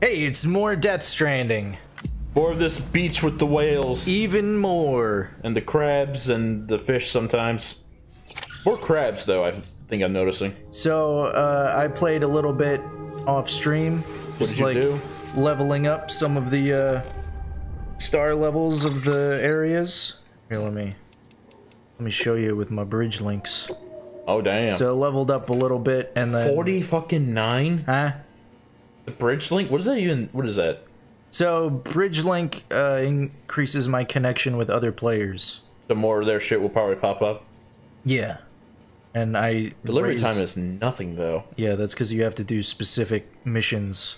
Hey, it's more Death Stranding. More of this beach with the whales Even more. and the crabs and the fish sometimes. More crabs though, I think I'm noticing. So, uh, I played a little bit off stream. Just like do? leveling up some of the uh, star levels of the areas. Here, let me let me show you with my bridge links. Oh damn. So I leveled up a little bit and then 40 fucking 9? Huh? The bridge link? What is that even? What is that? So bridge link uh, increases my connection with other players. The more of their shit will probably pop up. Yeah. And I Delivery raise- time is nothing though. Yeah, that's because you have to do specific missions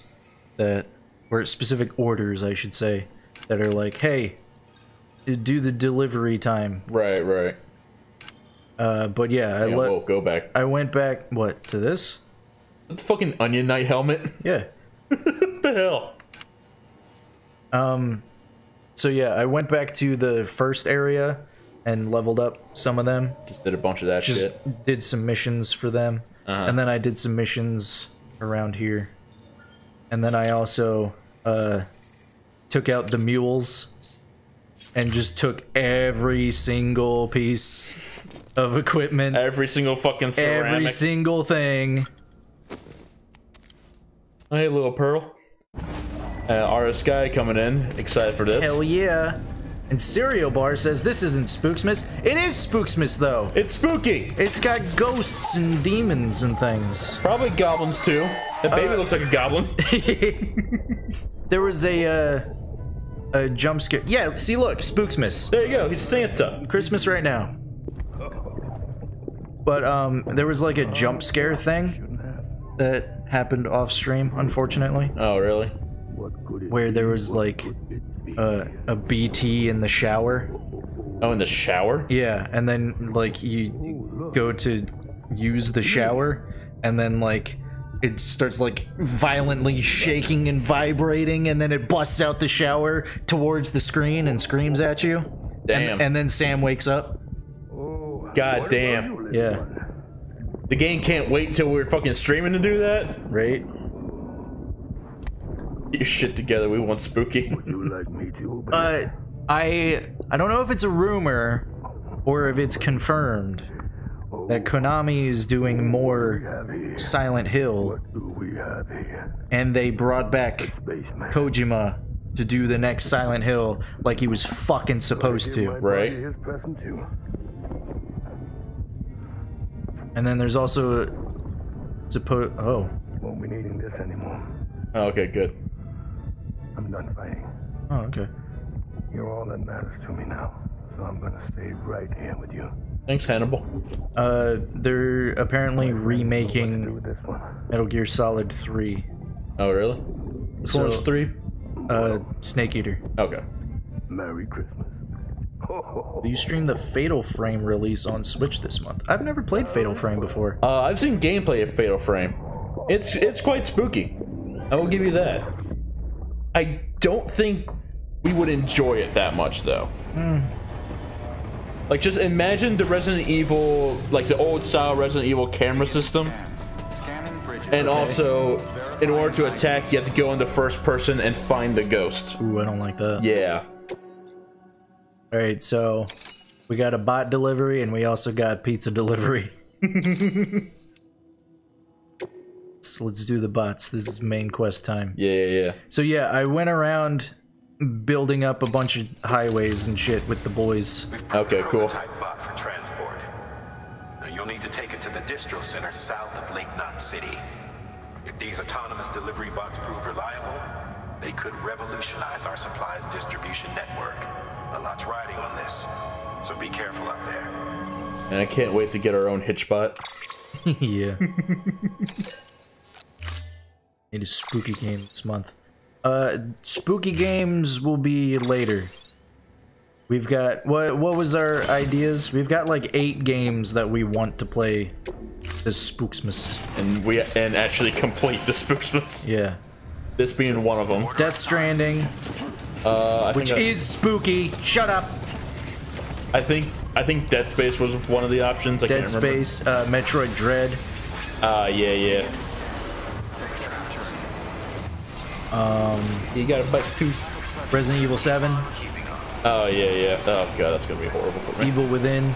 that, or specific orders, I should say, that are like, hey, do the delivery time. Right, right. Uh, but yeah, I Yeah, let, we'll go back. I went back. What to this? The fucking Onion Knight helmet? Yeah. What the hell? Um, So yeah, I went back to the first area and leveled up some of them. Just did a bunch of that Just shit. did some missions for them, Uh-huh. and then I did some missions around here, and then I also uh, took out the mules and just took every single piece of equipment, Every single fucking ceramic. every single thing. Hey, little Pearl. Uh, RS Guy coming in. Excited for this. Hell yeah! And Cereal Bar says this isn't Spooksmas. It is Spooksmas though. It's spooky. It's got ghosts and demons and things. Probably goblins too. That baby Uh, looks like a goblin. There was a uh, a jump scare. Yeah, see, look, Spooksmas, there you go. He's Santa. Christmas right now. But um, there was like a jump scare thing that happened off stream, unfortunately, Oh, really? where there was like a, a BT in the shower. Oh, in the shower? Yeah, and then like you go to use the shower, and then like it starts like violently shaking and vibrating, and then it busts out the shower towards the screen and screams at you. Damn. And, and then Sam wakes up. God damn. Yeah, The game can't wait till we're fucking streaming to do that. right. Get your shit together. We want spooky. Uh, I I don't know if it's a rumor or if it's confirmed that Konami is doing more Silent Hill, and they brought back Kojima to do the next Silent Hill like he was fucking supposed to. Right? And then there's also a supposed oh Won't be needing this anymore. Oh, okay, good. I'm done fighting. oh okay. You're all that matters to me now. So I'm gonna stay right here with you. Thanks, Hannibal. Uh, they're apparently Do remaking with this one. Metal Gear Solid 3. Oh, really? Which So- three? Uh, Snake Eater. Okay. Merry Christmas. You streamed the Fatal Frame release on Switch this month. I've never played Fatal Frame before. Uh, I've seen gameplay of Fatal Frame. It's it's quite spooky. I will give you that. I don't think we would enjoy it that much though. Like just imagine the Resident Evil, like the old style Resident Evil camera system, and also in order to attack, you have to go into first person and find the ghost. Ooh, I don't like that. Yeah. All right, so we got a bot delivery and we also got pizza delivery. so let's do the bots. This is main quest time. Yeah, yeah, yeah. So yeah, I went around building up a bunch of highways and shit with the boys. Okay, cool. Type bot for transport. Now you'll need to take it to the distro center south of Lake Knot City. If these autonomous delivery bots prove reliable, they could revolutionize our supplies distribution network. A lot's riding on this, so be careful out there. And I can't wait to get our own hitchbot. yeah. Need a spooky game this month. Uh, spooky games will be later. We've got what? What was our ideas? We've got like eight games that we want to play this Spooksmas. And we and actually complete the Spooksmas. Yeah, This being one of them. Death Stranding, Uh, which I- is spooky. Shut up. I think I think Dead Space was one of the options. I Dead. Space, uh, Metroid Dread. Uh, yeah, yeah. Um, you got a bite too. Resident Evil 7, Oh yeah, yeah. Oh god, that's gonna be horrible for me. Evil Within.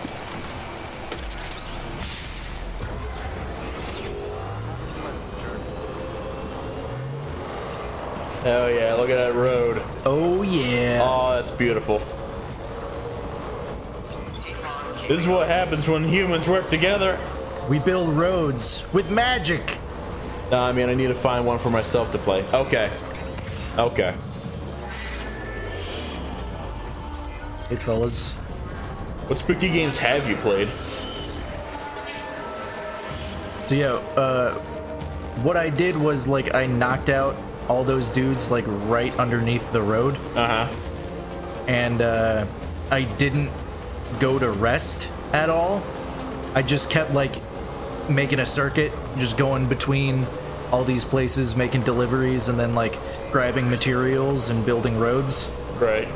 Oh yeah, look at that road. Oh yeah. Oh, that's beautiful. This is what happens when humans work together. We build roads with magic. Nah, I mean, I need to find one for myself to play. Okay. Okay. Hey fellas. What spooky games have you played? So yeah, uh, what I did was like I knocked out all those dudes like right underneath the road, Uh huh. and uh, I didn't go to rest at all. I just kept like making a circuit, just going between all these places, making deliveries, and then like grabbing materials and building roads. Right.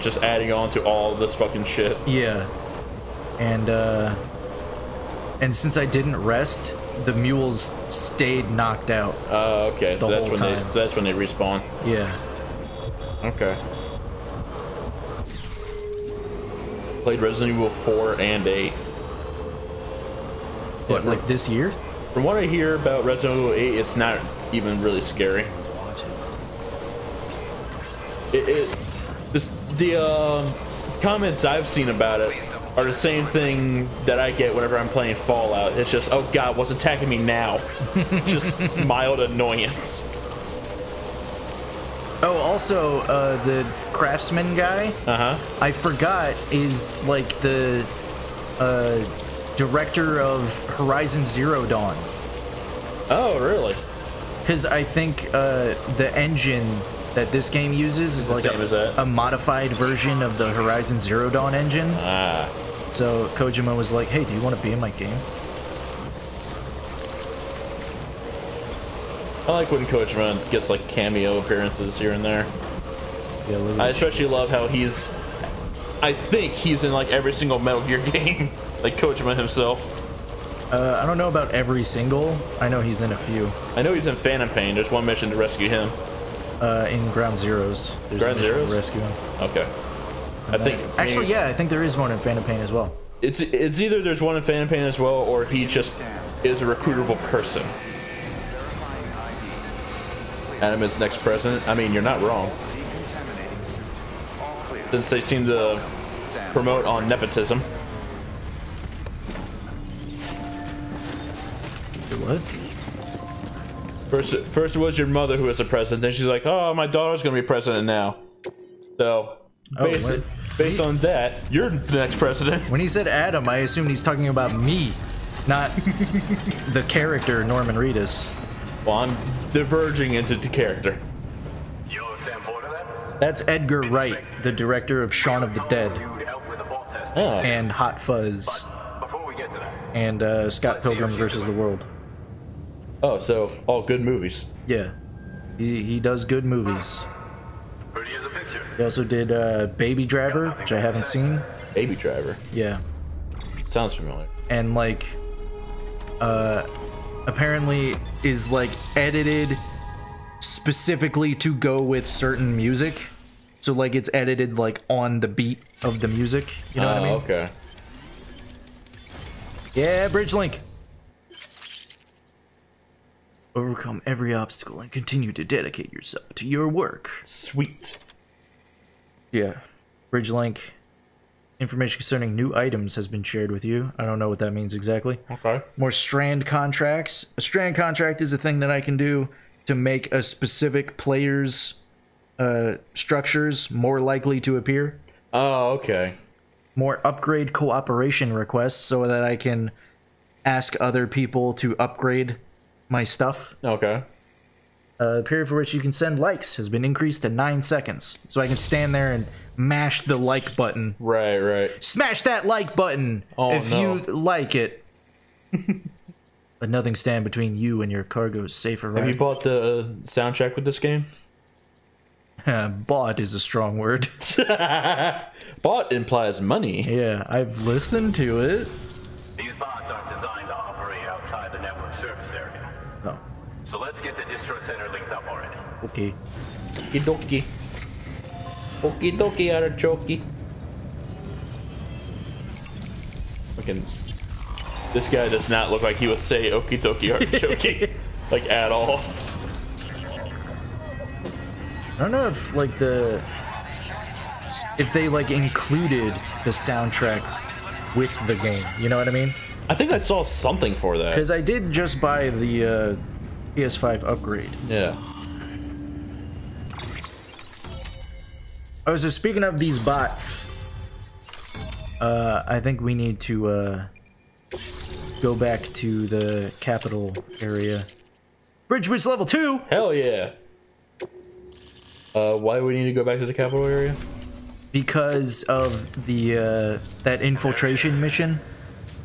Just adding on to all this fucking shit. Yeah, and uh, and since I didn't rest, the mules stayed knocked out. Uh, okay. So that's when they. So that's when they respawn. Yeah. Okay. Played Resident Evil 4 and 8. What, Yeah, like this year? From what I hear about Resident Evil 8, it's not even really scary. It, it this the um, comments I've seen about it are the same thing that I get whenever I'm playing Fallout. It's just, oh god, what's attacking me now? just mild annoyance. Oh, also, uh, the craftsman guy, Uh huh. I forgot, is like the uh, director of Horizon Zero Dawn. Oh, really? Because I think uh, the engine that this game uses is like a, a modified version of the Horizon Zero Dawn engine. Ah. So Kojima was like, hey, do you want to be in my game? I like when Kojima gets like cameo appearances here and there. Yeah, I especially love how he's. I think he's in like every single Metal Gear game, like Kojima himself. uh, I don't know about every single. I know he's in a few. I know he's in Phantom Pain. There's one mission to rescue him. Uh, in Ground Zeroes. There's Ground a mission to Zeroes? Rescue him. Okay. I think Actually, yeah, I think there is one in Phantom Pain as well. it's it's either there's one in Phantom Pain as well, or he just is a recruitable person. Adam is next president. I mean, you're not wrong. Since they seem to promote on nepotism. What? First, first it was your mother who was the president. Then she's like, "Oh, my daughter's gonna be president now." So, based, what? based on that, you're the next president. When he said Adam, I assumed he's talking about me, not the character Norman Reedus. Well, I'm diverging into the character. You know Sam Porter then? That's Edgar Wright, the director of Shaun of the Dead You to help with the vault test. Oh, and Hot Fuzz Before we get to that, and uh, Scott Pilgrim versus the World. oh, so all good movies. Yeah, he, he does good movies. He also did uh, Baby Driver, which I haven't seen. Baby Driver. Yeah, Sounds familiar. and like, uh, apparently is like edited specifically to go with certain music. So like it's edited like on the beat of the music. You know what I Oh, mean? okay. Yeah, Bridge Link. Overcome every obstacle and continue to dedicate yourself to your work. Sweet. Yeah. Bridge Link. Information concerning new items has been shared with you. I don't know what that means exactly. Okay. More strand contracts. A strand contract is a thing that I can do to make a specific player's uh, structures more likely to appear. Oh, okay. more upgrade cooperation requests so that I can ask other people to upgrade my stuff. Okay. Uh, the period for which you can send likes has been increased to nine seconds. So I can stand there and mash the like button. Right, right. Smash that like button Oh, if no. you like it. Let nothing stand between you and your cargo's safe Have you bought the uh, soundtrack with this game? Bought is a strong word. Bought implies money. yeah, I've listened to it. Already. Okay. Okie dokie. Okie dokie, artichoke. Fucking. This guy does not look like he would say okie dokie artichoke. like, at all. I don't know if like the if they like included the soundtrack with the game. You know what I mean? I think I saw something for that. Because I did just buy the uh, PS5 upgrade. Yeah. Oh, so speaking of these bots, uh, I think we need to uh, go back to the capital area. Bridge Witch level two. Hell yeah. Uh, why do we need to go back to the capital area? because of the uh, that infiltration mission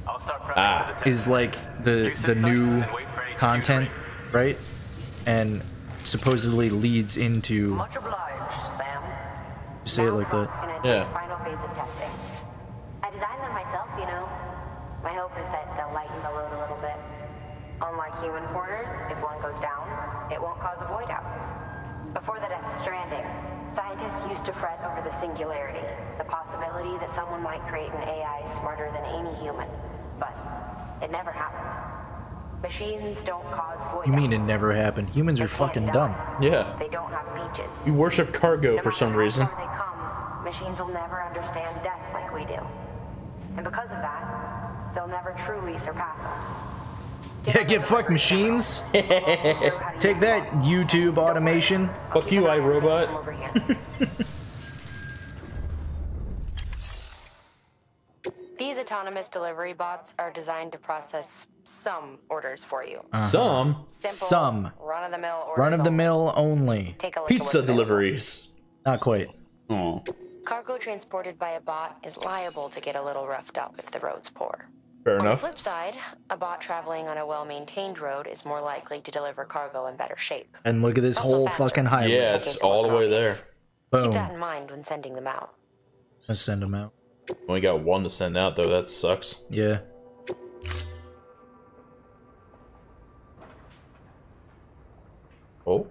I'll start prepping Ah. is like the the new content, right? And supposedly leads into Much obliged, Sam. Say it like that. Yeah. Final phase of testing. I designed them myself, you know. My hope is that they'll lighten the load a little bit. Unlike human porters, if one goes down, it won't cause a void out. Before the Death Stranding, scientists used to fret over the singularity, the possibility that someone might create an AI smarter than any human. But it never happened. Machines don't cause void You mean it never happened? Humans They are fucking die. dumb. Yeah. They don't have beaches. You worship cargo No for some matter how reason. Far they come, machines will never understand death like we do. And because of that, they'll never truly surpass us. Yeah, get fucked, machines. Take Take that, YouTube automation. Fuck you, iRobot. These autonomous delivery bots are designed to process some orders for you. Uh-huh. Some Simple, Some. run-of-the-mill orders. Run of the only. mill only. Take a look pizza deliveries. Not quite. Oh, Cargo transported by a bot is liable to get a little roughed up if the road's poor. fair On the flip side, a bot traveling on a well-maintained road is more likely to deliver cargo in better shape. And look at this Also whole faster. fucking highway. Yeah, it's all the wasn't way there. obvious. Keep that in mind when sending them out. Let's send them out. Only got one to send out though. That sucks. Yeah. Oh.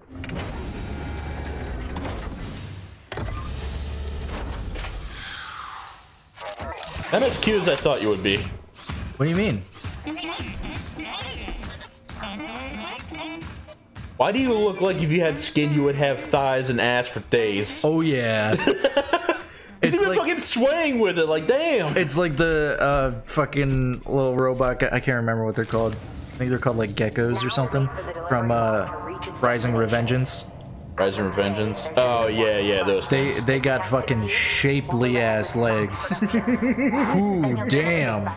Not as cute as I thought you would be. What do you mean? Why do you look like if you had skin you would have thighs and ass for days? Oh yeah. He's it's even like fucking swaying with it, like damn. it's like the uh fucking little robot. I can't remember what they're called. I think they're called like Gekkos or something from uh Rising Revengeance. Rising Vengeance. Oh yeah, yeah, those They things. they got fucking shapely ass legs. Ooh, damn.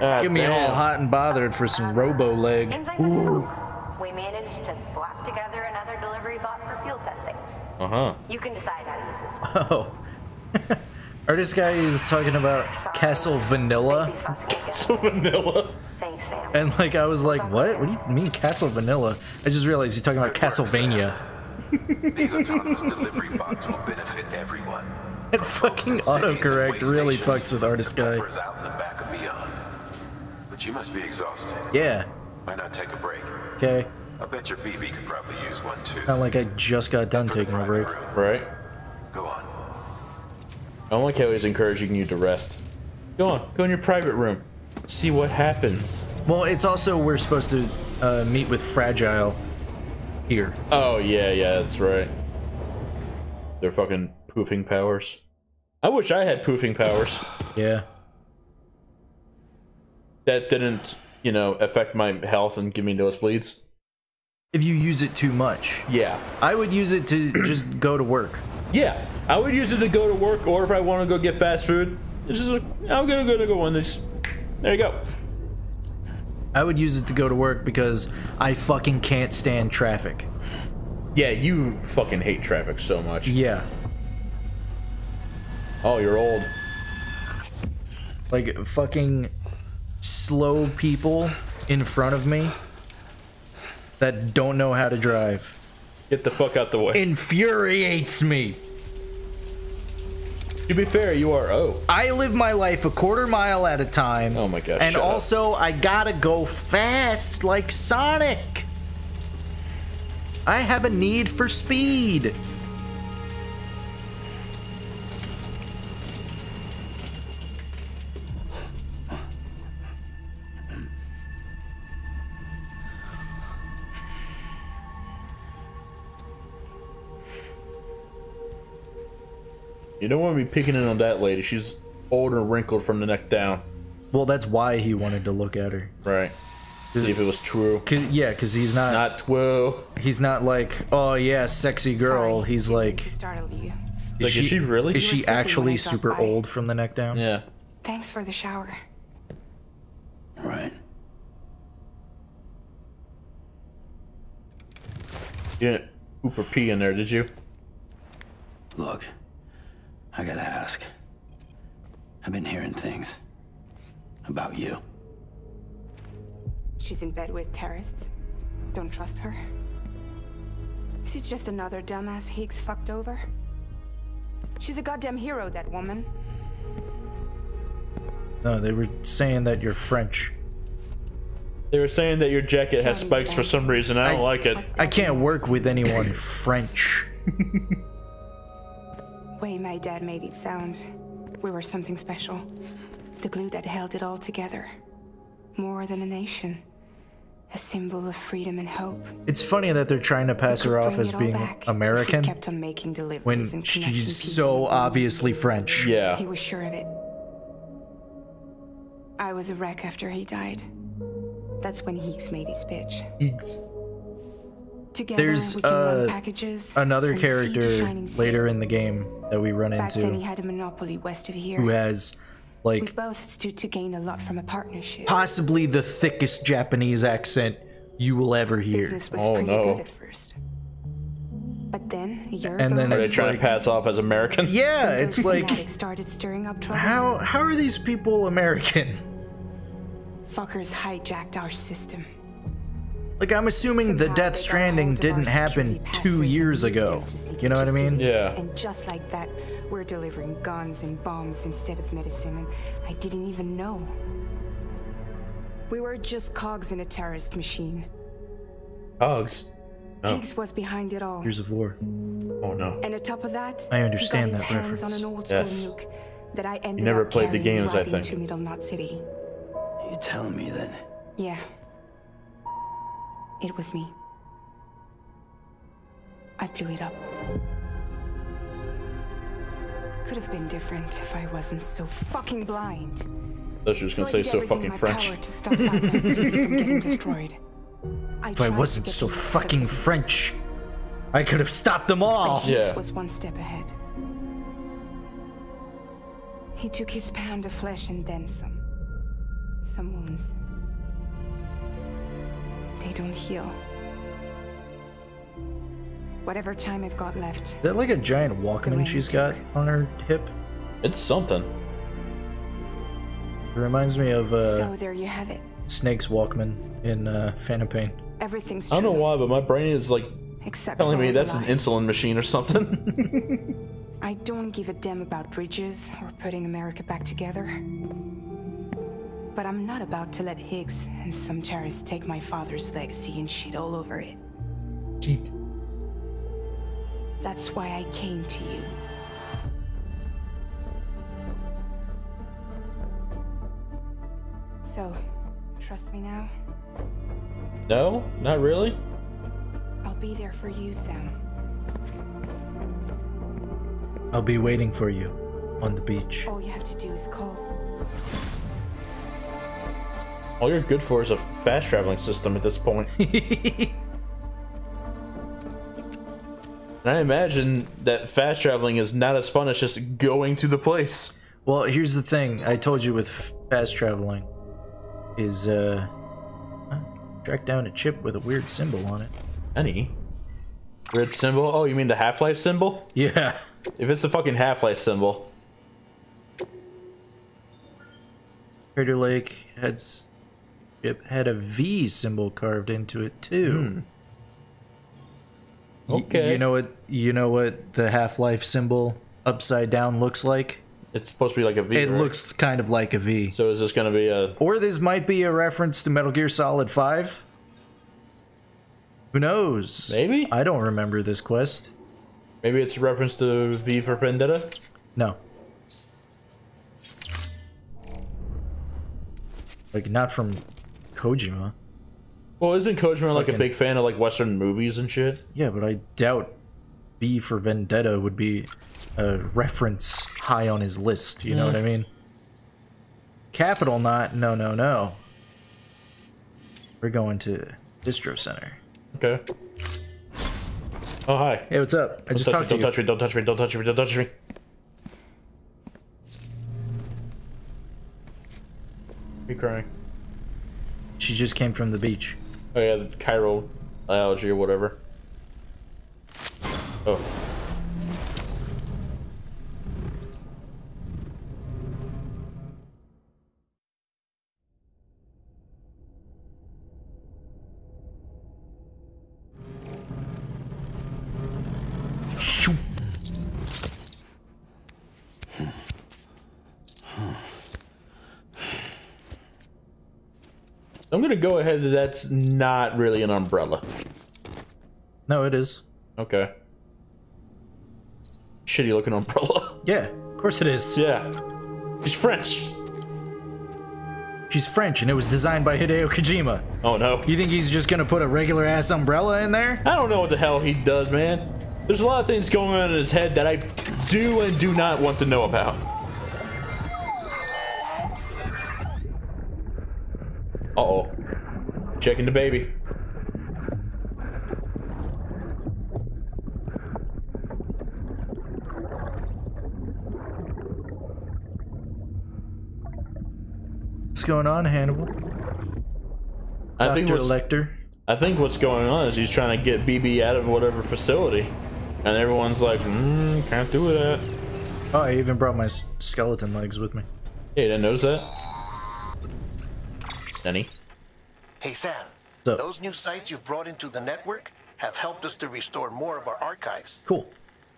Ah, Get me all damn. hot and bothered for some robo leg. Seems like a scoop. We managed to slap together another delivery bot for field testing. Uh huh. You can decide how to use this one. Oh. Artist guy is talking about Castle Vanilla. These fussy kids. So vanilla. Thanks, Sam. And like I was like, what? What do you mean Castle Vanilla? I just realized he's talking about Castlevania. These autonomous delivery bots will benefit everyone. That fucking autocorrect really fucks with artist guy. Peppers out in the back of beyond. But you must be exhausted. Yeah. Why not take a break? Okay. I bet your BB could probably use one too. Not like I just got done taking a break. Right. Go on. I don't like how he's encouraging you to rest. Go on, go in your private room. See what happens. Well, it's also we're supposed to uh, meet with Fragile here. Oh yeah, yeah, that's right. They're fucking poofing powers. I wish I had poofing powers. Yeah. That didn't, you know, affect my health and give me nosebleeds. If you use it too much, Yeah. I would use it to just go to work. Yeah. I would use it to go to work or if I want to go get fast food. It's just like, I'm gonna go to go on this. There you go. I would use it to go to work because I fucking can't stand traffic. Yeah, you fucking hate traffic so much. Yeah. Oh, you're old. Like fucking slow people in front of me that don't know how to drive Get the fuck out the way. infuriates me. To be fair, you are oh. I live my life a quarter mile at a time. Oh my gosh, And shut up. also, I gotta go fast like Sonic. I have a need for speed. You don't want to be picking in on that lady. She's old and wrinkled from the neck down. Well, that's why he wanted to look at her. Right. See if it was true. Cause, yeah, because he's not, Not twirl. He's not like, oh yeah, sexy girl. Sorry, He's didn't mean like, to startle you. Like, is she really? Is she actually super by. old from the neck down? Yeah. Thanks for the shower. Right. You didn't poop or pee in there, did you? Look, I gotta ask. I've been hearing things about you. She's in bed with terrorists. Don't trust her. She's just another dumbass Higgs fucked over. She's a goddamn hero, that woman. No, they were saying that you're French. They were saying that your jacket has Tell me, spikes for some reason. I don't I- like it. I can't work with anyone French. Way my dad made it sound. We were something special. The glue that held it all together. More than a nation. A symbol of freedom and hope. It's funny that they're trying to pass her off as being back if we American kept on making deliveries when she's so obviously French. Yeah. He was sure of it. I was a wreck after he died. That's when Higgs made his pitch. Together, There's, we can run uh, packages Another from sea to character later in the game that we run Back then, he into had a monopoly west of here. who has like we like both stood to gain a lot from a partnership. possibly the thickest Japanese accent you will ever hear. Business was Oh, pretty no. good at first. But then, a year And ago, then Are they it's trying like- to pass off as American? Yeah, it's like started stirring up trouble. how how are these people American? Fuckers hijacked our system. Like I'm assuming the Death Stranding hold of our didn't happen two years ago. them to sneak You know what I mean? Yeah. And just like that, we're delivering guns and bombs instead of medicine, and I didn't even know. We were just cogs in a terrorist machine. Hogs. Oh. Higgs was behind it all. Years of War. Oh no. And on top of that, I understand he got that his hands reference. on an old school Yes. nuke that I ended never up played the carrying games, I think. into Middle Knot City. You telling me that Yeah. It was me. I blew it up. Could have been different if I wasn't so fucking blind. thought she was gonna So say so fucking French. power to stop Silent City from getting destroyed. If I wasn't so fucking French, I could have stopped them all. Higgs Yeah. was one step ahead. He took his pound of flesh and then some. Some wounds. They don't heal. Whatever time I've got left, Is that like a giant Walkman rain she's got on her hip? It's something. It reminds me of uh, so there you have it. Snake's Walkman in uh, Phantom Pain. Everything's True. I don't know why, but my brain is like Except telling me all the that's an insulin machine or something. I don't give a damn about bridges or putting America back together. But I'm not about to let Higgs and some terrorists take my father's legacy and shit all over it. Cheat. That's why I came to you. So, trust me now? no, not really. I'll be there for you, Sam. I'll be waiting for you on the beach. All you have to do is call. All you're good for is a fast traveling system at this point. And I imagine that fast traveling is not as fun as just going to the place. Well, here's the thing. I told you with fast traveling is uh track down a chip with a weird symbol on it. Any weird symbol? Oh, you mean the Half Life symbol? Yeah. If it's the fucking Half Life symbol, Crater Lake had chip had a V symbol carved into it too. Hmm. Y- Okay. you know what you know what the Half-Life symbol upside down looks like? it's supposed to be like a V. It right? looks kind of like a V. So is this gonna be a? Or this might be a reference to Metal Gear Solid 5. Who knows? Maybe? I don't remember this quest. Maybe it's a reference to V for Vendetta? No. Like not from Kojima. Well, isn't Kojima like a Fucking- big fan of like Western movies and shit? Yeah, but I doubt V for Vendetta would be a reference high on his list. You know what I mean? Capital not no no no. We're going to Distro Center. Okay. Oh, hi. Hey, what's up? I Don't just touch, talked to me, you. don't touch me, don't touch me, don't touch me, don't touch me. You crying? She just came from the beach. Oh yeah, the chiral allergy or whatever. Oh. Go ahead that that's not really an umbrella. No, it is. Okay. Shitty looking umbrella. Yeah, of course it is. yeah. She's French. She's French and it was designed by Hideo Kojima. Oh no. You think he's just gonna put a regular ass umbrella in there? I don't know what the hell he does, man. There's a lot of things going on in his head that I do and do not want to know about. Checking the baby. What's going on, Hannibal? I think Dr. what's, Lecter. I think what's going on is he's trying to get BB out of whatever facility. And everyone's like, mm, can't do that. Oh, I even brought my skeleton legs with me. Hey, didn't notice that? Denny? Hey, Sam. What's up? Those new sites you've brought into the network have helped us to restore more of our archives. Cool.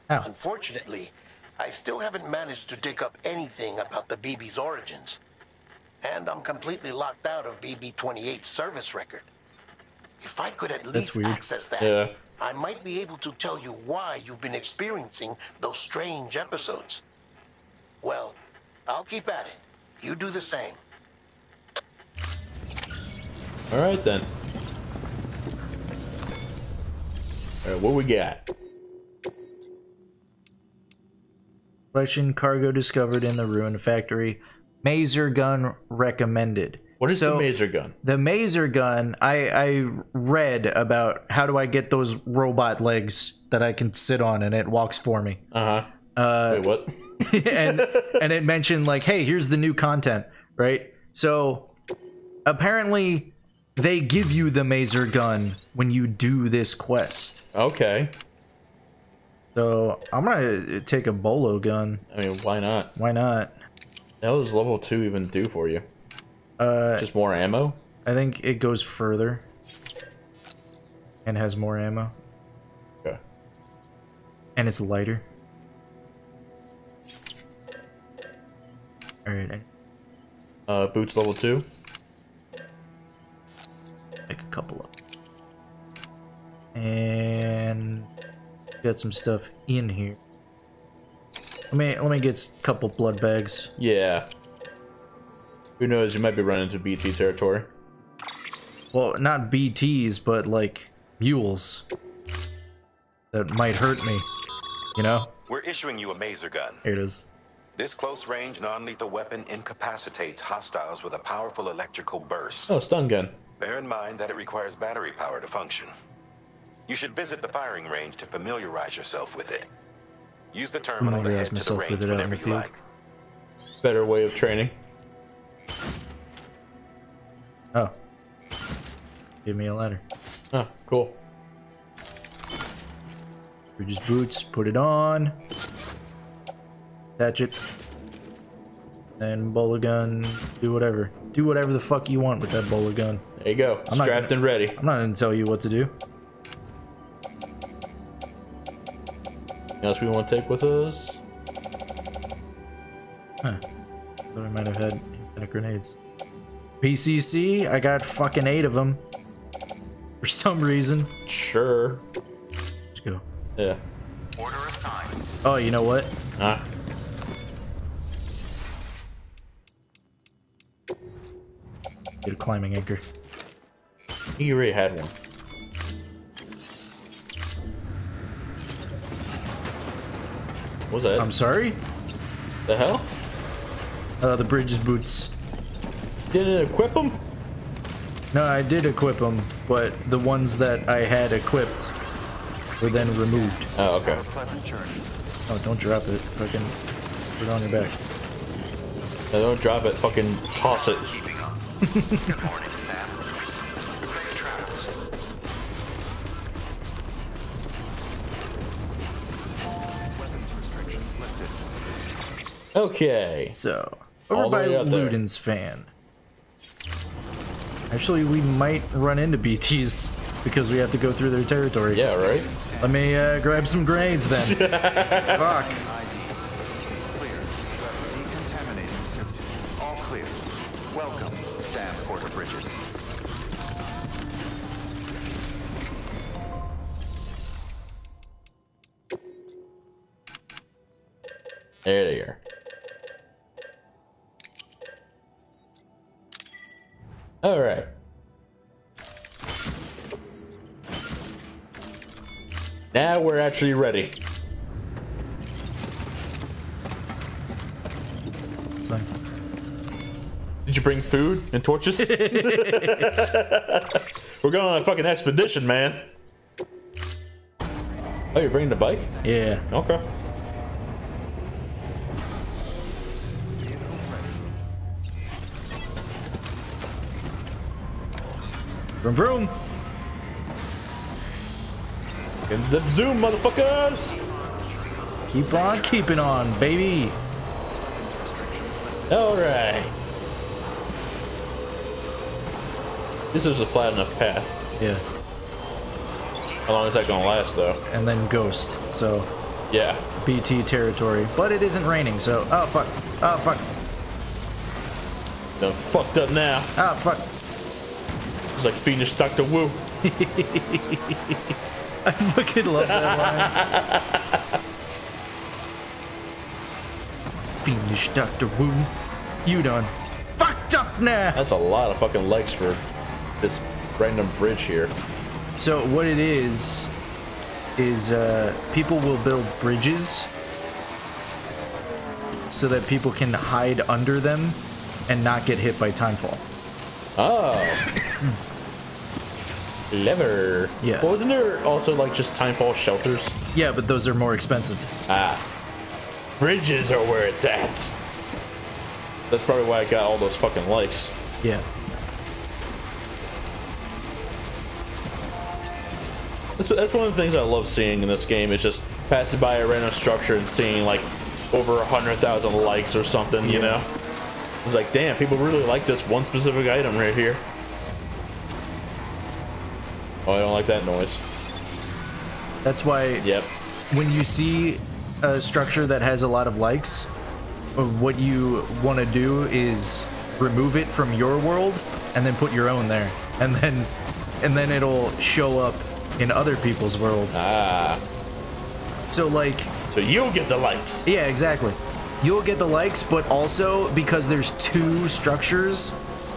How? Unfortunately, I still haven't managed to dig up anything about the BB's origins. And I'm completely locked out of BB-28's service record. If I could at least access that, Yeah. I might be able to tell you why you've been experiencing those strange episodes. Well, I'll keep at it. You do the same. Alright then. Alright, what we got? Collection cargo discovered in the ruined factory. Maser gun recommended. What is So, the maser gun? The Maser gun, I, I read about how do I get those robot legs that I can sit on and it walks for me. Uh-huh. Uh, Wait, what? and and it mentioned like, hey, here's the new content, right? So apparently they give you the Maser gun when you do this quest. Okay. So I'm gonna take a bolo gun. I mean, why not? Why not? How does level 2 even do for you? Uh, Just more ammo? I think it goes further and has more ammo, Okay. and it's lighter. All right, Uh, boots level 2? Make a couple of, and got some stuff in here. Let me let me get a couple blood bags. Yeah. Who knows, you might be running into BT territory. Well, not BTs, but like mules that might hurt me. You know? We're issuing you a maser gun. Here it is. This close-range, non-lethal weapon incapacitates hostiles with a powerful electrical burst. Oh, stun gun. Bear in mind that it requires battery power to function. You should visit the firing range to familiarize yourself with it. Use the terminal to Familiarize head to the myself range it out whenever you like. Better way of training. Oh. Give me a ladder. Oh, cool. Bridges boots, put it on. Attach it. And bola gun, do whatever. Do whatever the fuck you want with that bola gun. There you go. I'm not Strapped gonna- and ready. I'm not gonna tell you what to do. Anything else we want to take with us? Huh. Thought I might have had infinite grenades. PCC, I got fucking eight of them. for some reason. Sure. Let's go. Yeah. Order assigned. Oh, you know what? Ah. Get a climbing anchor. You already had one. What was that? I'm sorry? the hell? Uh, the bridge's boots. Didn't equip them? No, I did equip them, but the ones that I had equipped were then removed. Oh, okay. Oh, don't drop it. Fucking put it on your back. No, don't drop it. Fucking toss it. Keeping up. Good morning, Sam. Safe travels. Weapons restrictions lifted. Okay. So, All over the by way up there. Luden's fan. Actually, we might run into BTs because we have to go through their territory. Yeah, right? Let me uh, grab some grenades then. Fuck. There they are. Alright. Now we're actually ready. Did you bring food and torches? we're going on a fucking expedition, man. Oh, you're bringing the bike? yeah. Okay. Vroom vroom. Fucking zip zoom, motherfuckers! Keep on keeping on, baby. Alright. This is a flat enough path. Yeah. How long is that gonna last, though? And then ghost. So, Yeah. BT territory. But it isn't raining, so. Oh, fuck. Oh, fuck. Done fucked up now. Oh, fuck. It's like fiendish Dr. Wu. I fucking love that line. Fiendish Dr. Wu. You done fucked up now. That's a lot of fucking legs for this random bridge here. So what it is is uh, people will build bridges so that people can hide under them and not get hit by timefall. Oh. Clever. Yeah. Well, wasn't there also like just timefall shelters? Yeah, but those are more expensive. Ah. Bridges are where it's at. That's probably why I got all those fucking likes. Yeah. That's, that's one of the things I love seeing in this game. Is just passing by a random structure and seeing like over a hundred thousand likes or something. You know, it's like, damn, people really like this one specific item right here. Oh, I don't like that noise. That's why Yep. when you see a structure that has a lot of likes, what you want to do is remove it from your world and then put your own there. And then and then it'll show up in other people's worlds. Ah. So like So you'll get the likes. Yeah, exactly. You'll get the likes, but also because there's two structures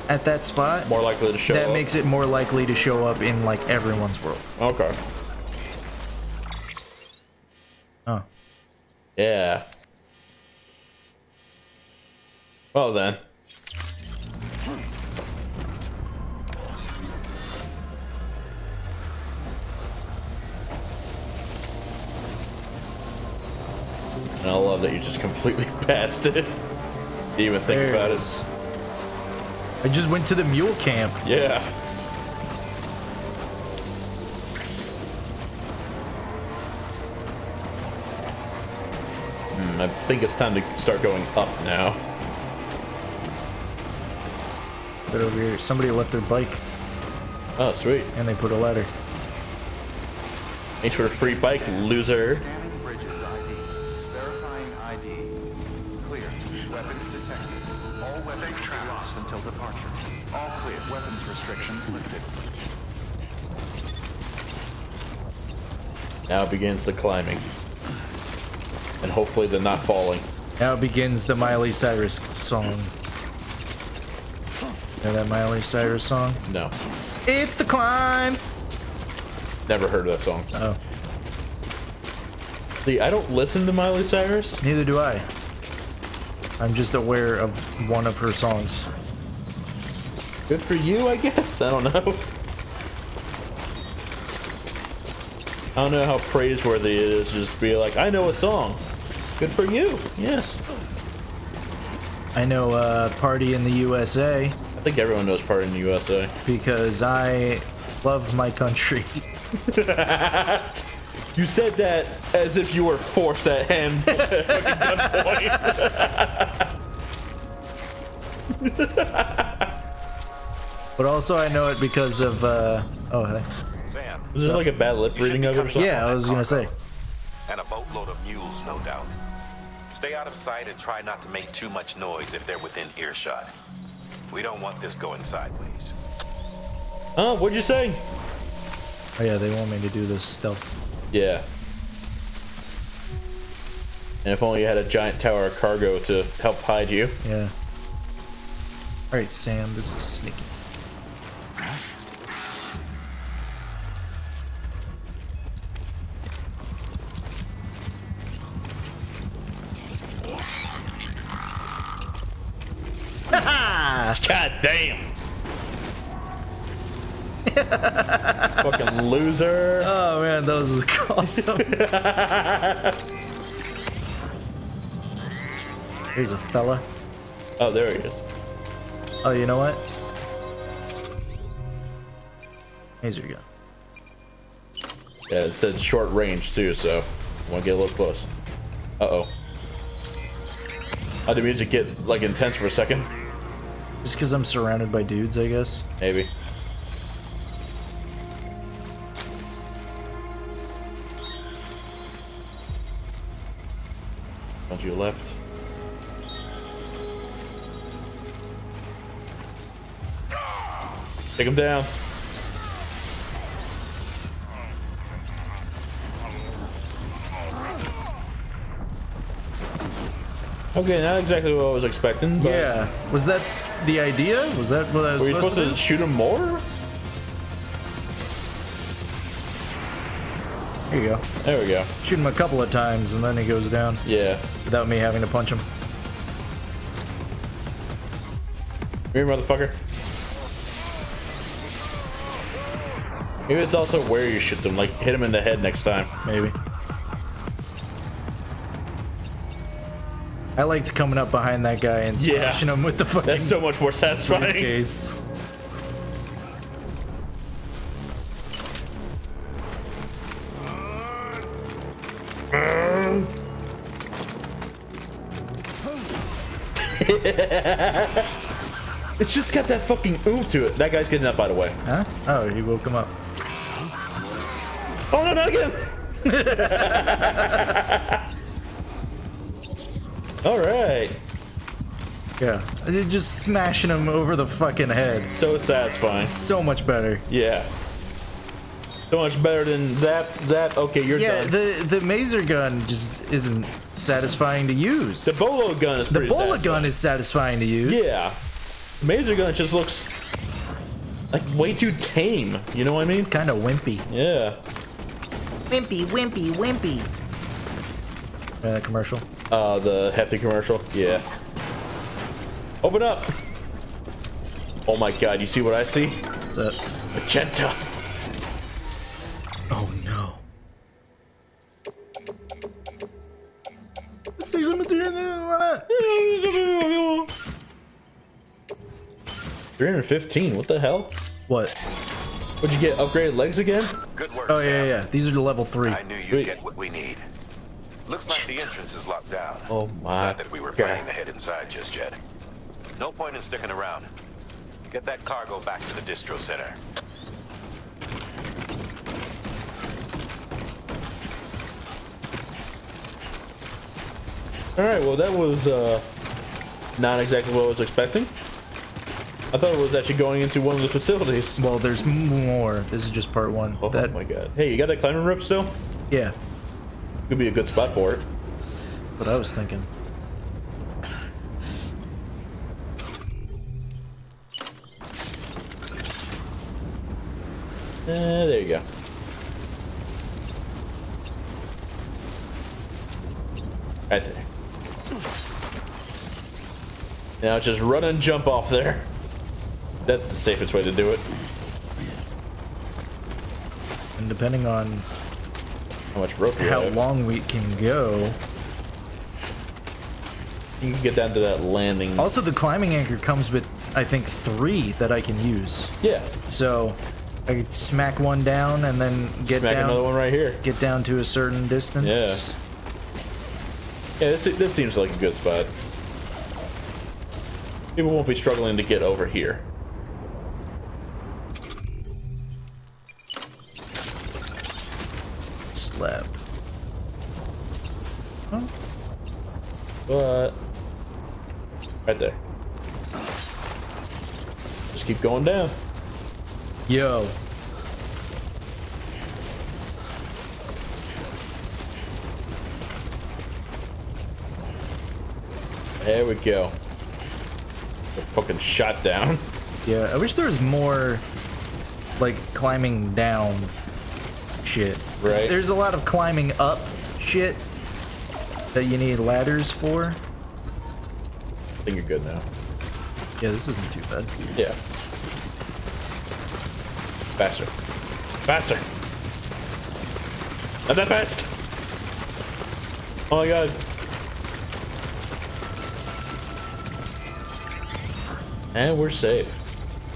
at that spot, More likely to show that up. makes it more likely to show up in like everyone's world. Okay. Oh. Yeah. Well then. And I love that you just completely passed it. Didn't even think There about it. I just went to the mule camp. Yeah. Hmm, I think it's time to start going up now. But over here, somebody left their bike Oh, sweet. and they put a ladder. Thanks for the free bike, loser. Now begins the climbing. And hopefully the not falling. Now begins the Miley Cyrus song. Know that Miley Cyrus song? No. It's the climb. Never heard of that song. Oh. See, I don't listen to Miley Cyrus. Neither do I. I'm just aware of one of her songs. Good for you, I guess. I don't know. I don't know how praiseworthy it is to just be like, I know a song. Good for you. Yes. I know uh, Party in the USA. I think everyone knows Party in the USA. Because I love my country. you said that as if you were forced at him. but also I know it because of, uh, oh, hey. Sam. Was it like a bad lip reading of it or something? Yeah, I was gonna say. And a boatload of mules, no doubt. Stay out of sight and try not to make too much noise if they're within earshot. We don't want this going sideways. Oh, what'd you say? Oh yeah, they want me to do this stuff. Yeah. And if only you had a giant tower of cargo to help hide you. Yeah. Alright, Sam, this is sneaky. Damn. Fucking loser. Oh man, that was awesome. Here's a fella. Oh, there he is. Oh, you know what? Here's your gun. Yeah, it said short range too, so I want to get a little close. Uh oh. How did the music get like intense for a second? Just because I'm surrounded by dudes, I guess. Maybe. On your left. Take him down. Okay, not exactly what I was expecting. But Yeah. Was that the idea? Was that what I was Were you supposed, supposed to do? shoot him more? Here you go. There we go. Shoot him a couple of times and then he goes down. Yeah. Without me having to punch him. Come here, motherfucker. Maybe it's also where you shoot them. Like, hit him in the head next time. Maybe. I liked coming up behind that guy and Yeah. smashing him with the fucking That's so much more satisfying. briefcase. It's just got that fucking oomph to it. That guy's getting up, by the way. Huh? Oh, he woke him up. Oh, no, not again! All right. Yeah. Just smashing him over the fucking head. So satisfying. So much better. Yeah. So much better than zap, zap. Okay, you're Yeah, done. the the maser gun just isn't satisfying to use. The bola gun is The pretty bullet satisfying. gun is satisfying to use. Yeah. Maser gun just looks like way too tame. You know what I mean? It's kind of wimpy. Yeah. Wimpy, wimpy, wimpy. Remember that commercial? Uh, the hefty commercial. Yeah. Open up. Oh my god, you see what I see? What's that? Magenta. Oh no. Three hundred fifteen. What the hell? What? Would you get upgraded legs again? Good work, Oh yeah, Sam. yeah, yeah. These are the level three. I knew you'd get what we need. Looks like the entrance is locked down. Oh my. Not that we were planning to head inside just yet. No point in sticking around. Get that cargo back to the distro center. All right. Well, that was uh, not exactly what I was expecting. I thought it was actually going into one of the facilities. Well, there's more. This is just part one. Oh that my god. Hey, you got that climbing rope still? Yeah, Could be a good spot for it. what I was thinking. Eh, there you go. Right there. Now just run and jump off there. That's the safest way to do it. And depending on How much rope how have. long we can go. You can get down to that landing. Also, the climbing anchor comes with, I think, three that I can use. Yeah. So I could smack one down and then get Smack down. another one right here. Get down to a certain distance. Yeah. Yeah, this, this seems like a good spot. People won't be struggling to get over here. But right there. Just keep going down. Yo. There we go. Get fucking shot down. Yeah, I wish there was more, like, climbing down shit. Right. There's a lot of climbing up shit that you need ladders for. I think you're good now. Yeah, this isn't too bad. Yeah. Faster. Faster. Not that fast. Oh my god. And we're safe.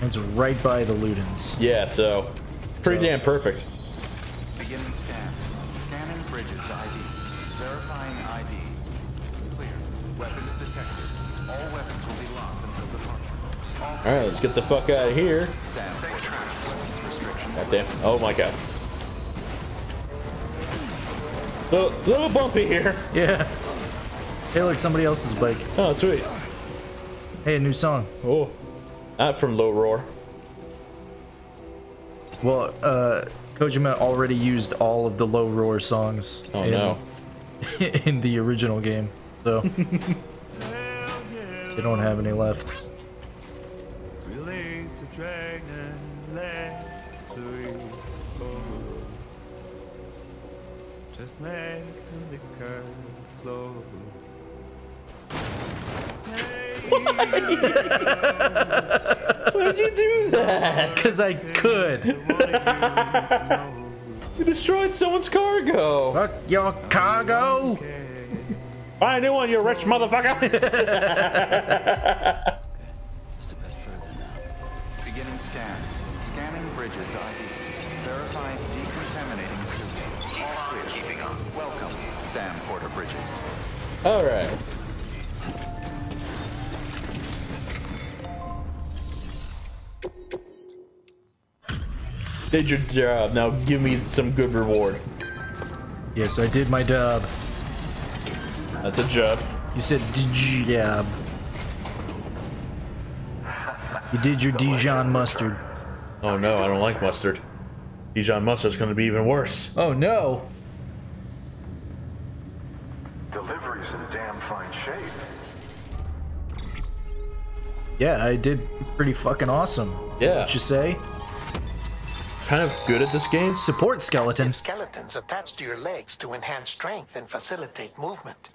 It's right by the Ludens. Yeah, so pretty So- damn perfect. Beginning scan. Scanning bridges ID. Detected. All weapons will be locked until departure. All All right, let's get the fuck out of here. SAM. God damn. Oh my god. Little, little bumpy here. Yeah. Hey, look, somebody else's bike. Oh, sweet. Hey, a new song. Oh, not from Low Roar. Well, uh, Kojima already used all of the low roar songs. Oh in, no. in the original game, so they don't have any left. Release the dragon, let the flow. Just make the liquor flow. Why'd you do that? Cause I could. You destroyed someone's cargo. Fuck your cargo. Buy a new one, you rich motherfucker. Beginning scan. Scanning bridges ID. Verifying decontaminating suit. All clear. Keeping up. Welcome, Sam Porter Bridges. All right. Did your job. Now give me some good reward. Yes, I did my dub. That's a job. You said job. You did your Dijon mustard. Oh no, I don't like mustard. Dijon mustard's gonna be even worse. Oh no. Delivery's in damn fine shape. Yeah, I did pretty fucking awesome. Yeah. What you say? Kind of good at this game. Support skeleton. Skeletons attached to your legs to enhance strength and facilitate movement.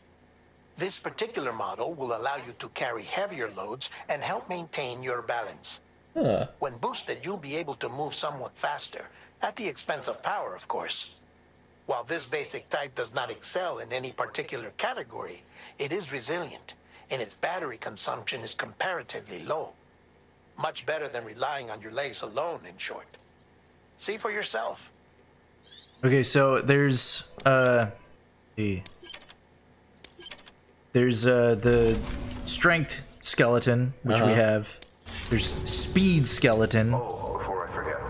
This particular model will allow you to carry heavier loads and help maintain your balance. Huh. When boosted, you'll be able to move somewhat faster, at the expense of power, of course. While this basic type does not excel in any particular category, it is resilient, and its battery consumption is comparatively low. Much better than relying on your legs alone, in short. See for yourself. Okay, so there's uh the there's uh the strength skeleton, which we Uh-huh. have. There's speed skeleton, Oh, before I forget,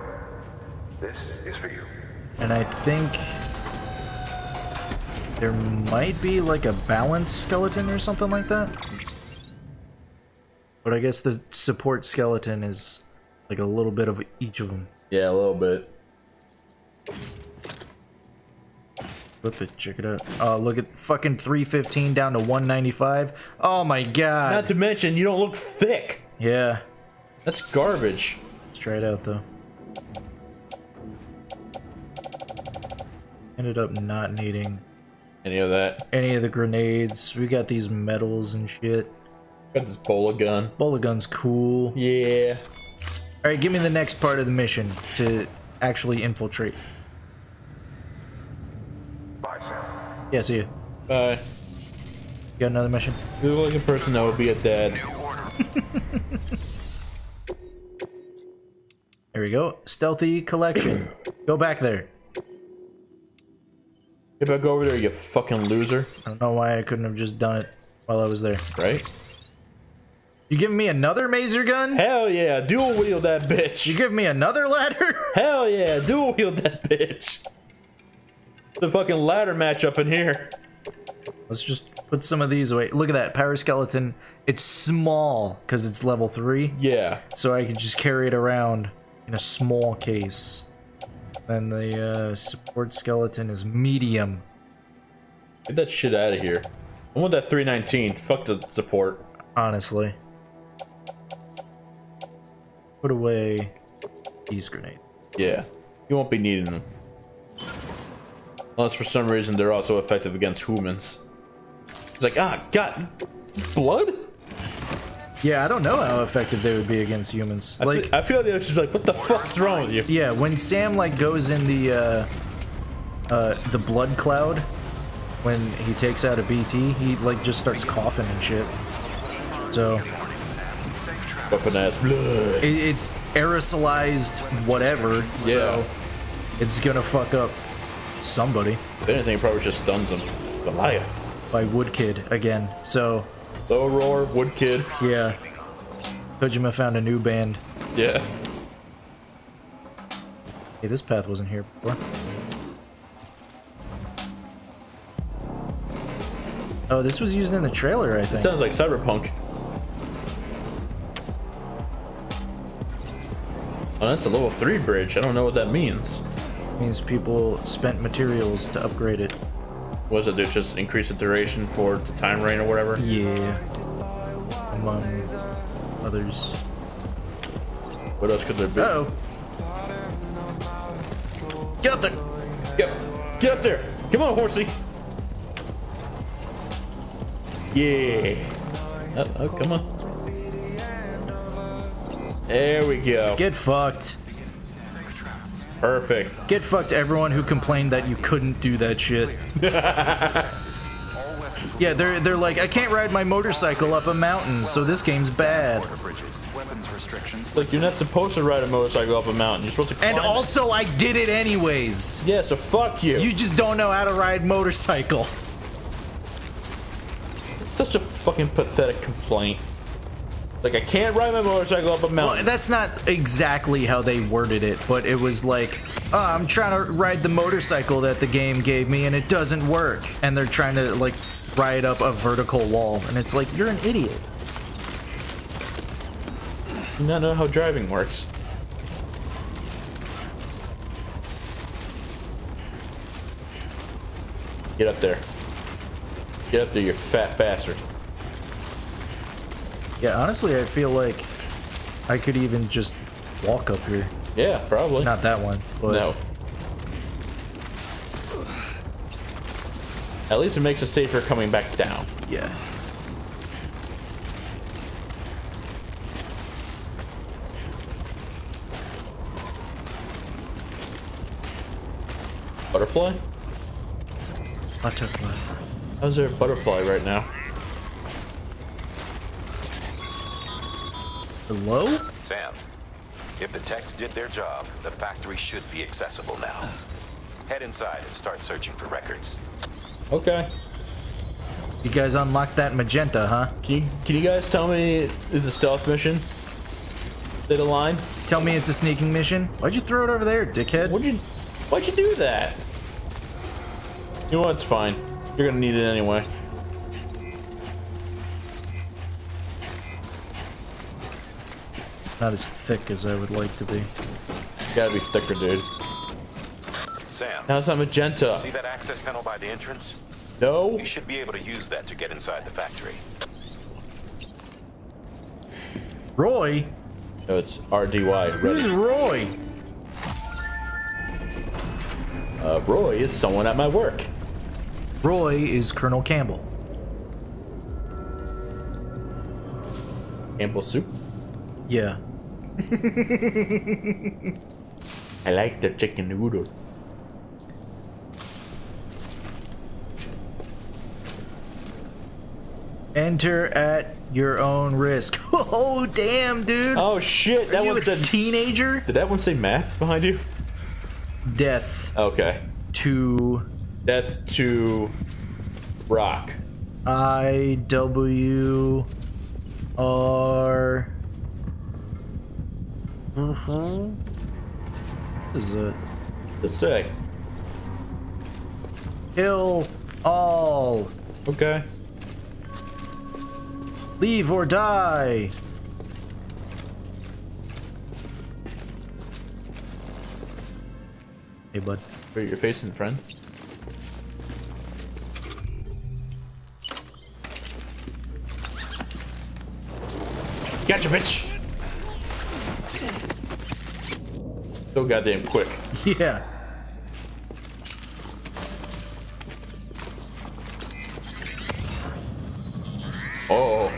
this is for you. and I think there might be like a balance skeleton or something like that. But I guess the support skeleton is like a little bit of each of them. Yeah, a little bit. Flip it, check it out. Oh, look at fucking 315 down to 195. Oh my god. Not to mention, you don't look thick. Yeah. That's garbage. Let's try it out though. Ended up not needing Any of that. any of the grenades. We got these medals and shit. Got this bola gun. Bola gun's cool. Yeah. Alright, give me the next part of the mission to actually infiltrate. Yeah, see you. Bye. You got another mission? You look like a person that would be a dad. There we go. Stealthy collection. Go back there. If I go over there, you fucking loser. I don't know why I couldn't have just done it while I was there. Right? You giving me another maser gun? Hell yeah, dual wield that bitch. You give me another ladder? Hell yeah, dual wield that bitch. The fucking ladder match up in here. Let's just put some of these away. Look at that power skeleton. It's small because it's level three. Yeah. So I can just carry it around in a small case. Then the uh, support skeleton is medium. Get that shit out of here. I want that 319. Fuck the support. Honestly. Put away these grenades. Yeah. You won't be needing them. Unless for some reason they're also effective against humans. It's like, ah, God, it's blood? Yeah, I don't know how effective they would be against humans. I, like, feel, I feel like they're just like, what the fuck's wrong with you? yeah, when Sam like goes in the uh, uh, the blood cloud, when he takes out a BT, he like just starts coughing and shit. So Weapon ass blood. it, it's aerosolized whatever. Yeah. So it's gonna fuck up somebody If anything, it probably just stuns them. Goliath. by Woodkid again. So Low Roar, Woodkid. yeah, Kojima found a new band. Yeah. Hey, this path wasn't here before. Oh, this was used in the trailer, I It sounds like Cyberpunk. Oh, that's a level 3 bridge. I don't know what that means. Means people spent materials to upgrade it. What does it do? Just increase the duration for the time rain or whatever? Yeah. Among others. What else could there be? Uh oh. Get up there! Get, get up there! Come on, horsey! Yeah! Oh, oh, come on. There we go. Get fucked. Perfect. Get fucked, everyone who complained that you couldn't do that shit. yeah, they're they're like, I can't ride my motorcycle up a mountain, so this game's bad. Bridges, weapons restrictions. Like, you're not supposed to ride a motorcycle up a mountain. You're supposed to And it. also, I did it anyways. Yeah, so fuck you. You just don't know how to ride motorcycle. It's such a fucking pathetic complaint. Like, I can't ride my motorcycle up a Well, mountain. that's not exactly how they worded it, but it was like, oh, I'm trying to ride the motorcycle that the game gave me and it doesn't work. And they're trying to like ride up a vertical wall. And it's like, you're an idiot. You not know how driving works. Get up there. Get up there, you fat bastard. Yeah, honestly, I feel like I could even just walk up here. Yeah, probably. Not that one, but no. At least it makes it safer coming back down. yeah. Butterfly? Butterfly. How's there a butterfly right now? Hello? Sam, if the techs did their job, the factory should be accessible now. Head inside and start searching for records. Okay. You guys unlocked that magenta, huh? Can you, can you guys tell me it's a stealth mission? Did a line? Tell me it's a sneaking mission. Why'd you throw it over there, dickhead? What'd you why'd you do that? You know what, it's fine. You're gonna need it anyway. Not as thick as I would like to be. gotta be thicker, dude. Sam. Now it's on magenta. See that access panel by the entrance? No. You should be able to use that to get inside the factory. Roy? No, it's RDY. Who's Ready. Roy? Uh, Roy is someone at my work. Roy is Colonel Campbell. Campbell soup. Yeah. I like the chicken noodle. Enter at your own risk. Oh damn, dude. Oh shit! That Are one a said teenager. Did that one say math behind you? Death Okay. to Death to rock. I W R. Mm-hmm. This is a The sick. kill all. Okay. Leave or die. Hey, bud. Where you're facing, friend. Gotcha, bitch. So goddamn quick. Yeah. Oh.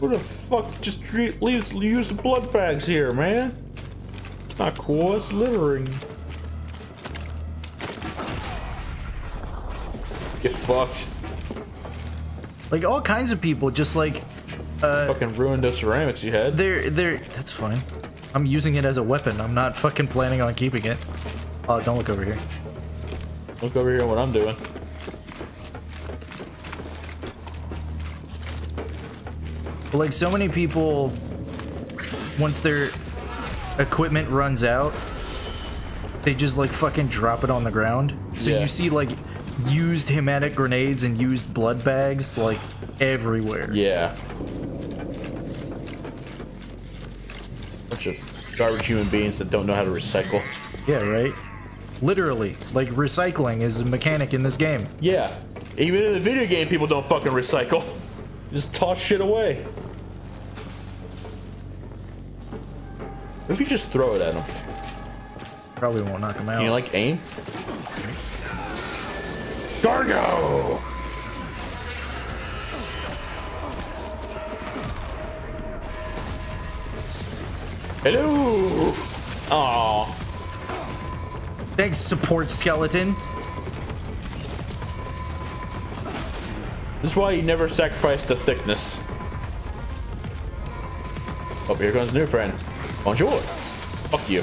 Who the fuck just tre- leaves use the blood bags here, man? Not cool. It's littering. Get fucked. Like all kinds of people just like uh Fucking ruined those ceramics you had. they're they're that's fine. I'm using it as a weapon. I'm not fucking planning on keeping it. Oh, don't look over here. Look over here what I'm doing. But like so many people once their equipment runs out, they just like fucking drop it on the ground. So Yeah. you see like used hematic grenades and used blood bags like everywhere. Yeah. Bunch of garbage human beings that don't know how to recycle. Yeah, right? Literally. Like recycling is a mechanic in this game. Yeah. Even in the video game, people don't fucking recycle. Just toss shit away. What if you just throw it at them? Probably won't knock him out. Can you like aim? Gargo! Hello! Aw. Thanks, support skeleton. This is why you never sacrifice the thickness. Oh, here comes a new friend. Bonjour. Fuck you.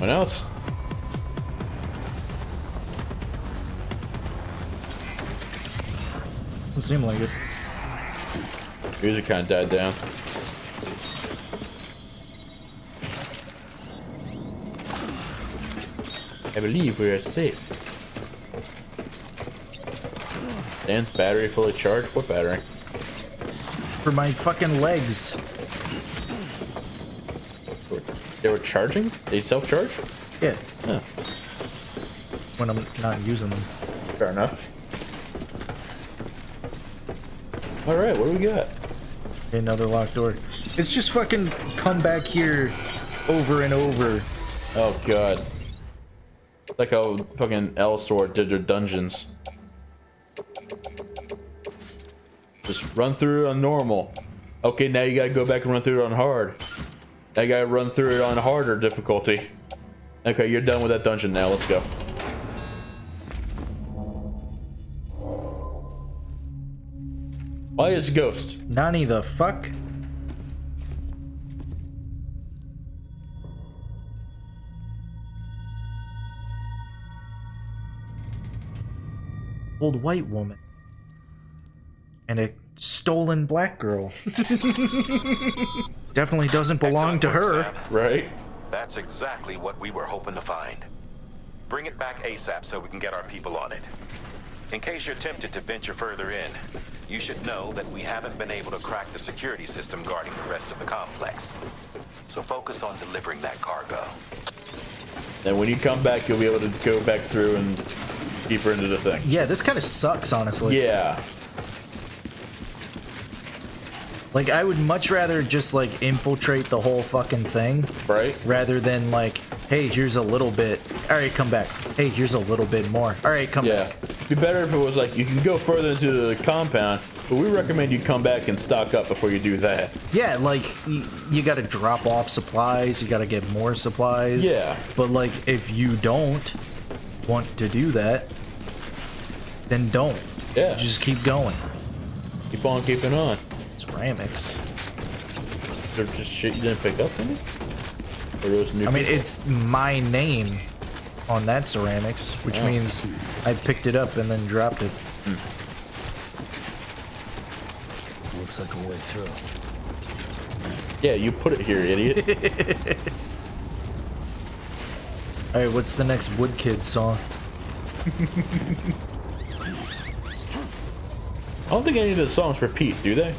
What else? Doesn't seem like it. Music kind of died down. I believe we are safe. Dan's battery fully charged? What battery? For my fucking legs. They were charging? They self-charge? Yeah. Yeah. When I'm not using them. Fair enough. Alright, what do we got? Another locked door. It's just fucking come back here over and over. Oh god. Like how fucking Elsword did their dungeons. Just run through it on normal. Okay, now you gotta go back and run through it on hard. Now you gotta run through it on harder difficulty. Okay, you're done with that dungeon now, let's go. Why is Ghost? Nani the fuck? Old white woman. And a stolen black girl. Definitely doesn't belong to her. Sam. Right? That's exactly what we were hoping to find. Bring it back ASAP so we can get our people on it. In case you're tempted to venture further in, You should know that we haven't been able to crack the security system guarding the rest of the complex. So focus on delivering that cargo. And when you come back, you'll be able to go back through and deeper into the thing. Yeah, this kind of sucks, honestly. Yeah. Like, I would much rather just, like, infiltrate the whole fucking thing. Right. Rather than, like, hey, here's a little bit. All right, come back. Hey, here's a little bit more. All right, come back. Yeah. back. Be better if it was like you can go further into the compound, but we recommend you come back and stock up before you do that. Yeah, like, y- you gotta drop off supplies, you gotta get more supplies. Yeah. But, like, if you don't want to do that, then don't. Yeah. Just keep going. Keep on keeping on. Ceramics. They're just shit you didn't pick up from me? Or those new I mean, people? it's my name on that ceramics, which Oh. means I picked it up and then dropped it. Hmm. Looks like a way through. Yeah, you put it here, idiot. All right, what's the next Woodkid song? I don't think any of the songs repeat, do they?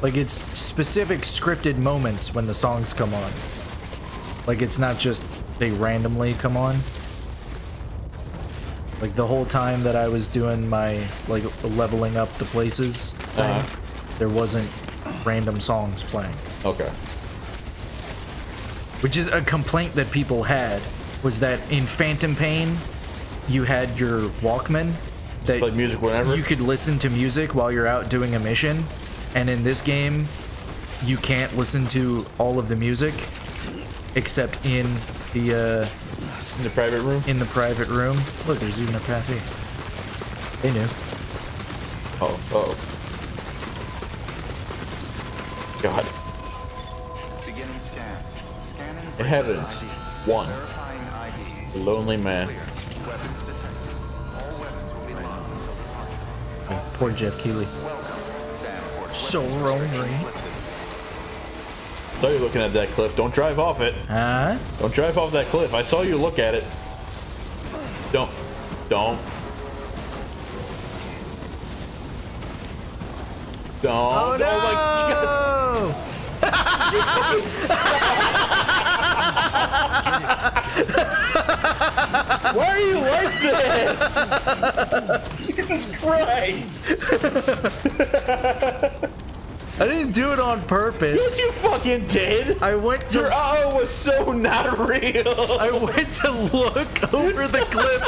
Like it's specific scripted moments when the songs come on. Like it's not just they randomly come on. Like the whole time that I was doing my like leveling up the places thing, Uh-huh. there wasn't random songs playing. Okay. Which is a complaint that people had was that in Phantom Pain you had your Walkman that play music whenever? you could listen to music while you're out doing a mission. And in this game you can't listen to all of the music except in the uh in the private room? in the private room. Look there's even a cafe. They knew oh oh god. Beginning scan. Scanning heavens one. Verifying ID. the lonely man Weapons detected. All weapons will be locked until departure. Oh, poor Geoff Keighley Sanford. so lonely saw you looking at that cliff. Don't drive off it. Huh? Don't drive off that cliff. I saw you look at it. Don't. Don't. Don't. Oh, oh no Why are you like this? Jesus Christ! I didn't do it on purpose. Yes, you fucking did. I went to Your uh was so not real. I went to look over the cliff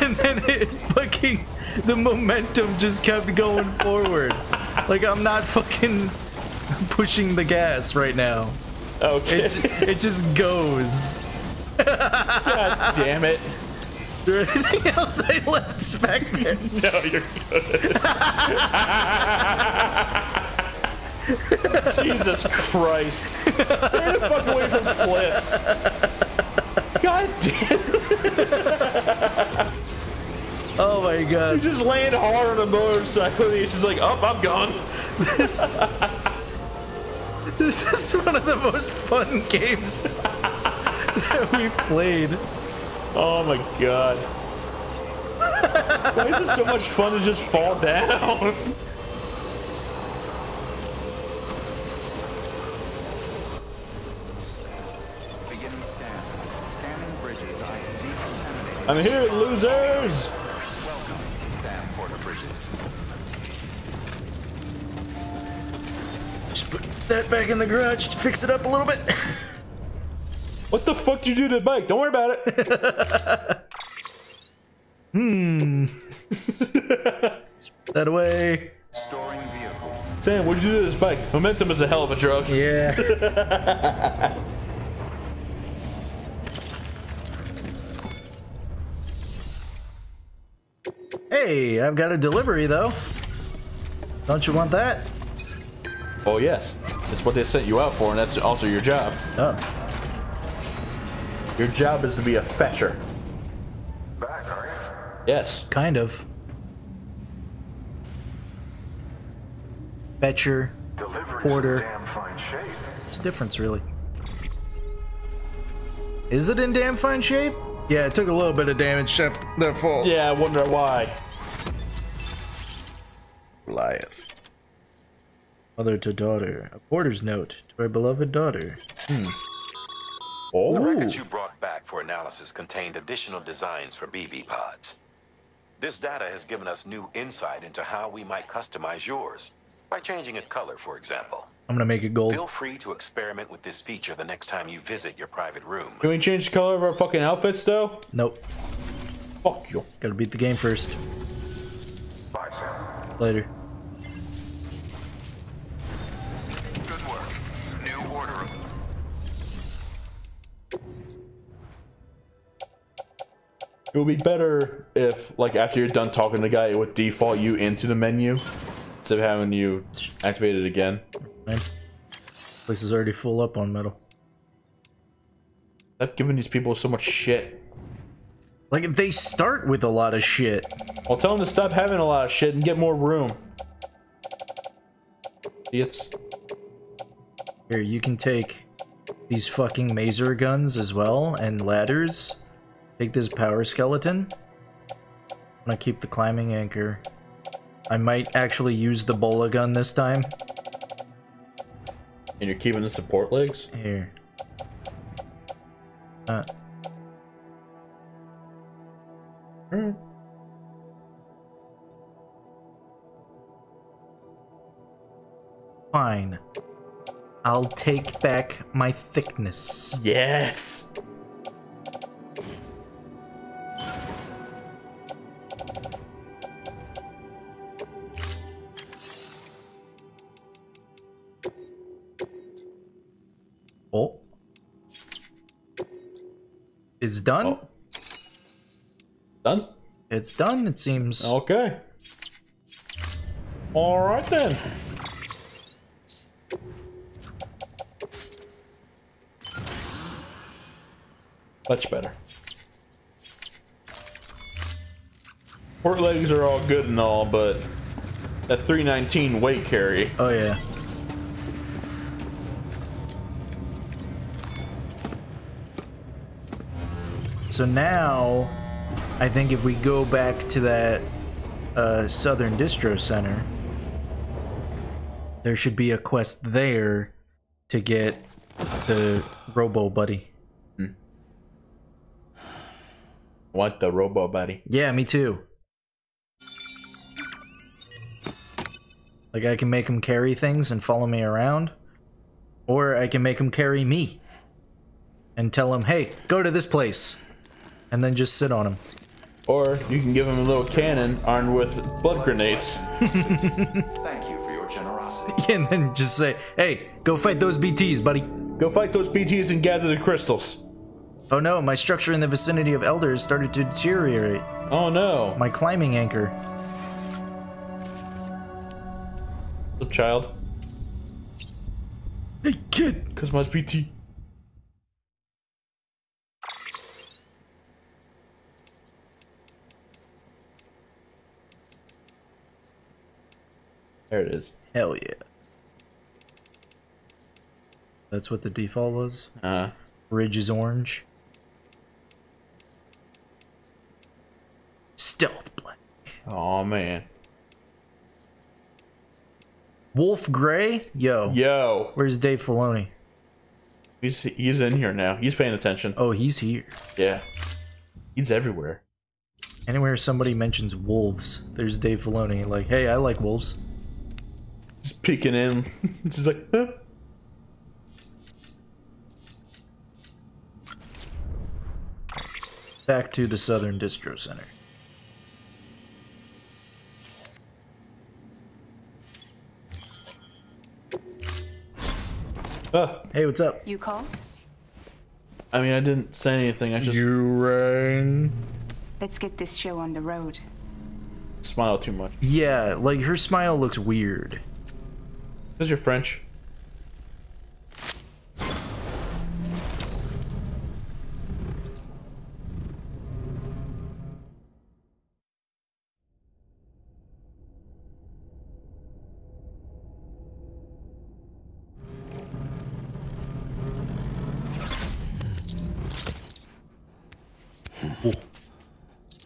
and then it fucking the momentum just kept going forward. Like I'm not fucking pushing the gas right now. Okay. It, it just goes. God damn it. Is there anything else I left back there? No, you're good. Jesus Christ. Stay the fuck away from cliffs. God damn. Oh my god. You just land hard on a motorcycle and it's just like, oh, I'm gone. This, this is one of the most fun games that we've played. Oh my god. Why is it so much fun to just fall down? Beginning scan. Scanning bridges. ID contaminated. I'm here, losers! Just put that back in the garage to fix it up a little bit. What the fuck did you do to the bike? Don't worry about it. Hmm. that away. Storing vehicle. Sam, what'd you do to this bike? Momentum is a hell of a drug. Yeah. hey, I've got a delivery though. Don't you want that? Oh, yes. That's what they sent you out for, and that's also your job. Oh. Your job is to be a fetcher. Back, are you? Yes. Kind of. Fetcher. Delivery's Porter. in damn fine shape. What's the difference, really? Is it in damn fine shape? Yeah, it took a little bit of damage that, that fall. Yeah, I wonder why. Goliath. Mother to daughter. A porter's note to our beloved daughter. Hmm. The Oh, records you brought back for analysis contained additional designs for BB pods. This data has given us new insight into how we might customize yours, by changing its color, for example. I'm gonna make it gold. Feel free to experiment with this feature the next time you visit your private room. can we change the color of our fucking outfits though? Nope. Fuck you. Gotta beat the game first. Later. It would be better if, like, after you're done talking to the guy, it would default you into the menu instead of having you activate it again. Man. Place is already full up on metal. Stop giving these people so much shit. Like, they start with a lot of shit. I'll tell them to stop having a lot of shit and get more room. Idiots. Here, you can take these fucking maser guns as well, and ladders. Take this power skeleton. I'm gonna keep the climbing anchor. I might actually use the bola gun this time. And you're keeping the support legs? Here. Uh. Fine. I'll take back my thickness. Yes. Oh. It's done? Oh. Done? It's done, it seems. Okay. All right then. Much better. Port legs are all good and all, but that 319 weight carry. Oh, yeah. So now, I think if we go back to that uh, Southern Distro Center, there should be a quest there to get the Robo Buddy. What the robo buddy? Yeah, me too. Like I can make him carry things and follow me around, or I can make him carry me and tell him, "Hey, go to this place," and then just sit on him. Or you can give him a little cannon armed with blood grenades. Thank you for your generosity. and then just say, "Hey, go fight those BTs, buddy." Go fight those BTs and gather the crystals. Oh no, my structure in the vicinity of Elders started to deteriorate. Oh no. My climbing anchor. What's child? Hey, kid. Cause my BT. There it is. Hell yeah. That's what the default was. Uh, Ridge is orange. Stealth black. oh man. Wolf Gray? Yo. Yo, Where's Dave Filoni? he's he's in here now. He's paying attention. Oh, he's here. Yeah, he's everywhere. Anywhere somebody mentions wolves, there's Dave Filoni. Like, hey, I like wolves. Just peeking in. Just like, huh? Back to the Southern Distro Center. Ah, Hey, what's up? You call? I mean, I didn't say anything. I just You rang. Let's get this show on the road. smile too much. Yeah, like her smile looks weird. Is your French?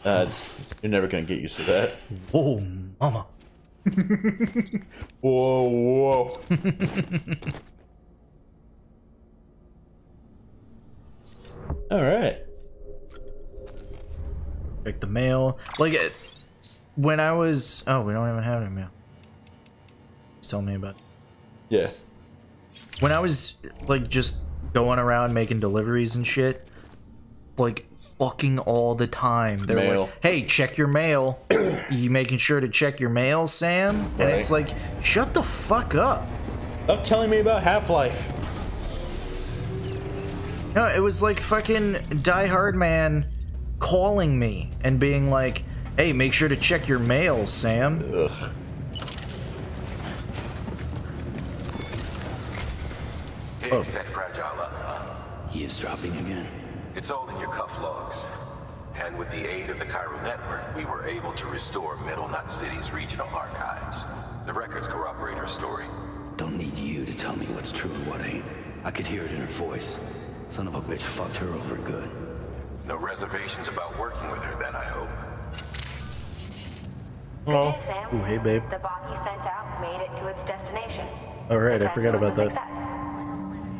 That's you're never gonna get used to that. Whoa, mama. Whoa, whoa. All right. Check the mail. Like, it- when I was... Oh, we don't even have any mail. Just tell me about it. Yeah. When I was, like, just going around making deliveries and shit, like, fucking all the time. They're Mail. like, hey, check your mail. you making sure to check your mail, Sam? And Right. it's like, shut the fuck up. Stop telling me about Half Life. No, it was like fucking Die-Hardman calling me and being like, hey, make sure to check your mail, Sam. Ugh. Higgs set Fragile uh, uh. up. Eavesdropping again. It's all in your cuff logs. And with the aid of the chiral network, we were able to restore Middle Knot City's regional archives. The records corroborate her story. Don't need you to tell me what's true and what ain't. I could hear it in her voice. Son of a bitch fucked her over good. No reservations about working with her, then, I hope. Oh. Hey, Sam. Ooh, hey, babe. The bot you sent out made it to its destination. All right, The I forgot about a that. Success.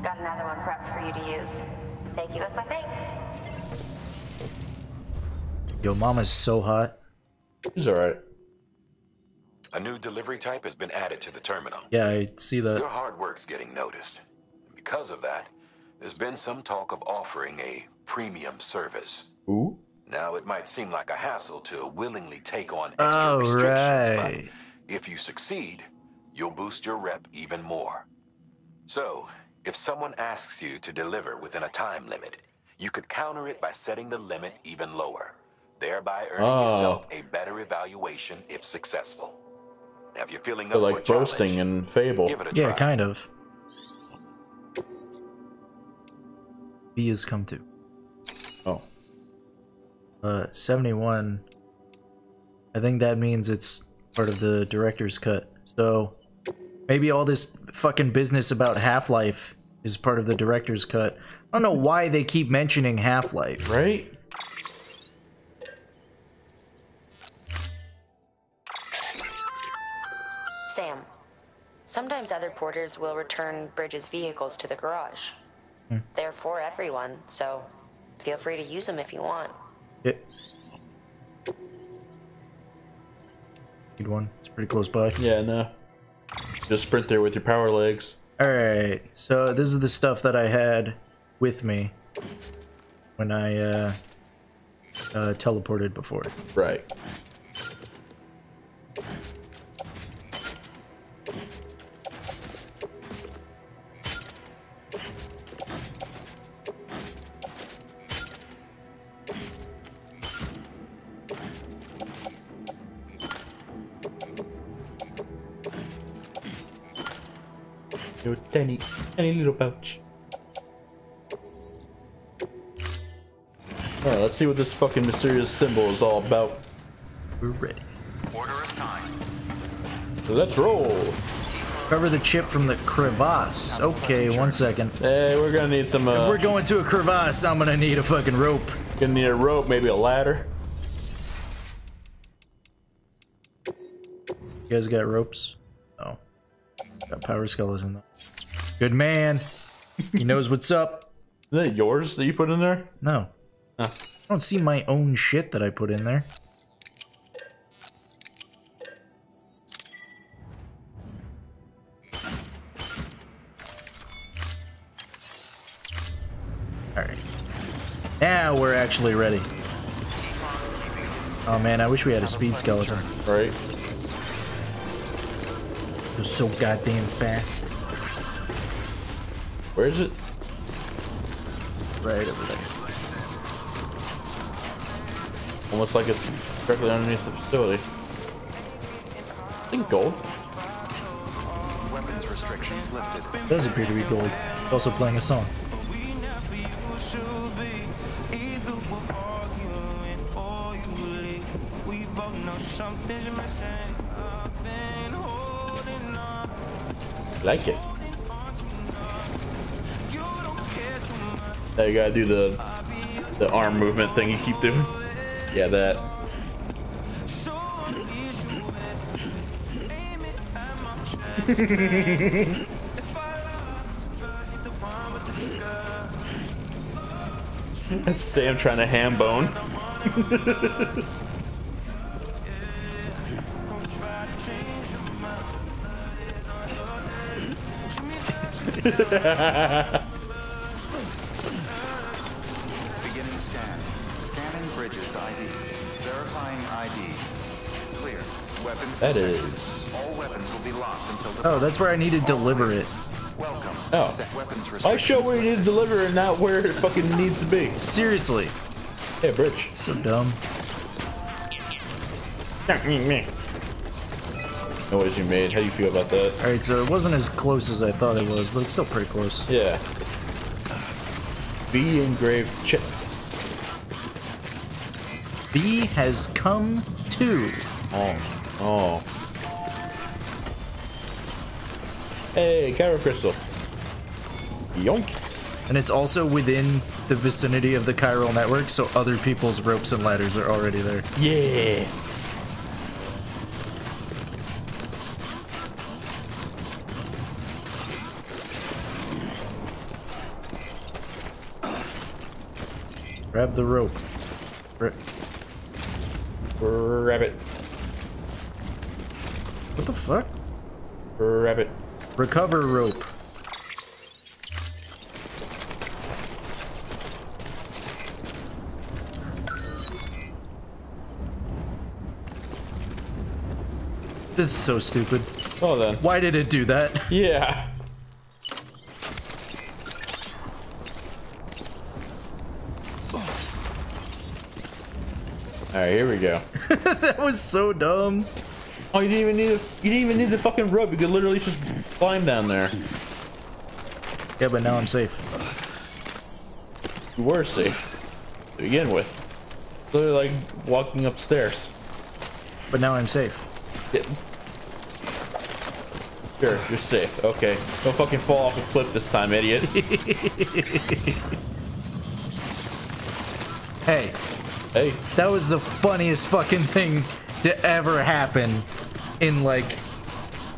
Got another one prepped for you to use. Thank you with my thanks. Yo, mama's so hot. He's all right. A new delivery type has been added to the terminal. Yeah, I see that. Your hard work's getting noticed. Because of that, there's been some talk of offering a premium service. Ooh. Now, it might seem like a hassle to willingly take on extra Oh, restrictions, right. but if you succeed, you'll boost your rep even more. So, if someone asks you to deliver within a time limit, you could counter it by setting the limit even lower, thereby earning Oh. yourself a better evaluation if successful. Now, if you're feeling They're up like boasting and Fable. give it a Yeah, try. kind of. B has come to. Oh. Uh, 71. I think that means it's part of the director's cut. So maybe all this fucking business about Half-Life is part of the director's cut. I don't know why they keep mentioning Half-Life. Right? Sam, sometimes other porters will return Bridges' vehicles to the garage. Hmm. They're for everyone, so feel free to use them if you want. Yeah. Need one. It's pretty close by. Yeah, no. Just sprint there with your power legs. Alright, so this is the stuff that I had with me when I uh, uh, teleported before. Right. Your tiny, tiny little pouch. Alright, let's see what this fucking mysterious symbol is all about. We're ready. Order assigned. Let's roll. Cover the chip from the crevasse. Okay, one second. Hey, we're gonna need some. Uh, If we're going to a crevasse, I'm gonna need a fucking rope. gonna need a rope, maybe a ladder. You guys got ropes? Oh. Got power skeleton though. Good man. He knows what's up. Is that yours that you put in there? No. Huh. I don't see my own shit that I put in there. Alright. Now we're actually ready. Oh man, I wish we had a speed skeleton. Right. It was so goddamn fast. Where is it? Right over there. Almost like it's directly underneath the facility. I think gold. Weapons restrictions lifted. It does appear to be gold. Also playing a song. Like it. Now you gotta do the the arm movement thing you keep doing. Yeah, that. That's Sam trying to ham bone. Ha ha ha ha ha. That detected. is. All weapons will be locked until the Oh, that's where I need to deliver it. Welcome. Oh. Set weapons Why show where you need to deliver and not where it fucking needs to be? Seriously. Hey, Bridge. So dumb. Noise you made. How do you feel about that? Alright, so it wasn't as close as I thought it was, but it's still pretty close. Yeah. B engraved chip. B has come to. Oh. Oh. Hey, chiral crystal. Yoink. And it's also within the vicinity of the chiral network, so other people's ropes and ladders are already there. Yeah. Grab the rope. Grab Rabbit. What fuck? Rabbit. Recover rope. This is so stupid. Oh then. Why did it do that? Yeah. All right, here we go. that was so dumb. Oh, you didn't even need a, you didn't even need the fucking rope. You could literally just climb down there. Yeah, but now I'm safe. You were safe to begin with. Literally like walking upstairs. But now I'm safe. Yeah. Sure, you're safe. Okay. Don't fucking fall off a cliff this time, idiot. Hey, hey. that was the funniest fucking thing to ever happen in like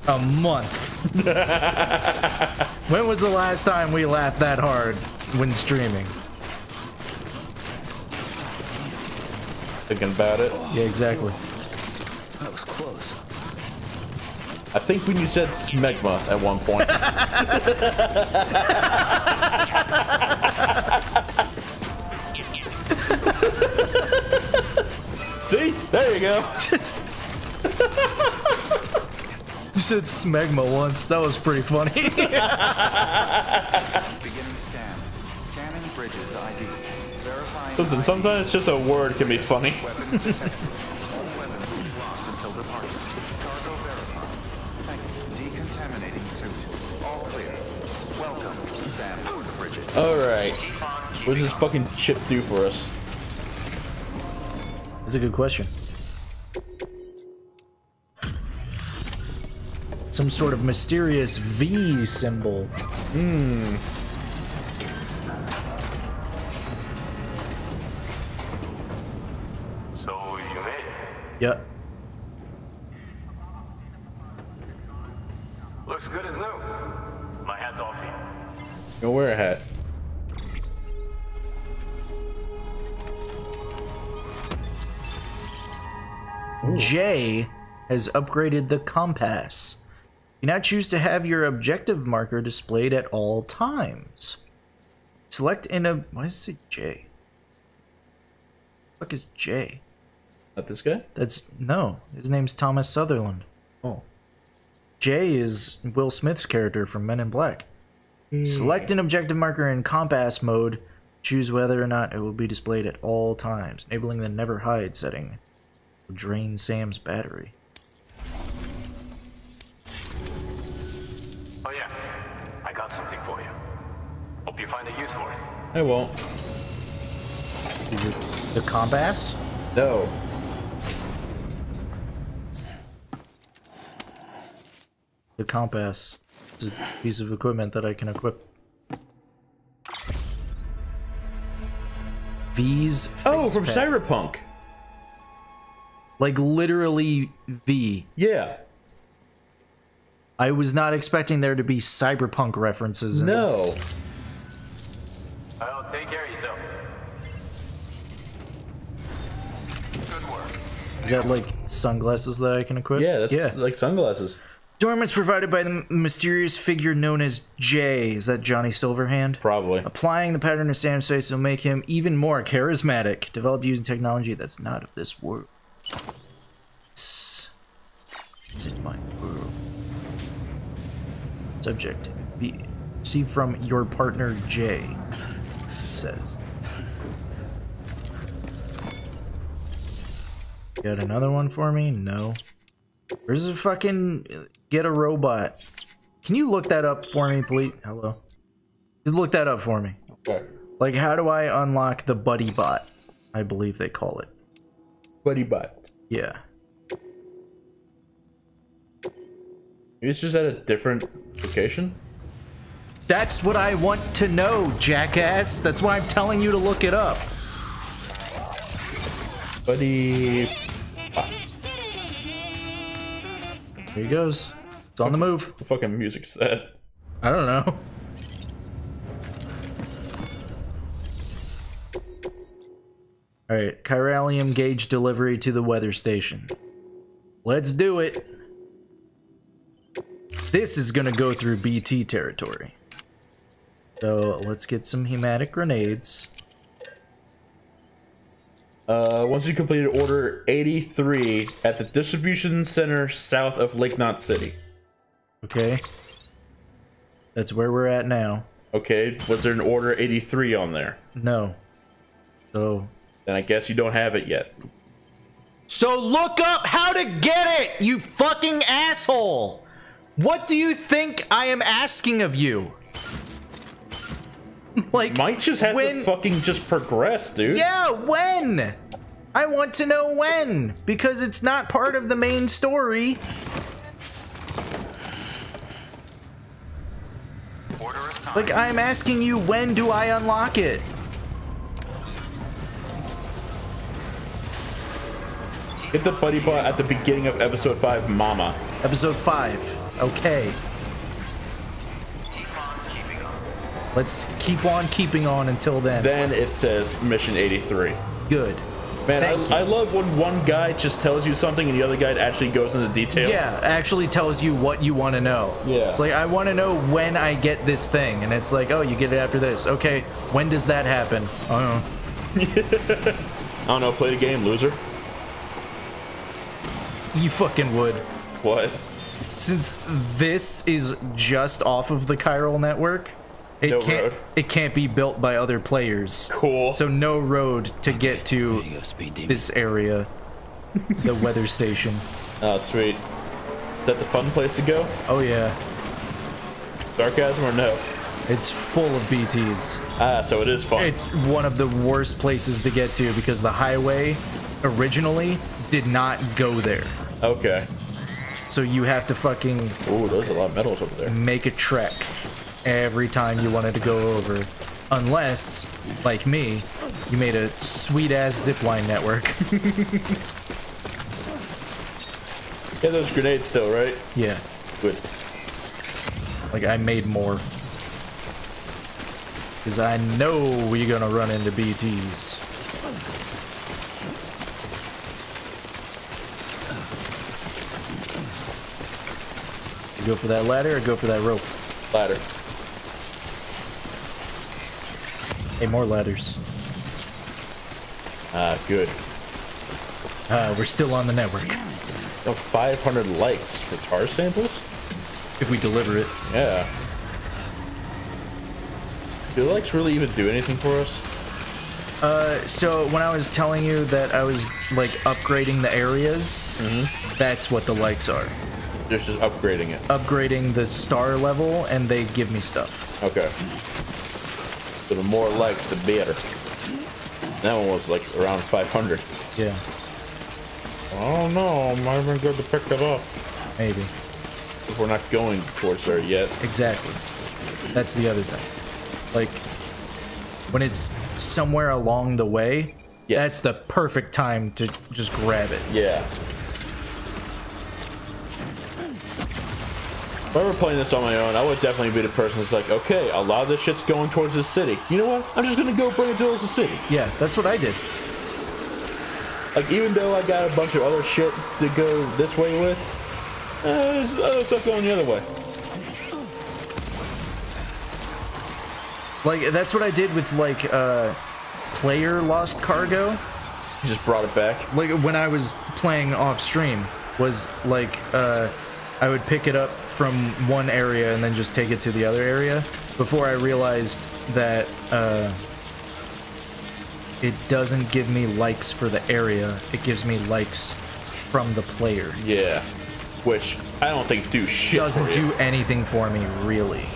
a month. when was the last time we laughed that hard when streaming? Thinking about it. Yeah, exactly. That was close. I think when you said smegma at one point. See? There you go. Just. you said smegma once. That was pretty funny. Beginning scan. Scanning bridges ID. Verifying Listen, sometimes just a word can be funny. weapons detected. All weapons will be locked until departure. Cargo verified. Thank you. Decontaminating suit. All clear. Welcome, Sam for the. Alright. What does this fucking chip do for us? That's a good question. Some sort of mysterious V symbol. Hmm. So you made it. Yep. Looks good as new. My hat's off to you. Go wear a hat. J has upgraded the compass. You now choose to have your objective marker displayed at all times. Select in a. Why does it say J? is J? Not this guy? That's no. His name's Thomas Sutherland. Oh. J is Will Smith's character from Men in Black. Hmm. Select an objective marker in compass mode. Choose whether or not it will be displayed at all times, enabling the never hide setting. Will drain Sam's battery. Got something for you. Hope you find a use for it. I won't. Is it the compass? No. The compass. It's a piece of equipment that I can equip. V's. Oh, face from pack. Cyberpunk. Like literally V. Yeah. I was not expecting there to be cyberpunk references. In No. This. Well, take care of yourself. Good work. Is that like sunglasses that I can equip? Yeah, that's yeah. like sunglasses. Dormant's provided by the mysterious figure known as Jay. Is that Johnny Silverhand? Probably. Applying the pattern of Sam's face will make him even more charismatic. Developed using technology that's not of this world. It's, it's in my world. Subject. Be, see from your partner Jay. It says. Got another one for me? No. Where's the fucking get a robot? Can you look that up for me, please? Hello. Just look that up for me. Okay. Like, how do I unlock the buddy bot? I believe they call it. Buddy bot. Yeah. It's just at a different location. That's what I want to know, jackass. That's why I'm telling you to look it up. Buddy. Here he goes. It's on the move. The fucking music's that. I don't know. Alright, chiralium gauge delivery to the weather station. Let's do it. This is gonna go through BT territory. So let's get some hematic grenades. Uh, once you completed order 83 at the distribution center south of Lake Knot City. Okay. That's where we're at now. Okay, was there an order 83 on there? No. So Then I guess you don't have it yet. So look up how to get it, you fucking asshole! What do you think I am asking of you? like Might just have when- to fucking just progress, dude. Yeah, when? I want to know when because it's not part of the main story. Like I'm asking you when do I unlock it? Hit the buddy bot at the beginning of episode 5, Mama. Episode 5. Okay. Keep on keeping on. Let's keep on keeping on until then. Then it says mission 83. Good. Man, I, I love when one guy just tells you something and the other guy actually goes into detail. Yeah, actually tells you what you want to know. Yeah. It's like, I want to know when I get this thing. And it's like, oh, you get it after this. Okay, when does that happen? I don't know. I don't know, play the game, loser. You fucking would. What? Since this is just off of the chiral network, it No can't road. it can't be built by other players. Cool. So no road to get to go, this area. the weather station. Oh, sweet. Is that the fun place to go? Oh yeah. Sarcasm or no? It's full of BTs. Ah, so it is fun. It's one of the worst places to get to because the highway originally did not go there. Okay. So you have to fucking Ooh, there's a lot of metals over there. make a trek every time you wanted to go over. Unless, like me, you made a sweet ass zipline network. Yeah, those grenades still, right? yeah. Good. Like I made more. Cause I know we're gonna run into BTs. You go for that ladder or go for that rope? Ladder. Hey, more ladders. Ah, good. Uh, we're still on the network. Oh, 500 likes for tar samples? If we deliver it. Yeah. Do the likes really even do anything for us? Uh, so when I was telling you that I was like upgrading the areas, that's what the likes are. They're just upgrading it. Upgrading the star level, and they give me stuff. Okay. So the more likes, the better. That one was like around 500. Yeah, I don't no, might have been good to pick it up. maybe. If we're not going towards there yet. Exactly. That's the other thing. Like, when it's somewhere along the way, Yes. that's the perfect time to just grab it. Yeah. If I were playing this on my own, I would definitely be the person that's like, okay, a lot of this shit's going towards the city. You know what? I'm just gonna go bring it towards the city. Yeah, that's what I did. Like, even though I got a bunch of other shit to go this way with, uh, there's other stuff going the other way. Like that's what I did with like uh player lost cargo. You just brought it back. Like when I was playing off stream was like uh I would pick it up from one area and then just take it to the other area before I realized that uh it doesn't give me likes for the area. It gives me likes from the player. Yeah. Which I don't think do shit. Doesn't do anything for me really.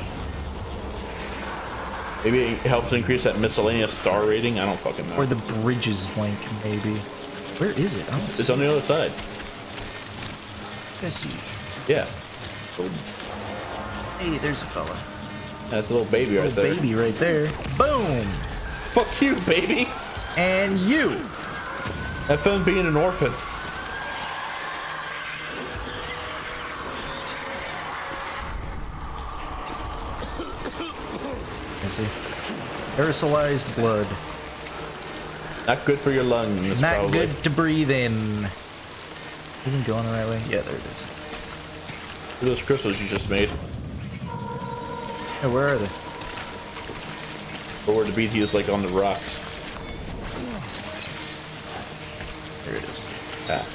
Maybe it helps increase that miscellaneous star rating. I don't fucking know. Or the bridges link, maybe. Where is it? It's see on the other side. I see. Yeah. Hey, there's a fella. That's a little baby right Little there. baby right there. Boom! Fuck you, baby. And you. Fun being an orphan. I see. Aerosolized blood. Not good for your lungs, Not probably. good to breathe in. Even going the right way? Yeah, there it is. Look at those crystals you just made. Hey, where are they? Or where the BT is like on the rocks. There it is. Ah.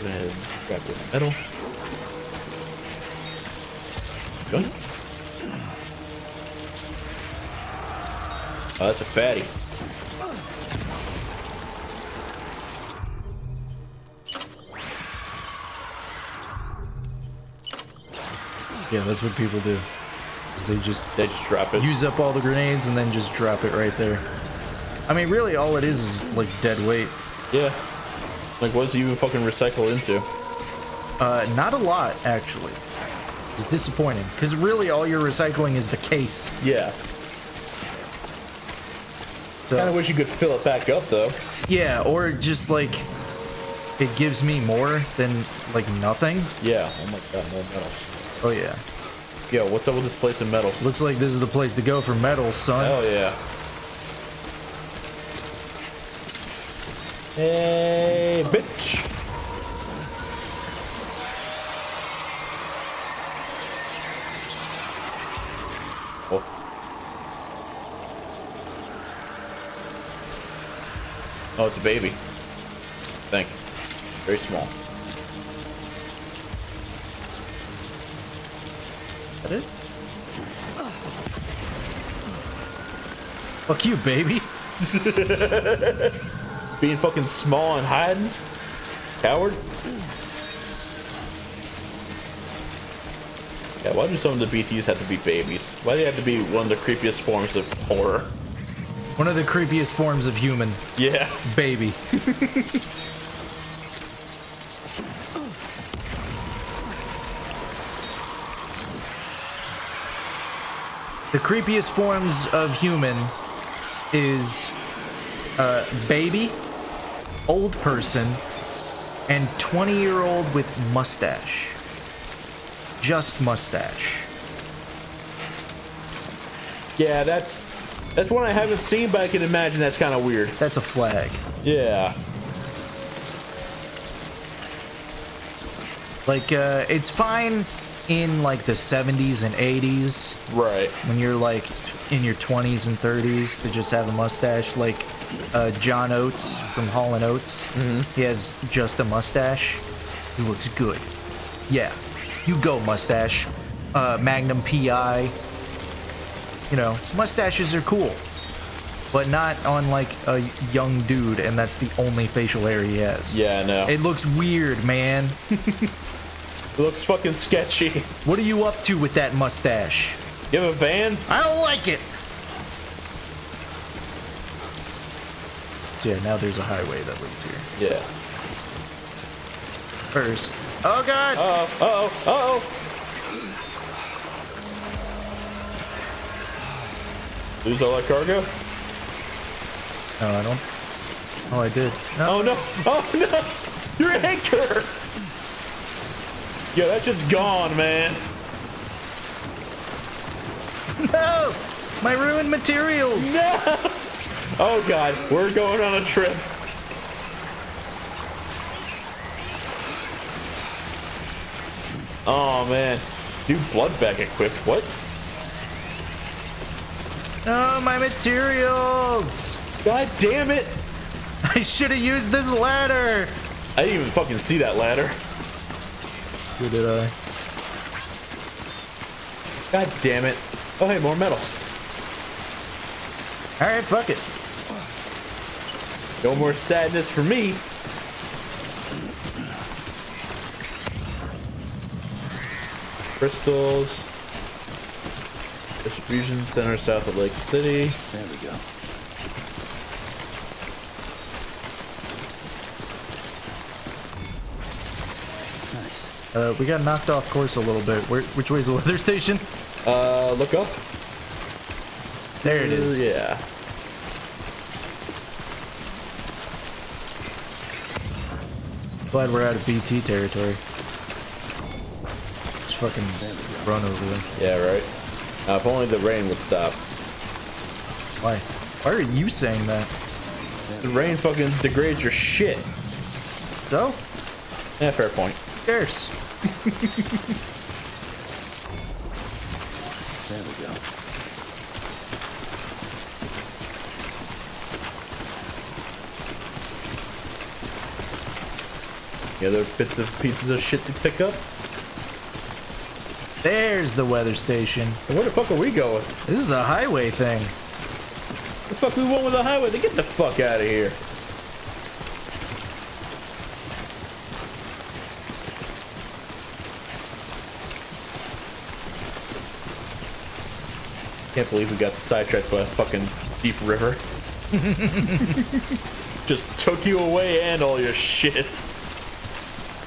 Go ahead grab this metal. Good. Oh, that's a fatty. Yeah, that's what people do. Is they just They just drop it. use up all the grenades and then just drop it right there. I mean, really, all it is is like dead weight. Yeah. Like, what does it even fucking recycle into? Uh, not a lot, actually. It's disappointing because really, all you're recycling is the case. Yeah. So- Kind of wish you could fill it back up, though. Yeah, or just like it gives me more than like nothing. Yeah. Oh my god, more metals. Oh yeah. Yo, what's up with this place in metals? Looks like this is the place to go for metals, son. Hell yeah. Hey, bitch. Oh. Oh, it's a baby. Think. Very small. Fuck you, baby. Being fucking small and hiding? Coward? Yeah, why do some of the BTs have to be babies? Why do they have to be one of the creepiest forms of horror? One of the creepiest forms of human, Yeah. baby. the creepiest forms of human is uh, baby, old person, and 20 year old with mustache. Just mustache. Yeah, that's that's one I haven't seen, but I can imagine that's kind of weird. That's a flag. Yeah. Like, uh, it's fine in like the 70s and 80s Right. when you're like in your 20s and 30s to just have a mustache. Like uh, John Oates from Hall and Oates, he has just a mustache. He looks good. Yeah, you go mustache. Uh, Magnum PI. You know, mustaches are cool, but not on like a young dude, and that's the only facial hair he has. Yeah, I know. It, It looks weird, man. looks fucking sketchy. What are you up to with that mustache? You have a van? I don't like it. Yeah, now there's a highway that leads here. Yeah. First. Oh god! Uh oh, uh oh, uh oh. Lose all that cargo? No, I don't. Oh, I did. No. Oh no, oh no! Your anchor! Yo, that shit's gone, man. No! My ruined materials! No! Oh god, we're going on a trip. Oh man. New blood bag equipped. What? Oh, my materials! God damn it! I should have used this ladder! I didn't even fucking see that ladder. Who did I? God damn it. Oh hey, more metals. Alright, fuck it. No more sadness for me. Crystals. Distribution center south of Lake City. There we go. Uh, we got knocked off course a little bit. Where, which way's the weather station? Uh, look up. There it is. Yeah. Glad we're out of BT territory. Just fucking run over there. Yeah, right. Uh, if only the rain would stop. Why? Why are you saying that? The rain fucking degrades your shit. So? Yeah, fair point. Cares. There we go. The other bits of pieces of shit to pick up. There's the weather station. And where the fuck are we going? This is a highway thing. The fuck we went with the highway? Then get the fuck out of here. Can't believe we got sidetracked by a fucking deep river. Just took you away and all your shit.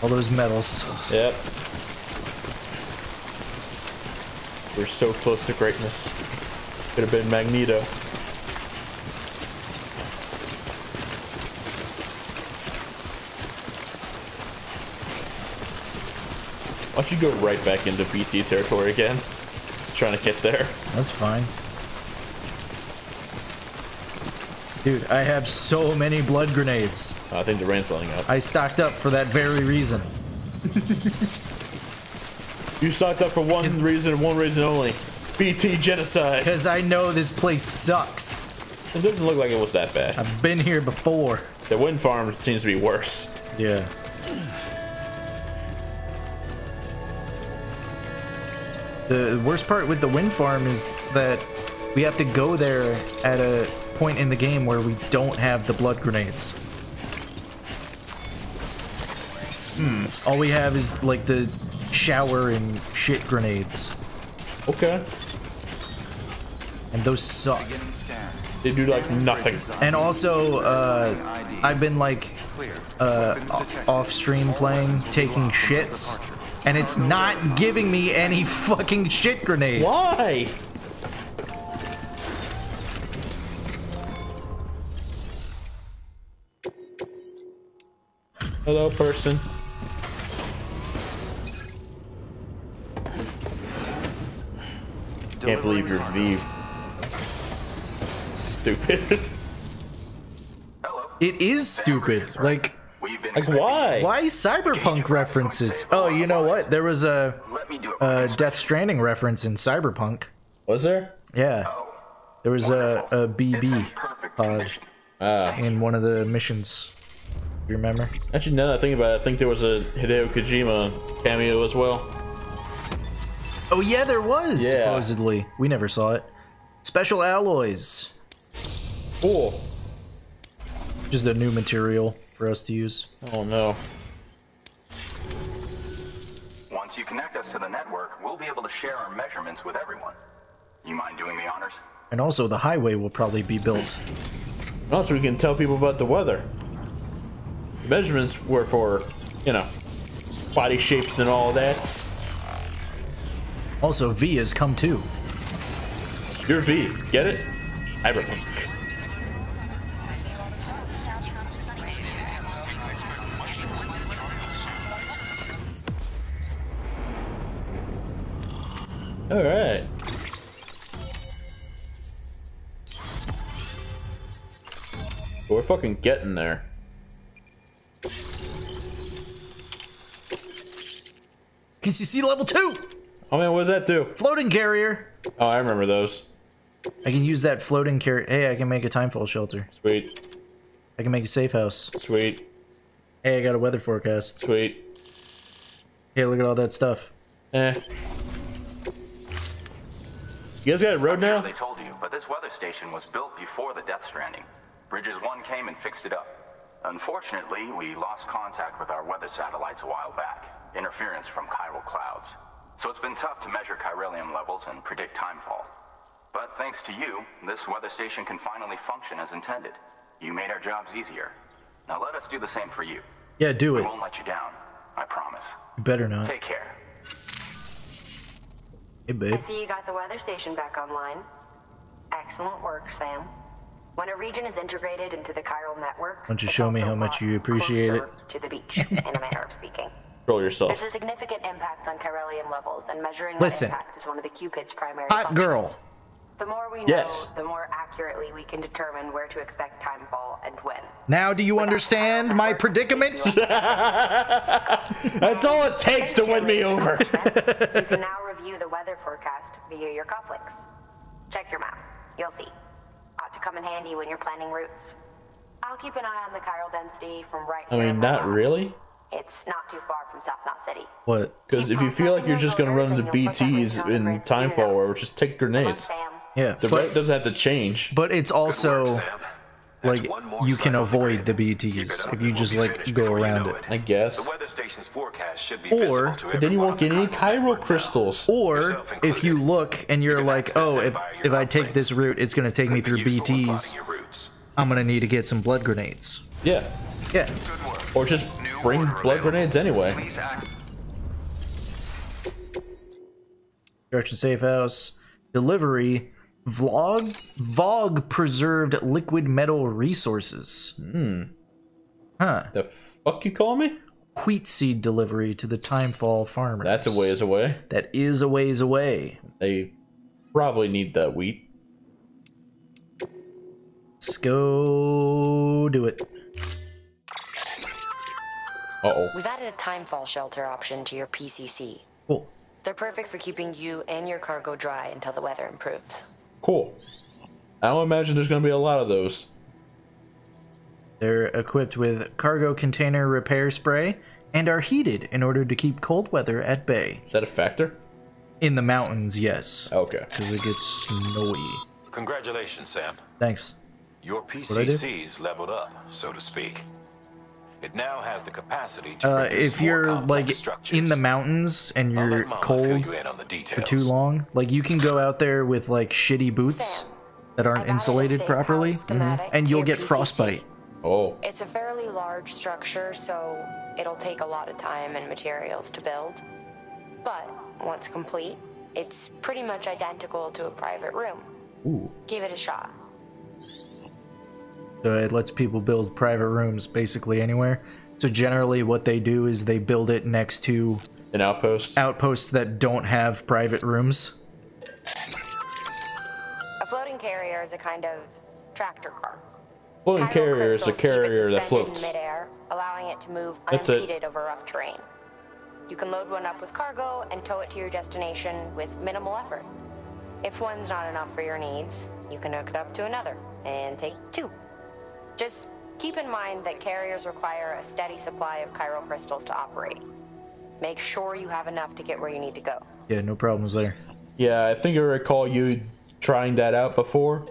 All those metals. Yep. We're so close to greatness. Could have been Magneto. Why don't you go right back into BT territory again? Trying to get there. That's fine. Dude, I have so many blood grenades. I think the rain's letting up. I stocked up for that very reason. You stocked up for one reason and one reason only. BT genocide. Because I know this place sucks. It doesn't look like it was that bad. I've been here before. The wind farm seems to be worse. Yeah. The worst part with the wind farm is that we have to go there at a point in the game where we don't have the blood grenades. Hmm. All we have is like the shower and shit grenades. Okay. And those suck. They do like nothing. And also, uh, I've been like uh, off stream playing, taking shits, and it's not giving me any fucking shit grenade. Why? Hello, person. Can't believe you're V. Stupid. It is stupid. Like, like why? why cyberpunk references? Oh, you know what? There was a, a Death Stranding reference in Cyberpunk. Was there? Yeah. There was a, a BB pod Ah. in one of the missions. You remember? Actually, now that I think about it, I think there was a Hideo Kojima cameo as well. Oh yeah, there was Yeah. supposedly. We never saw it. Special alloys. Cool. Just a new material for us to use. Oh no. Once you connect us to the network, we'll be able to share our measurements with everyone. You mind doing the honors? And also, the highway will probably be built. Also, we can tell people about the weather. Measurements were for, you know, body shapes and all that. Also, V has come too. You're V. Get it? Cyberpunk. All right. We're fucking getting there. PCC level two. Oh man, what does that do? Floating carrier. Oh, I remember those. I can use that floating carrier. Hey, I can make a timefall shelter. Sweet. I can make a safe house. Sweet. Hey, I got a weather forecast. Sweet. Hey, look at all that stuff. Eh. You guys got a road I'm now? Sure they told you, but this weather station was built before the Death Stranding. Bridges 1 came and fixed it up. Unfortunately, we lost contact with our weather satellites a while back. Interference from chiral clouds. So it's been tough to measure chiralium levels and predict timefall. But thanks to you, this weather station can finally function as intended. You made our jobs easier. Now let us do the same for you. Yeah, do it. We won't let you down. I promise. You better not. Take care. Hey, I see you got the weather station back online. Excellent work, Sam. When a region is integrated into the chiral network, why Don't you show me how much you appreciate it? closer to the beach, in a manner of speaking. Control yourself. There's a significant impact on chiralium levels, and measuring Listen. that impact is one of the Cupid's primary Hot functions. girl. The more we know, Yes. the more accurately we can determine where to expect timefall and when. Now, do you understand my predicament? That's all it takes to win me over. you can now review the weather forecast via your cufflinks. Check your map. You'll see. Ought to come in handy when you're planning routes. I'll keep an eye on the chiral density from right I mean, not lab. really. It's not too far from South Knot City. What? Because if you feel like you're just gonna run into BTs in Timefall, or just take grenades. Yeah, The but- rate doesn't have to change. But it's also like you can avoid the BTs if you just like go around it. I guess. The weather station's forecast should be Or visible to But then you won't get any chiral crystals. or if you look and you're like, oh, if if I take this route, it's gonna take me through BTs. I'm gonna need to get some blood grenades. Yeah. Yeah. Or just bring blood grenades anyway. Direction safe house. Delivery. Vlog. Vog preserved liquid metal resources. Hmm. Huh. The fuck you call me? Wheat seed delivery to the Timefall farmers. That's a ways away. That is a ways away. They probably need that wheat. Let's go do it. Uh oh. We've added a timefall shelter option to your PCC. Cool. They're perfect for keeping you and your cargo dry until the weather improves. Cool. I don't imagine there's gonna be a lot of those. They're equipped with cargo container repair spray and are heated in order to keep cold weather at bay. Is that a factor? In the mountains, yes. Okay. Because it gets snowy. Congratulations, Sam. Thanks. Your What'd PCC's leveled up, so to speak. It now has the capacity to Uh, if you're like structures. in the mountains and you're let Mama fill cold you on the for too long, like you can go out there with like shitty boots that aren't insulated properly, house schematic and you'll get PCC. frostbite. Oh. It's a fairly large structure, so it'll take a lot of time and materials to build. But once complete, it's pretty much identical to a private room. Ooh. Give it a shot. So it lets people build private rooms basically anywhere. So generally, what they do is they build it next to an outpost. Outposts that don't have private rooms. A floating carrier is a kind of tractor car. Floating Chiral carrier is a crystals keep it carrier that floats. in midair, allowing it to move That's it. unimpeded over rough terrain. You can load one up with cargo and tow it to your destination with minimal effort. If one's not enough for your needs, you can hook it up to another and take two. Just keep in mind that carriers require a steady supply of chiral crystals to operate. Make sure you have enough to get where you need to go. Yeah, no problems there. Yeah, I think I recall you trying that out before,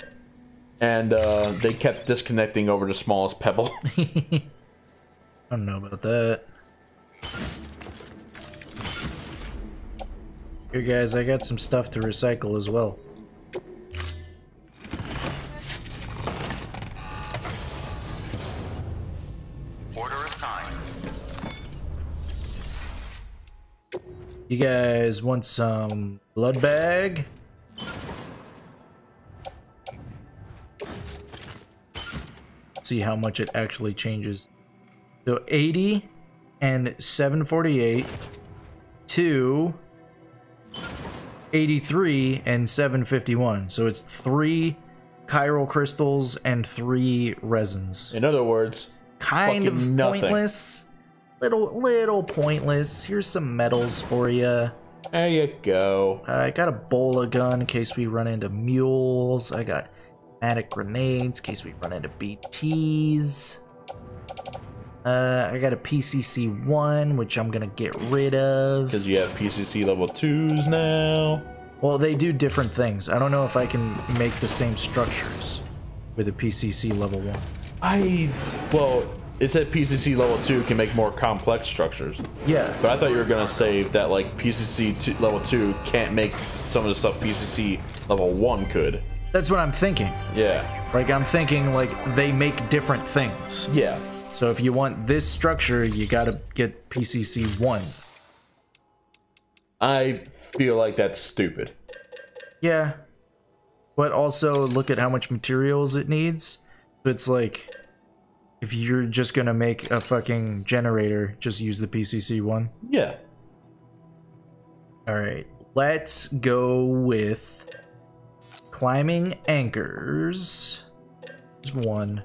and uh, they kept disconnecting over the smallest pebble. I don't know about that. Here, guys, I got some stuff to recycle as well. You guys want some blood bag? See how much it actually changes. So 80 and 748 to 83 and 751. So it's three chiral crystals and three resins. In other words, Kind of nothing. pointless. Little, little pointless. Here's some medals for you. There you go. I got a bola gun in case we run into mules. I got matic grenades in case we run into BTs. Uh, I got a PCC one, which I'm gonna get rid of. Because you have PCC level twos now. Well, they do different things. I don't know if I can make the same structures with a PCC level one. I well, it said PCC level two can make more complex structures. Yeah, But I thought you were gonna say that like PCC two, level two can't make some of the stuff PCC level one could. that's what I'm thinking. Yeah. Like I'm thinking, like they make different things. Yeah. So if you want this structure, you gotta get PCC one. I feel like that's stupid. Yeah. But also look at how much materials it needs. It's like if you're just gonna make a fucking generator, just use the PCC one. Yeah. Alright. Let's go with climbing anchors. There's one.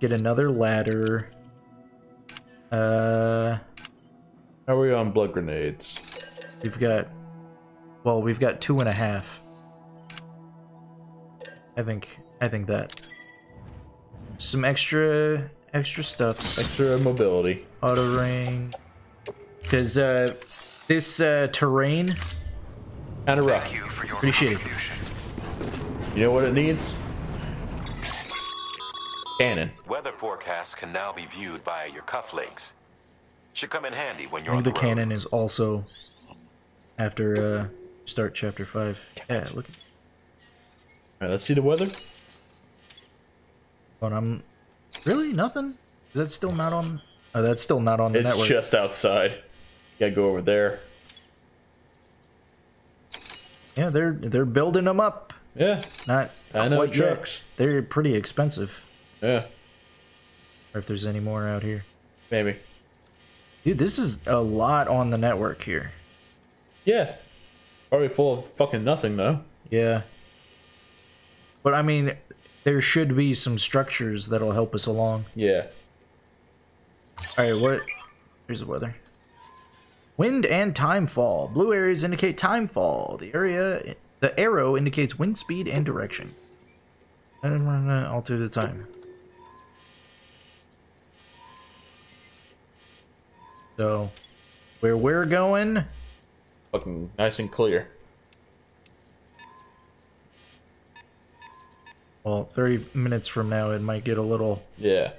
Get another ladder. Uh How are we on blood grenades? we've got well, we've got two and a half. I think I think that. Some extra extra stuff. Extra mobility. Auto rain. Cause uh this uh terrain Kinda rough. pretty shitty. You know what it needs? Cannon. Weather forecasts can now be viewed via your cufflinks. Should come in handy when you're on think the the cannon is also after uh start chapter five. Yeah, look Alright, let's see the weather. But I'm really nothing? Is that still not on Oh that's still not on the network? It's just outside. You gotta go over there. Yeah, they're they're building them up. Yeah. Not I know quite yet. trucks. They're pretty expensive. Yeah. Or if there's any more out here. Maybe. Dude, this is a lot on the network here. Yeah. Probably full of fucking nothing though. Yeah. But I mean, there should be some structures that'll help us along. Yeah. Alright, what? Here's the weather. Wind and time fall. Blue areas indicate time fall. The area, the arrow indicates wind speed and direction. And we're gonna alter the time. So, where we're going, Fucking nice and clear. Well, 30 minutes from now, it might get a little Yeah.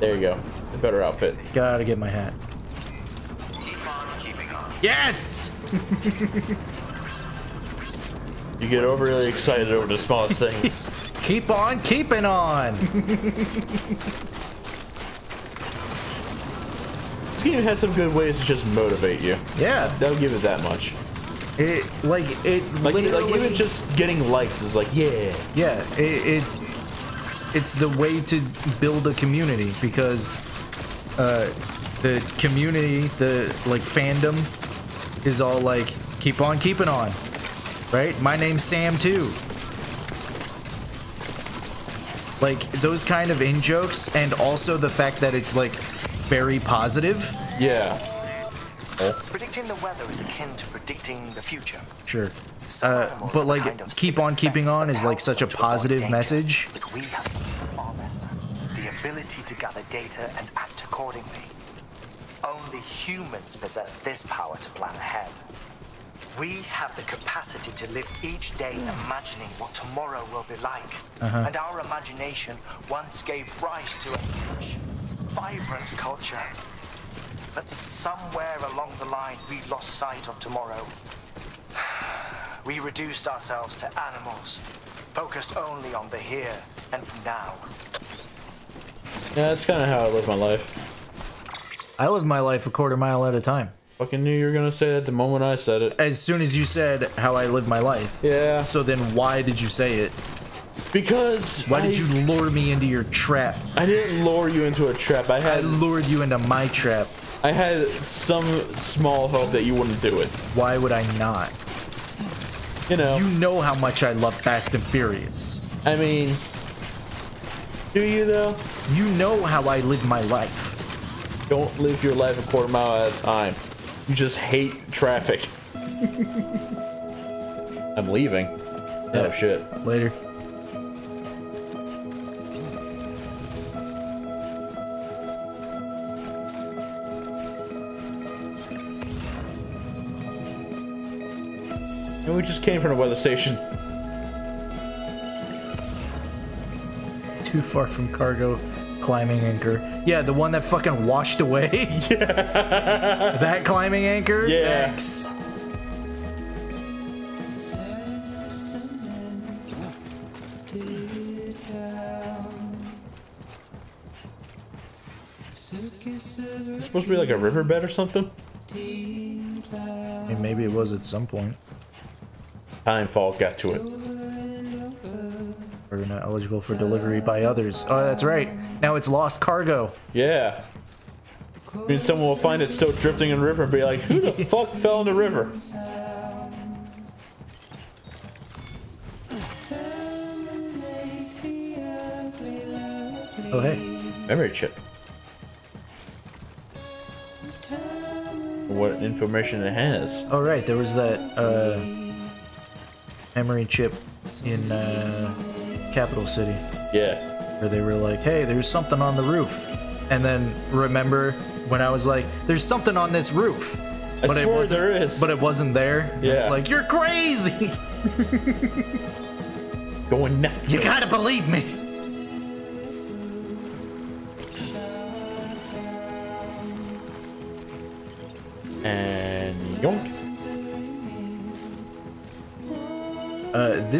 There you go. A better outfit. Gotta get my hat. Yes! You get overly excited over the smallest things. Keep on keeping on! This game has some good ways to just motivate you. Yeah. They'll give it that much. It, like, it Like, like even just getting likes is like, yeah. Yeah, it, it it's the way to build a community because uh, the community, the like fandom, is all like keep on keeping on, right? My name's Sam too. Like those kind of in jokes, and also the fact that it's like very positive. Yeah. Predicting the weather is akin to predicting the future. Sure. Uh, but like, keep on keeping on is like such a positive message. But we have something far better. The ability to gather data and act accordingly. Only humans possess this power to plan ahead. We have the capacity to live each day imagining what tomorrow will be like. Uh-huh. And our imagination once gave rise to a rich, vibrant culture. But somewhere along the line, we lost sight of tomorrow. We reduced ourselves to animals, focused only on the here and now. Yeah, that's kind of how I live my life. I live my life a quarter mile at a time. Fucking knew you were gonna say that the moment I said it. As soon as you said how I live my life. Yeah. So then why did you say it? Because Why did you lure me into your trap? I didn't lure you into a trap. I had I lured you into my trap. I had some small hope that you wouldn't do it. Why would I not? You know. You know how much I love Fast and Furious. I mean, do you though? You know how I live my life. Don't live your life a quarter mile at a time. You just hate traffic. I'm leaving. Oh shit. Later. And we just came from the weather station. Too far from cargo climbing anchor. Yeah, the one that fucking washed away. yeah. that climbing anchor? Yeah. Thanks. It's supposed to be like a riverbed or something. I mean, maybe it was at some point. Timefall got to it. We're not eligible for delivery by others. Oh, that's right. Now it's lost cargo. Yeah. I mean, someone will find it still drifting in the river and be like, who the fuck fell in the river? Oh, hey. Memory chip. What information it has. Oh, right. There was that uh, memory chip in uh, Capital City Yeah. where they were like, hey, there's something on the roof. And then remember when I was like, there's something on this roof. I it swear wasn't, there is. But it wasn't there. And It's like, you're crazy. Going nuts. You gotta believe me.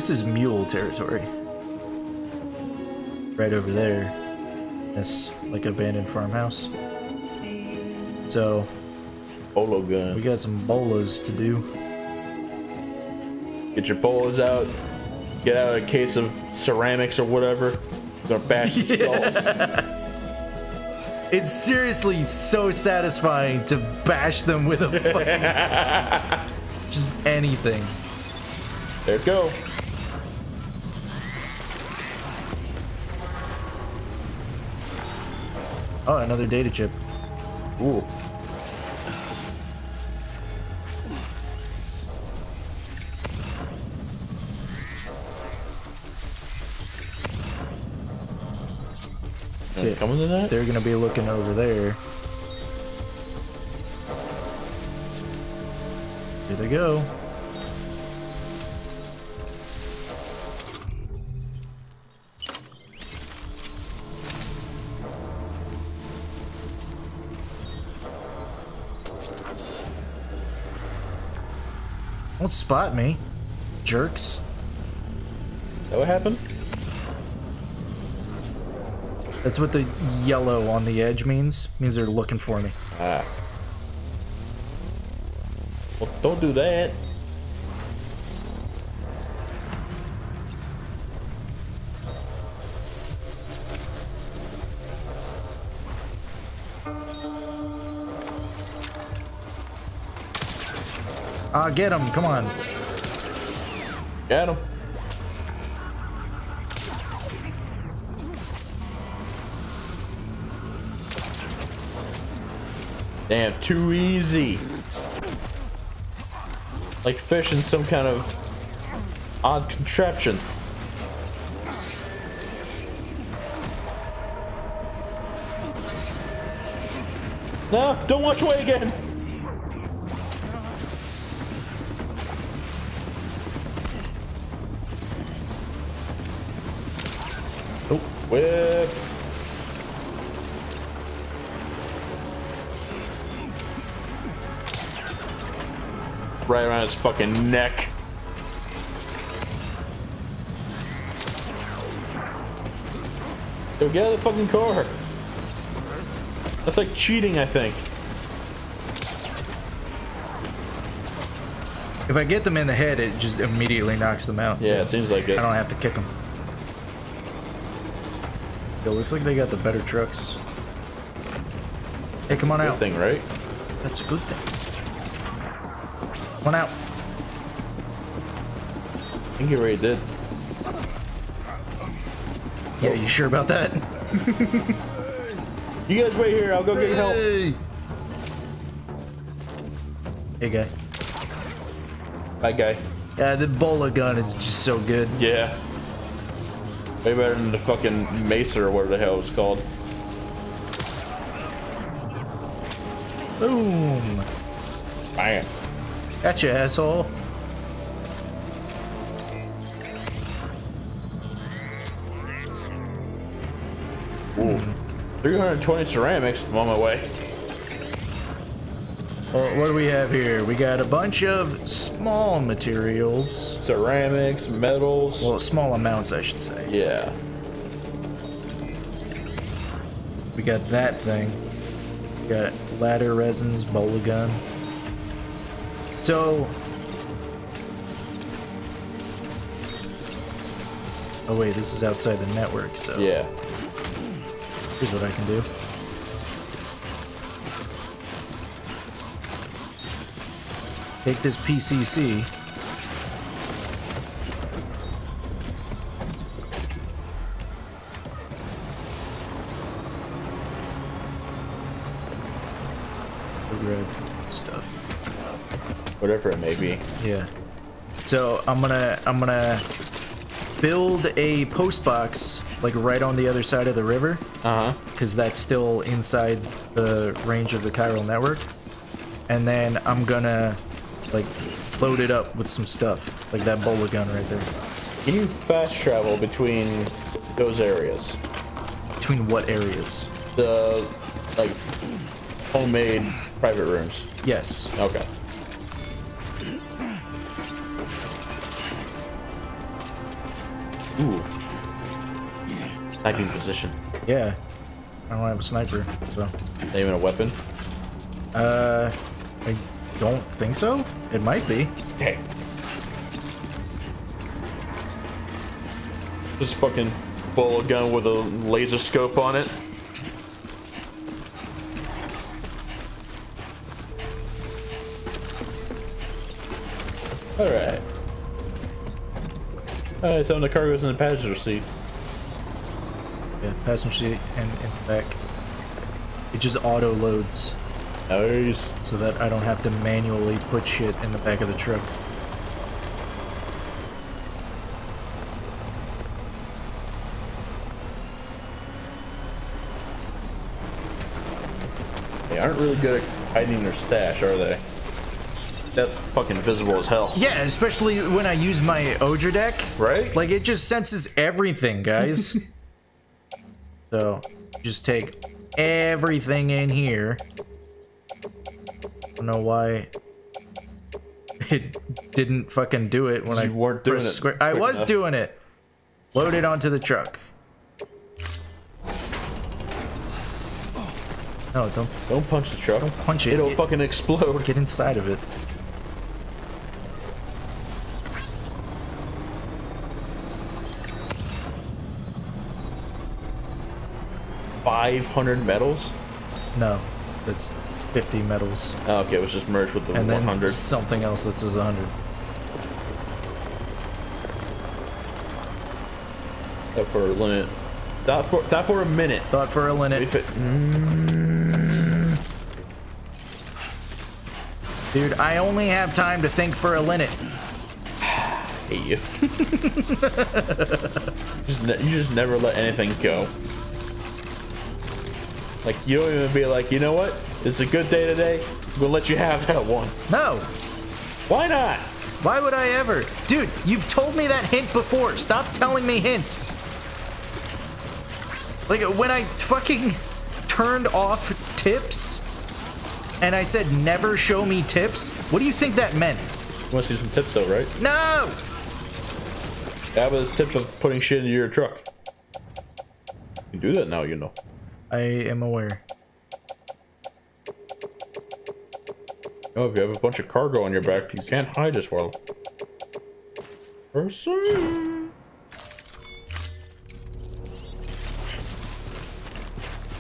This is mule territory. Right over there. That's like abandoned farmhouse. So bola gun. we got some bolas to do. Get your bolas out. Get out a case of ceramics or whatever. Gonna bash some skulls. It's seriously so satisfying to bash them with a fucking just anything. There it go. Oh, another data chip. Ooh. Shit. Coming to that? They're gonna be looking over there. Here they go. Don't spot me, jerks. Is that what happened? That's what the yellow on the edge means. Means they're looking for me. Ah. Well, don't do that. Ah, get him! Come on. Get him. Damn, too easy. Like fish in some kind of odd contraption. No, don't watch away again. His fucking neck. Yo, get out of the fucking car. That's like cheating, I think. If I get them in the head, it just immediately knocks them out. Yeah, too. it seems like it. I don't have to kick them. It looks like they got the better trucks. Hey, come on Good out. thing, right? That's a good thing. Come on out. I think you already did. Yeah, you sure about that? You guys wait here. I'll go get help. Hey, guy. Bye, guy. Yeah, the bola gun is just so good. Yeah. Way better than the fucking maser or whatever the hell it's called. Gotcha, asshole. Ooh. 320 ceramics. I'm on my way. Well, what do we have here? We got a bunch of small materials. Ceramics, metals. Well, small amounts, I should say. Yeah. We got that thing. We got ladder resins, bola gun. So. Oh wait, this is outside the network, so. Yeah. Here's what I can do. Take this PCC. The red stuff. Whatever it may be. Yeah. So I'm gonna I'm gonna build a post box like right on the other side of the river. Uh huh. Because that's still inside the range of the chiral network. And then I'm gonna like load it up with some stuff, like that bola gun right there. Can you fast travel between those areas? Between what areas? The like homemade private rooms. Yes. Okay. Sniping position. Yeah. I don't have a sniper, so. Not even a weapon. Uh, I don't think so. It might be. Okay. Just fucking bullet gun with a laser scope on it. Alright. Alright, so the cargo's in the passenger seat. Yeah, passenger seat and in the back. It just auto loads. Nice. So that I don't have to manually put shit in the back of the truck. They aren't really good at hiding their stash, are they? That's fucking visible as hell. Yeah, especially when I use my Odradek. Right? Like, it just senses everything, guys. so, just take everything in here. I don't know why it didn't fucking do it when I weren't doing pressed it square. I was enough. doing it. Load it onto the truck. No, don't Don't punch the truck. don't punch it. It'll fucking explode. Get inside of it. Five hundred medals? No, it's 50 medals. Oh, okay, it was just merged with the And one then hundred. something else that says 100. Thought for a minute. Thought for thought for a minute. Thought for a minute. It, mm. Dude, I only have time to think for a minute. hate you. just you just never let anything go. Like you don't even be like, you know what? It's a good day today. I'm gonna let you have that one. No. Why not? Why would I ever? Dude, you've told me that hint before. Stop telling me hints. Like when I fucking turned off tips and I said never show me tips, what do you think that meant? You want to see some tips though, right? No! That was tip of putting shit into your truck. You can do that now, you know. I am aware. Oh, if you have a bunch of cargo on your back, you can't hide as well. Person.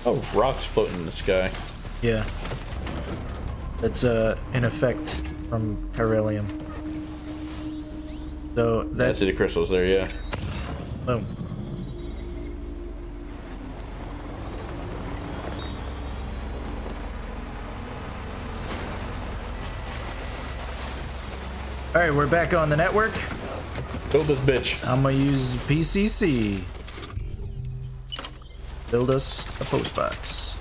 Oh, rocks floating in the sky. Yeah. That's uh, an effect from Chiralium. So Yeah, I that's see the crystals there, yeah. boom. All right, we're back on the network. Build this bitch. I'm gonna use PCC. Build us a post box.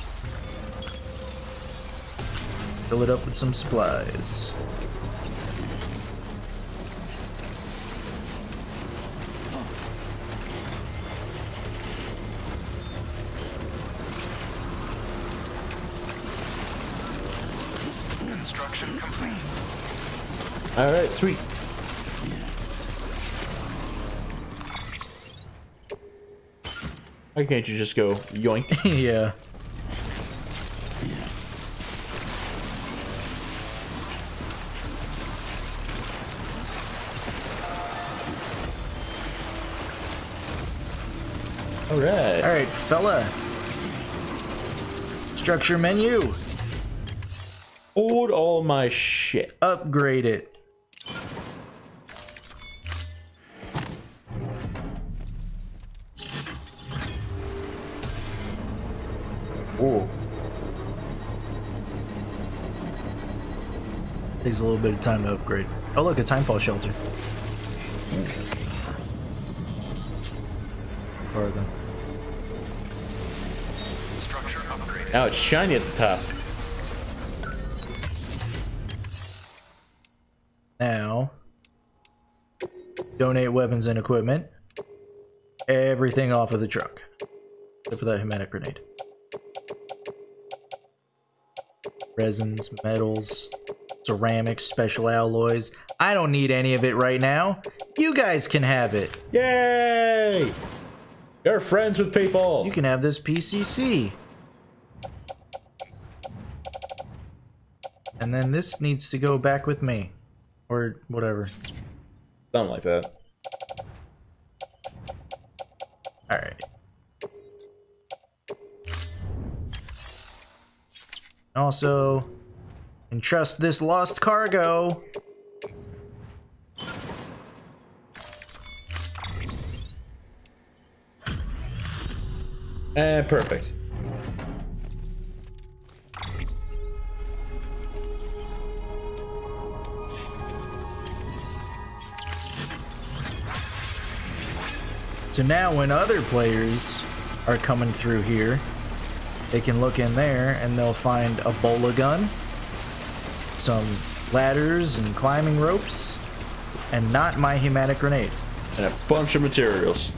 Fill it up with some supplies. All right, sweet. Why can't you just go yoink? yeah. All right. All right, fella. Structure menu. Hold all my shit. Upgrade it. Takes a little bit of time to upgrade. Oh look, a timefall shelter. Farther. Structure. Now it's shiny at the top. Donate weapons and equipment. Everything off of the truck. Except for that hematic grenade. Resins, metals, ceramics, special alloys. I don't need any of it right now. You guys can have it. Yay! You're friends with people. You can have this PCC. And then this needs to go back with me. Or whatever. Something like that. Alright. Also, entrust this lost cargo. Eh, perfect. So now when other players are coming through here, they can look in there and they'll find a bola gun, some ladders and climbing ropes, and not my hematic grenade. And a bunch of materials.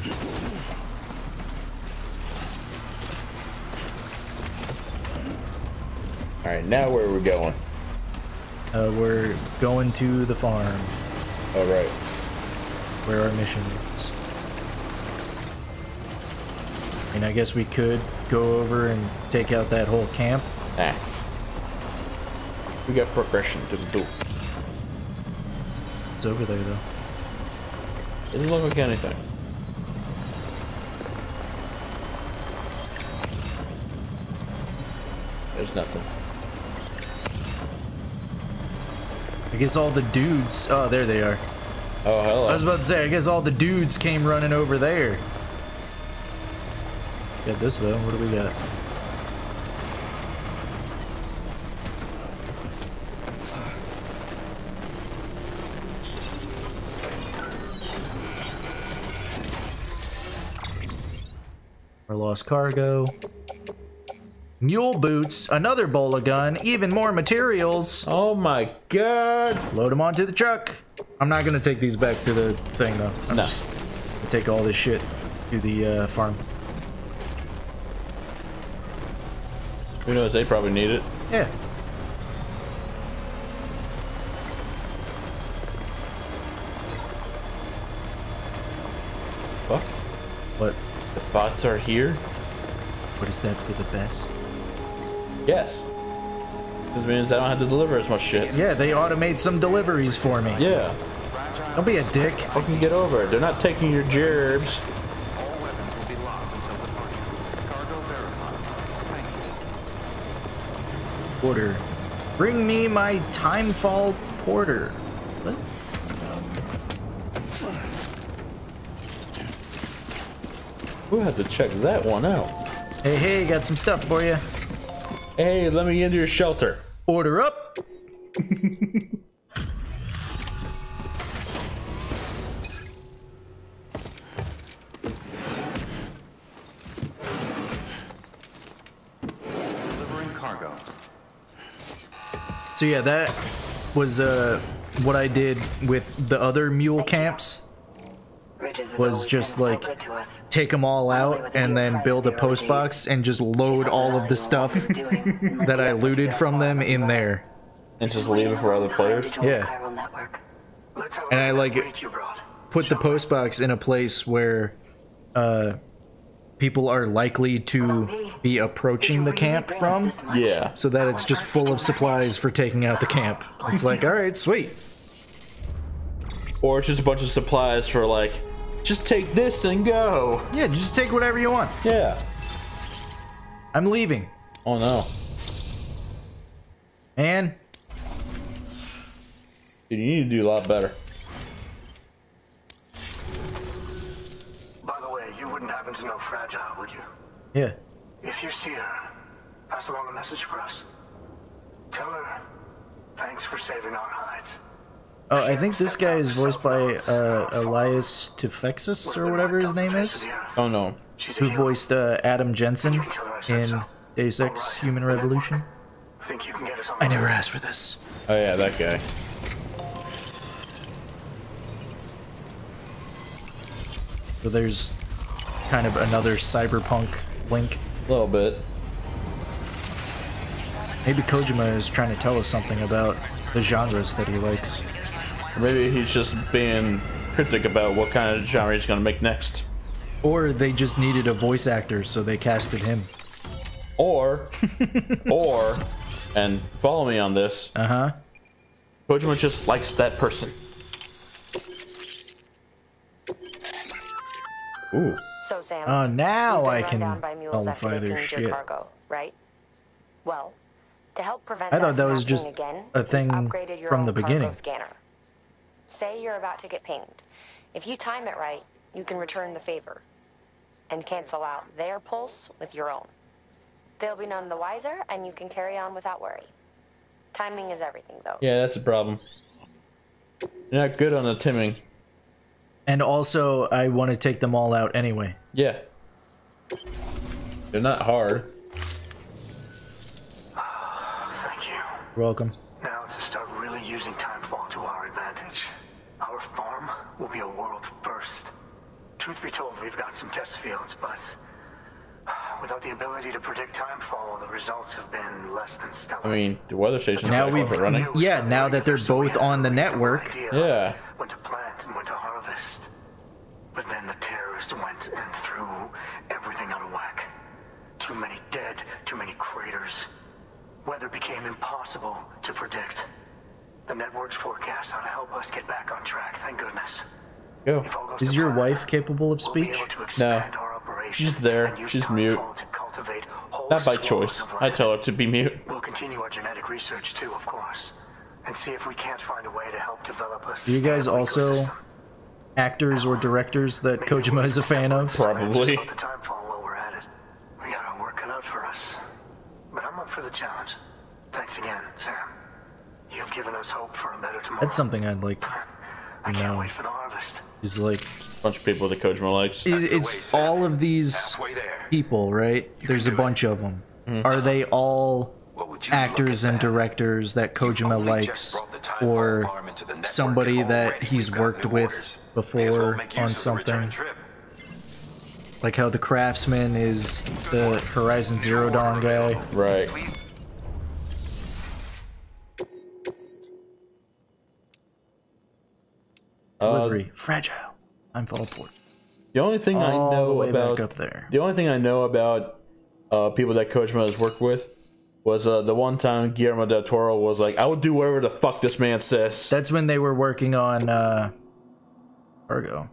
Alright, now where are we going? Uh, we're going to the farm Alright. where our mission is. And I guess we could go over and take out that whole camp. Ah. We got progression to do. It's over there though. Doesn't look like anything. There's nothing. I guess all the dudes. Oh, there they are. Oh, hello. I was about to say, I guess all the dudes came running over there. Got this though. What do we got? Our lost cargo. Mule boots, another bola gun, even more materials. Oh my god. Load them onto the truck. I'm not gonna take these back to the thing though. I'm No. just gonna take all this shit to the uh, farm. Who knows? They probably need it. Yeah. Fuck. What? The bots are here? What is that for the best? Yes. This means I don't have to deliver as much shit. Yeah, they automate some deliveries for me. Yeah. Don't be a dick. Fucking get over it. They're not taking your gerbs. All weapons will be locked until departure. Cargo verified. Thank Porter. Bring me my Timefall Porter. What? We'll have to check that one out. Hey, hey, got some stuff for you. Hey, let me into your shelter. Order up. So yeah, that was uh what I did with the other mule camps was just like take them all out and then build a post box and just load all of the stuff that I looted from them in there. And just leave it for other players? Yeah. And I like put the post box in a place where uh people are likely to be approaching the camp from. Yeah. So that it's just full of supplies for taking out the camp. It's like, all right, sweet. Or it's just a bunch of supplies for like, just take this and go. Yeah, just take whatever you want. Yeah. I'm leaving. Oh no. And Dude, you need to do a lot better. By the way, you wouldn't happen to know Fragile, would you? yeah. If you see her, pass along a message for us. Tell her, thanks for saving our hides. Oh, I think this guy is voiced by uh, Elias Toufexis or whatever his name is, Oh no. who voiced uh, Adam Jensen in Deus Ex Human Revolution. Think you can get us on I never asked for this. Oh yeah, that guy. So there's kind of another cyberpunk link. A little bit. Maybe Kojima is trying to tell us something about the genres that he likes. Maybe he's just being cryptic about what kind of genre he's gonna make next. Or they just needed a voice actor, so they casted him. Or, or, and follow me on this. Uh huh. Kojima just likes that person. Ooh. So Sam. Oh, now you've been I run can down by mules after nullify they their pinged your shit. cargo, right? Well, to help prevent I that thought that from was happening just again, a thing upgraded your from own the cargo beginning. Scanner. Say you're about to get pinged. If you time it right, you can return the favor and cancel out their pulse with your own. They'll be none the wiser, and you can carry on without worry. Timing is everything, though. Yeah, that's a problem. You're not good on the timing. And also, I want to take them all out anyway. Yeah. They're not hard. Thank you. You're welcome. Now to start really using Timefall to our advantage. Our farm will be a world first. Truth be told, we've got some test fields, but without the ability to predict Timefall, the results have been less than stellar. I mean, the weather station's Now we've running. yeah. Now that they're both on the network, Yeah. When to plant and when to harvest. But then the terrorists went and threw everything out of whack. Too many dead, too many craters. Weather became impossible to predict. The network's forecast how to help us get back on track, thank goodness. Go. is your wife capable of speech? No. She's there. She's mute. Not by choice. I tell her to be mute. We'll continue our genetic research too, of course. And see if we can't find a way to help develop a Do you guys also actors or directors that Kojima is a fan of? Probably. the Timefall while we're at it. We got our work cut out for us. But I'm up for the challenge. Thanks again, Sam. You've given us hope for a better tomorrow. That's something I'd like to know. for the harvest. Is like a bunch of people that Kojima likes. It's, it's all of these people, right? There's a bunch of them. Mm-hmm. Are they all actors and directors that Kojima likes, or somebody that he's worked with before on something? Like how the Craftsman is the Horizon Zero Dawn guy. Right. Delivery. Fragile. I'm full of port. The only thing I All the know way back about up there. the only thing I know about uh, people that Kojima has worked with was uh, the one time Guillermo del Toro was like, "I would do whatever the fuck this man says." That's when they were working on uh Argo.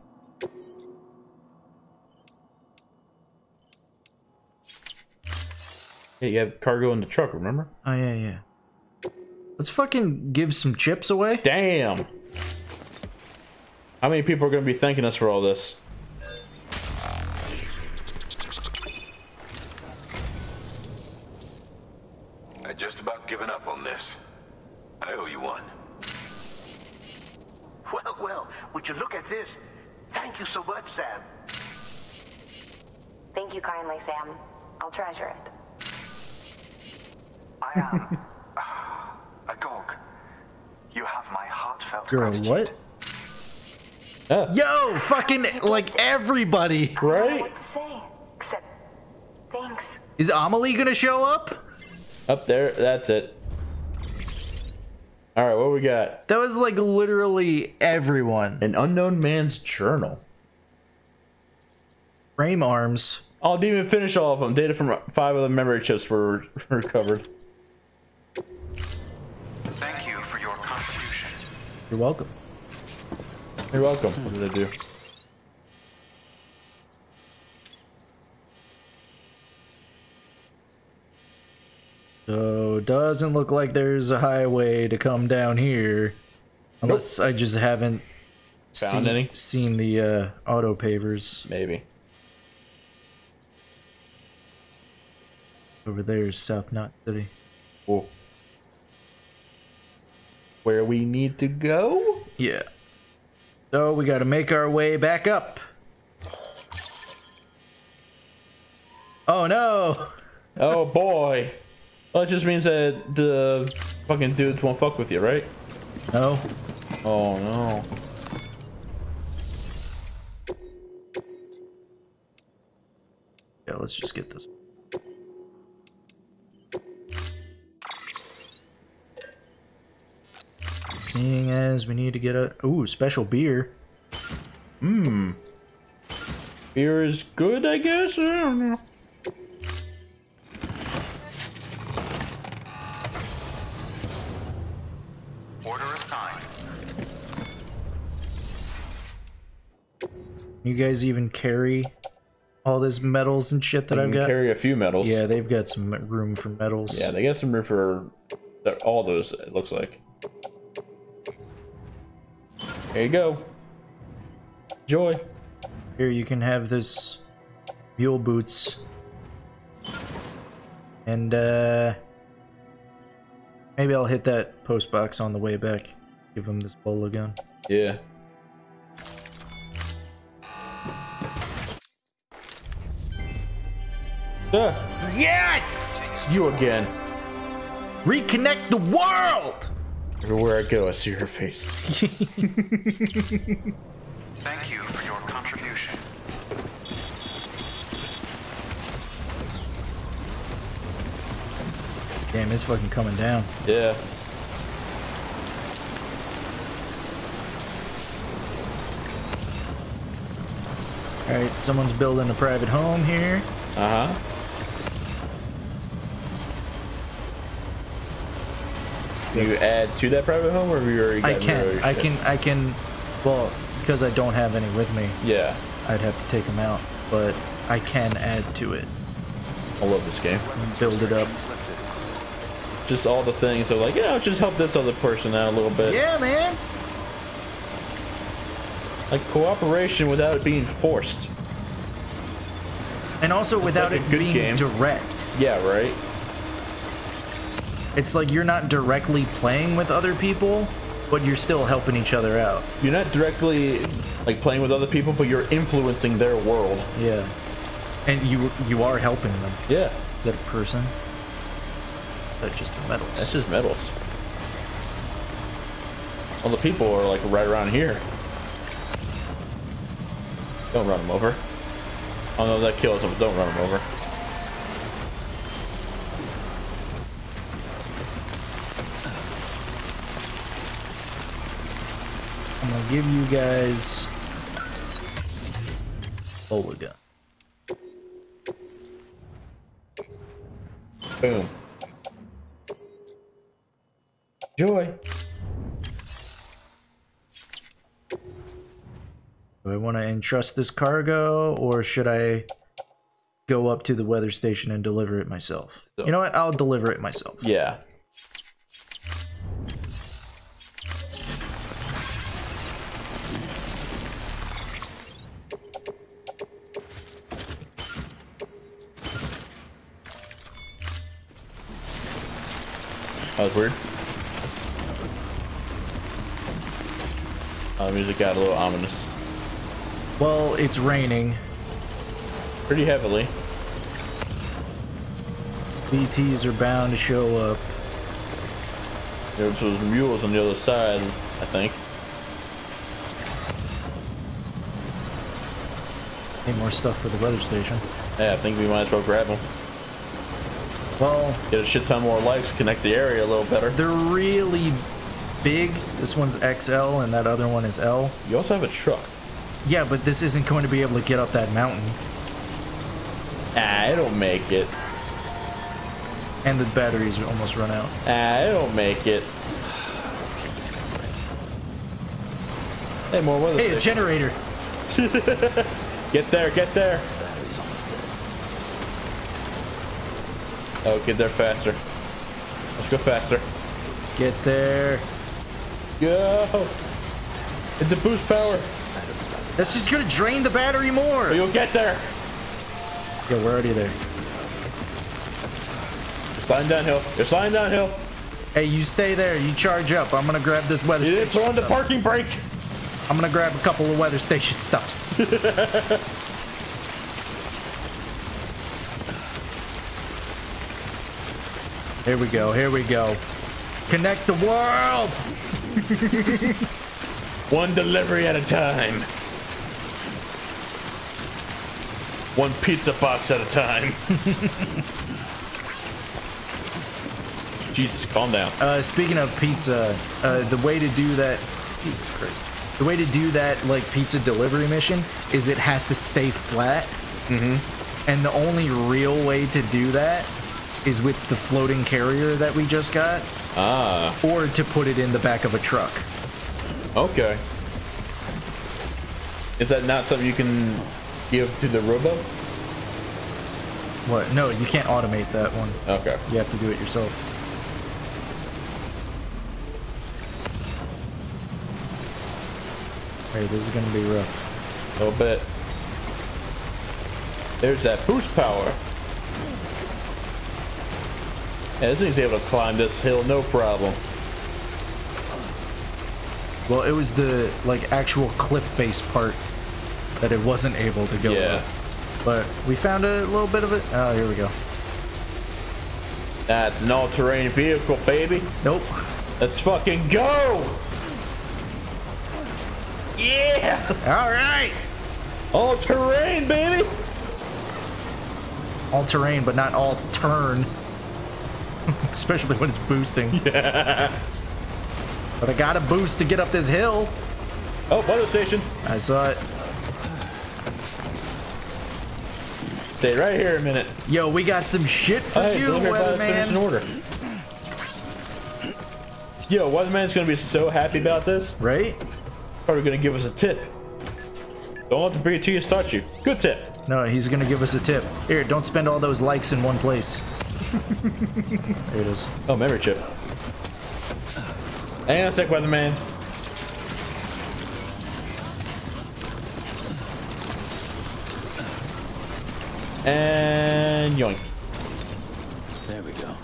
Yeah, you have cargo in the truck, remember? Oh yeah, yeah. Let's fucking give some chips away. Damn. How many people are gonna be thanking us for all this? I just about given up on this. I owe you one. Well, well, would you look at this? Thank you so much, Sam. Thank you kindly, Sam. I'll treasure it. I am a dog. You have my heartfelt You're a gratitude. what? Yo, fucking like everybody. I don't know Right? what to say, except thanks. Is Amelie gonna show up? Up there, that's it. Alright, what we got? That was like literally everyone. An unknown man's journal. Frame arms. Oh, didn't even finish all of them. Data from five of the memory chips were recovered. Thank you for your contribution. You're welcome. You're welcome. What did I do? So doesn't look like there's a highway to come down here, unless I just haven't Found seen, any? seen the uh, auto pavers. Maybe. Over there is South Knot City. Cool. Where we need to go? Yeah. So we got to make our way back up. Oh no! Oh boy. Well, it just means that the fucking dudes won't fuck with you, right? No. Oh no. Yeah, let's just get this. Seeing as we need to get a ooh special beer. Mmm. Beer is good, I guess. I don't know. You guys even carry all this metals and shit that I've got? carry a few medals. Yeah, they've got some room for metals. Yeah, they got some room for all those, it looks like. There you go. Joy. Here you can have this mule boots. And uh maybe I'll hit that post box on the way back. Give him this bola gun. Yeah. Yes! you again. Reconnect the world! Everywhere I go, I see her face. Thank you for your contribution. Damn, it's fucking coming down. Yeah. Alright, someone's building a private home here. Uh huh. You add to that private home, or have you already? I can, I can, I can, well, because I don't have any with me, Yeah, I'd have to take them out, but I can add to it, I love this game. build it up. Just all the things. So like, yeah, I'll just help this other person out a little bit. Yeah, man! Like cooperation without it being forced. And also without like it being game. direct. Yeah, right. It's like you're not directly playing with other people, but you're still helping each other out. You're not directly like playing with other people, but you're influencing their world. Yeah. And you you are helping them. Yeah, Is that a person? That's just the metals. that's just metals. All the people are like right around here. Don't run them over. Oh no, that kills them. Don't run them over. I'm gonna give you guys bola gun. Boom. Joy. Do I want to entrust this cargo, or should I go up to the weather station and deliver it myself. You know what? I'll deliver it myself. Yeah. That was weird. Uh, music got a little ominous. Well, it's raining. Pretty heavily. BTs are bound to show up. There's those mules on the other side, I think. Need more stuff for the weather station. Yeah, I think we might as well grab them. Well, get a shit ton more likes, connect the area a little better. They're really big. This one's XL and that other one is L. You also have a truck. Yeah, but this isn't going to be able to get up that mountain. Ah, it'll make it. And the batteries almost run out. Ah, it'll make it. Hey, more weather. Hey, a generator. get there, get there. Oh, get there faster. Let's go faster. Get there. Go. Hit the boost power. That's just gonna drain the battery more. But you'll get there. Yeah, we're already there. You're sliding downhill. You're sliding downhill. Hey, you stay there. You charge up. I'm gonna grab this weather you didn't put on the parking brake. I'm gonna grab a couple of weather station stuffs. Here we go. Here we go. Connect the world. One delivery at a time. One pizza box at a time. Jesus, calm down. Uh, speaking of pizza, uh, the way to do that, Jesus Christ, the way to do that like pizza delivery mission is it has to stay flat. Mm-hmm. And the only real way to do that is with the floating carrier that we just got, Ah, or to put it in the back of a truck. okay. Is that not something you can give to the robo? What? No, you can't automate that one. Okay. You have to do it yourself. Hey, this is gonna be rough. A little bit. There's that boost power. Yeah, this thing's able to climb this hill no problem. Well, it was the like actual cliff face part that it wasn't able to go Yeah. But we found a little bit of it. Oh, here we go. That's an all-terrain vehicle, baby. Nope. Let's fucking go! Yeah! All right. All-terrain, baby! All terrain, but not all turn. Especially when it's boosting. Yeah. But I got a boost to get up this hill. Oh, weather station. I saw it. Stay right here a minute. Yo, we got some shit for Hey, you, delivery box finished in weatherman. order. Yo, Weatherman's gonna be so happy about this. Right? Probably gonna give us a tip. Don't let the bring it to you start you. Good tip. No, he's gonna give us a tip. Here, don't spend all those likes in one place. There it is. Oh, memory chip. Hang on a sec, Weatherman. And yoink. There we go.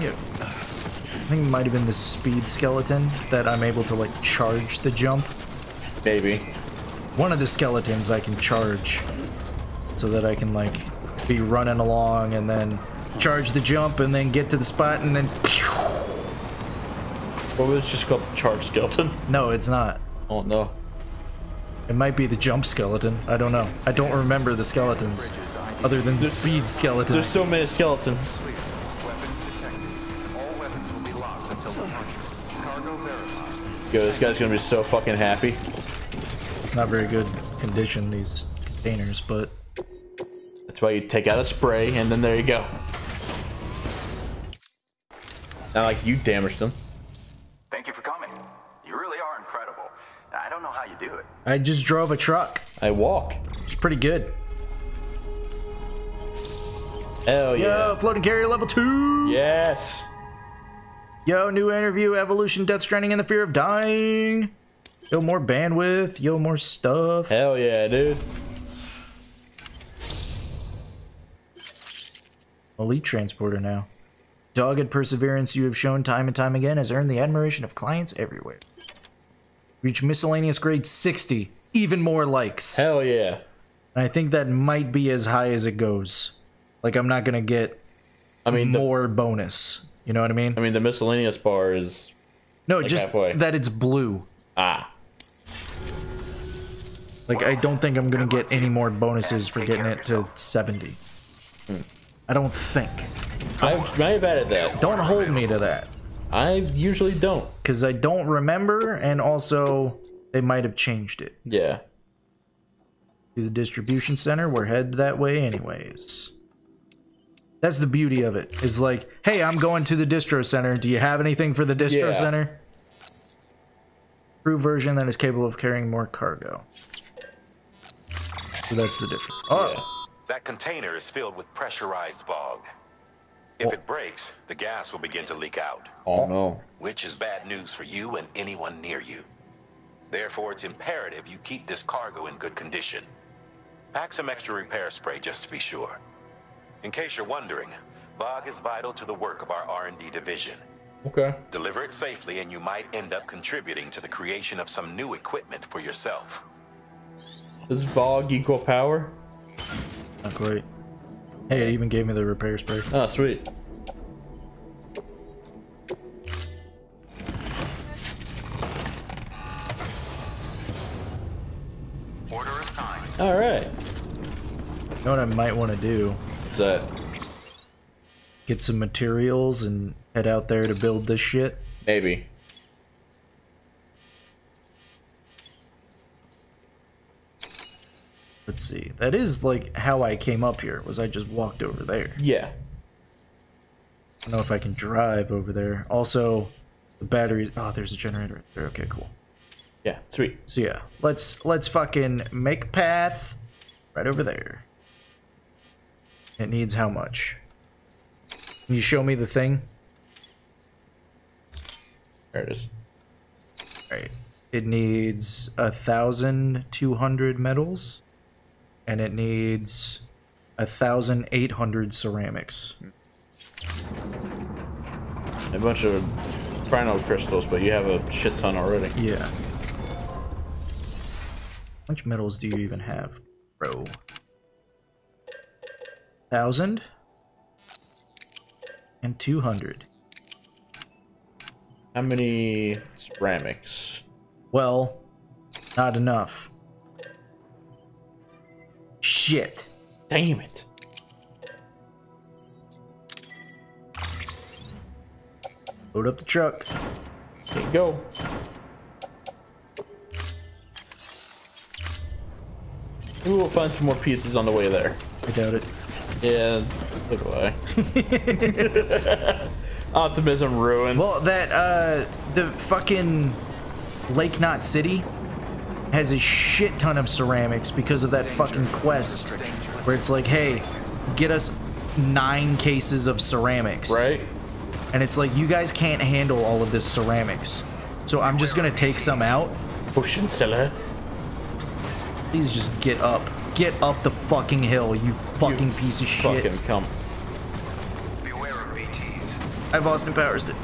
Yeah. I think it might have been the speed skeleton that I'm able to like charge the jump. Maybe. One of the skeletons I can charge so that I can like be running along and then charge the jump and then get to the spot and then What was it just called the charge skeleton? no, it's not. Oh no. It might be the jump skeleton. I don't know. I don't remember the skeletons other than the There's- speed skeleton. There's so many skeletons. Yo, this guy's gonna be so fucking happy. It's not very good condition these containers, but That's why you take out a spray and then there you go. Not like you damaged them. Thank you for coming. You really are incredible. I don't know how you do it. I just drove a truck. I walk. It's pretty good. Hell yeah. Yo, floating carrier level two. Yes. Yo, new interview, evolution, death stranding, and the fear of dying. Yo, more bandwidth. Yo, more stuff. Hell yeah, dude. Elite transporter now. Dogged perseverance you have shown time and time again has earned the admiration of clients everywhere. Reach miscellaneous grade 60. Even more likes. Hell yeah. And I think that might be as high as it goes. Like I'm not gonna get I mean more bonus. You know what I mean? I mean the miscellaneous bar is No, like just halfway. that it's blue. Ah. Like I don't think I'm gonna get any more bonuses for getting it to 70. I don't think. I, I have added that. Don't hold me to that. I usually don't. Because I don't remember, and also they might have changed it. Yeah. To the distribution center, we're headed that way anyways. That's the beauty of it. it. Is like, hey, I'm going to the distro center. Do you have anything for the distro Yeah. center? True version that is capable of carrying more cargo. So that's the difference. Oh, That container is filled with pressurized bog. If it breaks, the gas will begin to leak out. Oh no. Which is bad news for you and anyone near you. Therefore, it's imperative you keep this cargo in good condition. Pack some extra repair spray just to be sure. In case you're wondering, bog is vital to the work of our R&D division. Okay. Deliver it safely and you might end up contributing to the creation of some new equipment for yourself. Does Vogue equal power? Not great. Hey, it even gave me the repair spray. Oh, sweet. Order assigned. All right. You know what I might want to do? What's that? Get some materials and head out there to build this shit. Maybe. Let's see. That is like how I came up here. Was I just walked over there? Yeah. I don't know if I can drive over there. Also, the batteries. Oh, there's a generator right there. Okay, cool. Yeah, sweet. So yeah, let's let's fucking make a path right over there. It needs how much? Can you show me the thing? There it is. All right. It needs a thousand two hundred metals, and it needs a thousand eight hundred ceramics. A bunch of chiral crystals, but you have a shit ton already. Yeah. How much metals do you even have, bro? Thousand and two hundred. How many ceramics? Well, not enough. Shit. Damn it. Load up the truck. There you go. We will find some more pieces on the way there. I doubt it. Yeah, look away. Optimism ruined. Well, that uh, the fucking Lake Knot City has a shit ton of ceramics because of that fucking quest, where it's like, hey, get us nine cases of ceramics. Right. And it's like you guys can't handle all of this ceramics, so I'm just gonna take some out. Potion seller. Please just get up. Get up the fucking hill, you fucking piece of shit. Fucking come. I've Austin Powers it.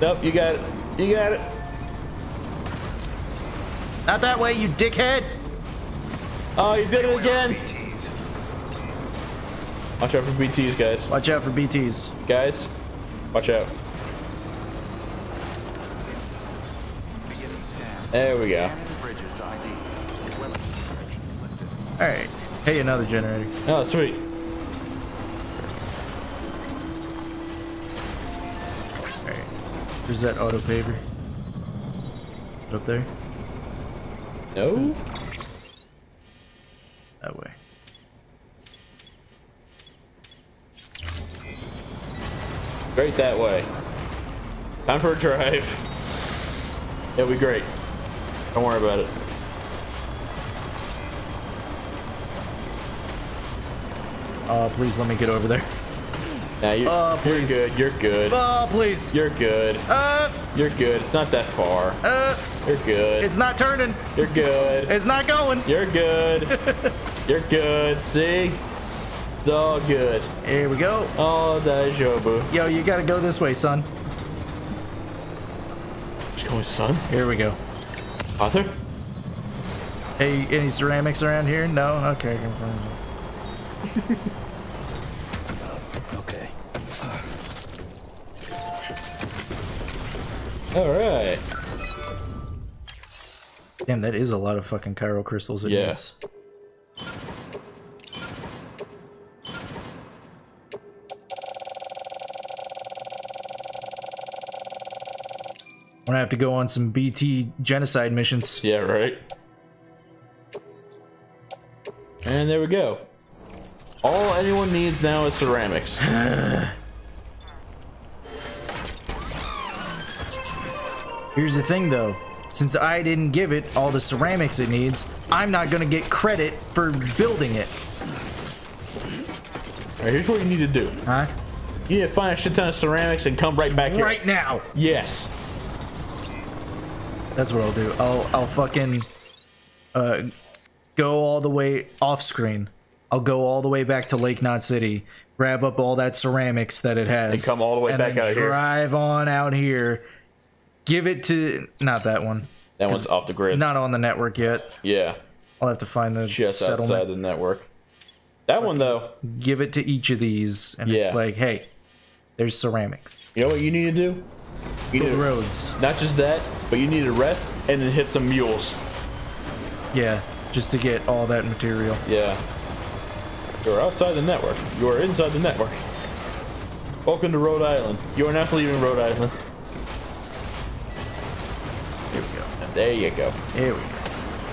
Nope, you got it. You got it. Not that way, you dickhead. Oh, you did it again. Watch out for BTs, guys. Watch out for BTs. Guys, watch out. There we go. All right. Hey, another generator. Oh, sweet. All right. There's that auto paver. Up there. No. That way. Great that way. Time for a drive. It'll be great. Don't worry about it. Uh, please let me get over there. Nah, you're, Oh, you're good. You're good. Oh, please. You're good. Uh, You're good. It's not that far. uh, You're good. it's not turning. You're good. It's not going. You're good. You're good. See? It's all good. Here we go. All daijoubu. Yo, you gotta go this way, son. What's going, son? Here we go. Arthur? Hey, any ceramics around here? No? Okay. Okay. All right. Damn, that is a lot of fucking chiral crystals it Yeah. I'm gonna have to go on some BT genocide missions. Yeah, right. And there we go. All anyone needs now is ceramics. Here's the thing though. Since I didn't give it all the ceramics it needs, I'm not gonna get credit for building it. Alright, here's what you need to do. Huh? You need to find a shit ton of ceramics and come right back here. Right now. Yes. That's what I'll do. I'll I'll fucking uh go all the way off screen. I'll go all the way back to Lake Knot City, grab up all that ceramics that it has, And come all the way back out here. Drive on out here. Give it to not that one. That one's off the grid. It's not on the network yet. Yeah. I'll have to find the Just settlement. outside the network. That one though, Give it to each of these, and Yeah. it's like, hey, there's ceramics. you know what you need to do? You need roads. not just that, but you need to rest and then hit some mules. Yeah, just to get all that material. Yeah. You're outside the network. You are inside the network. Welcome to Rhode Island. You are not leaving Rhode Island. There you go. Here we go.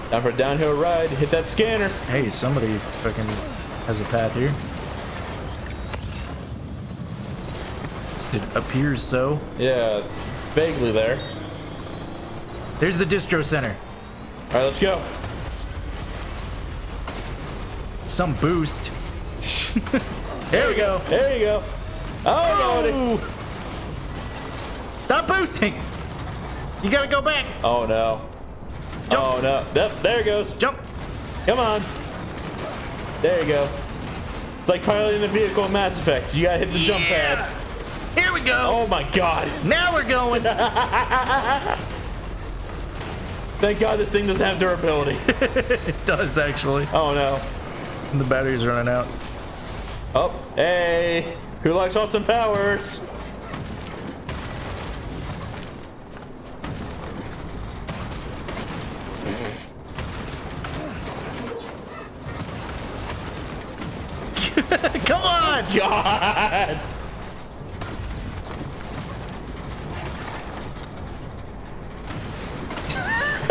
Time for a downhill ride. Hit that scanner. Hey, somebody fucking has a path here. It appears so. Yeah, vaguely there. There's the distro center. All right, let's go. Some boost. there we go. There you go. Oh, no. Stop boosting. You gotta go back. Oh no. Oh no. There it goes. Jump. Come on. There you go. It's like piloting a vehicle in Mass Effect. You gotta hit the jump pad. Here we go. Oh my god. Now we're going. Thank god this thing doesn't have durability. it does actually. Oh no. The battery's running out. Oh, hey. Who likes Austin Powers? On. God.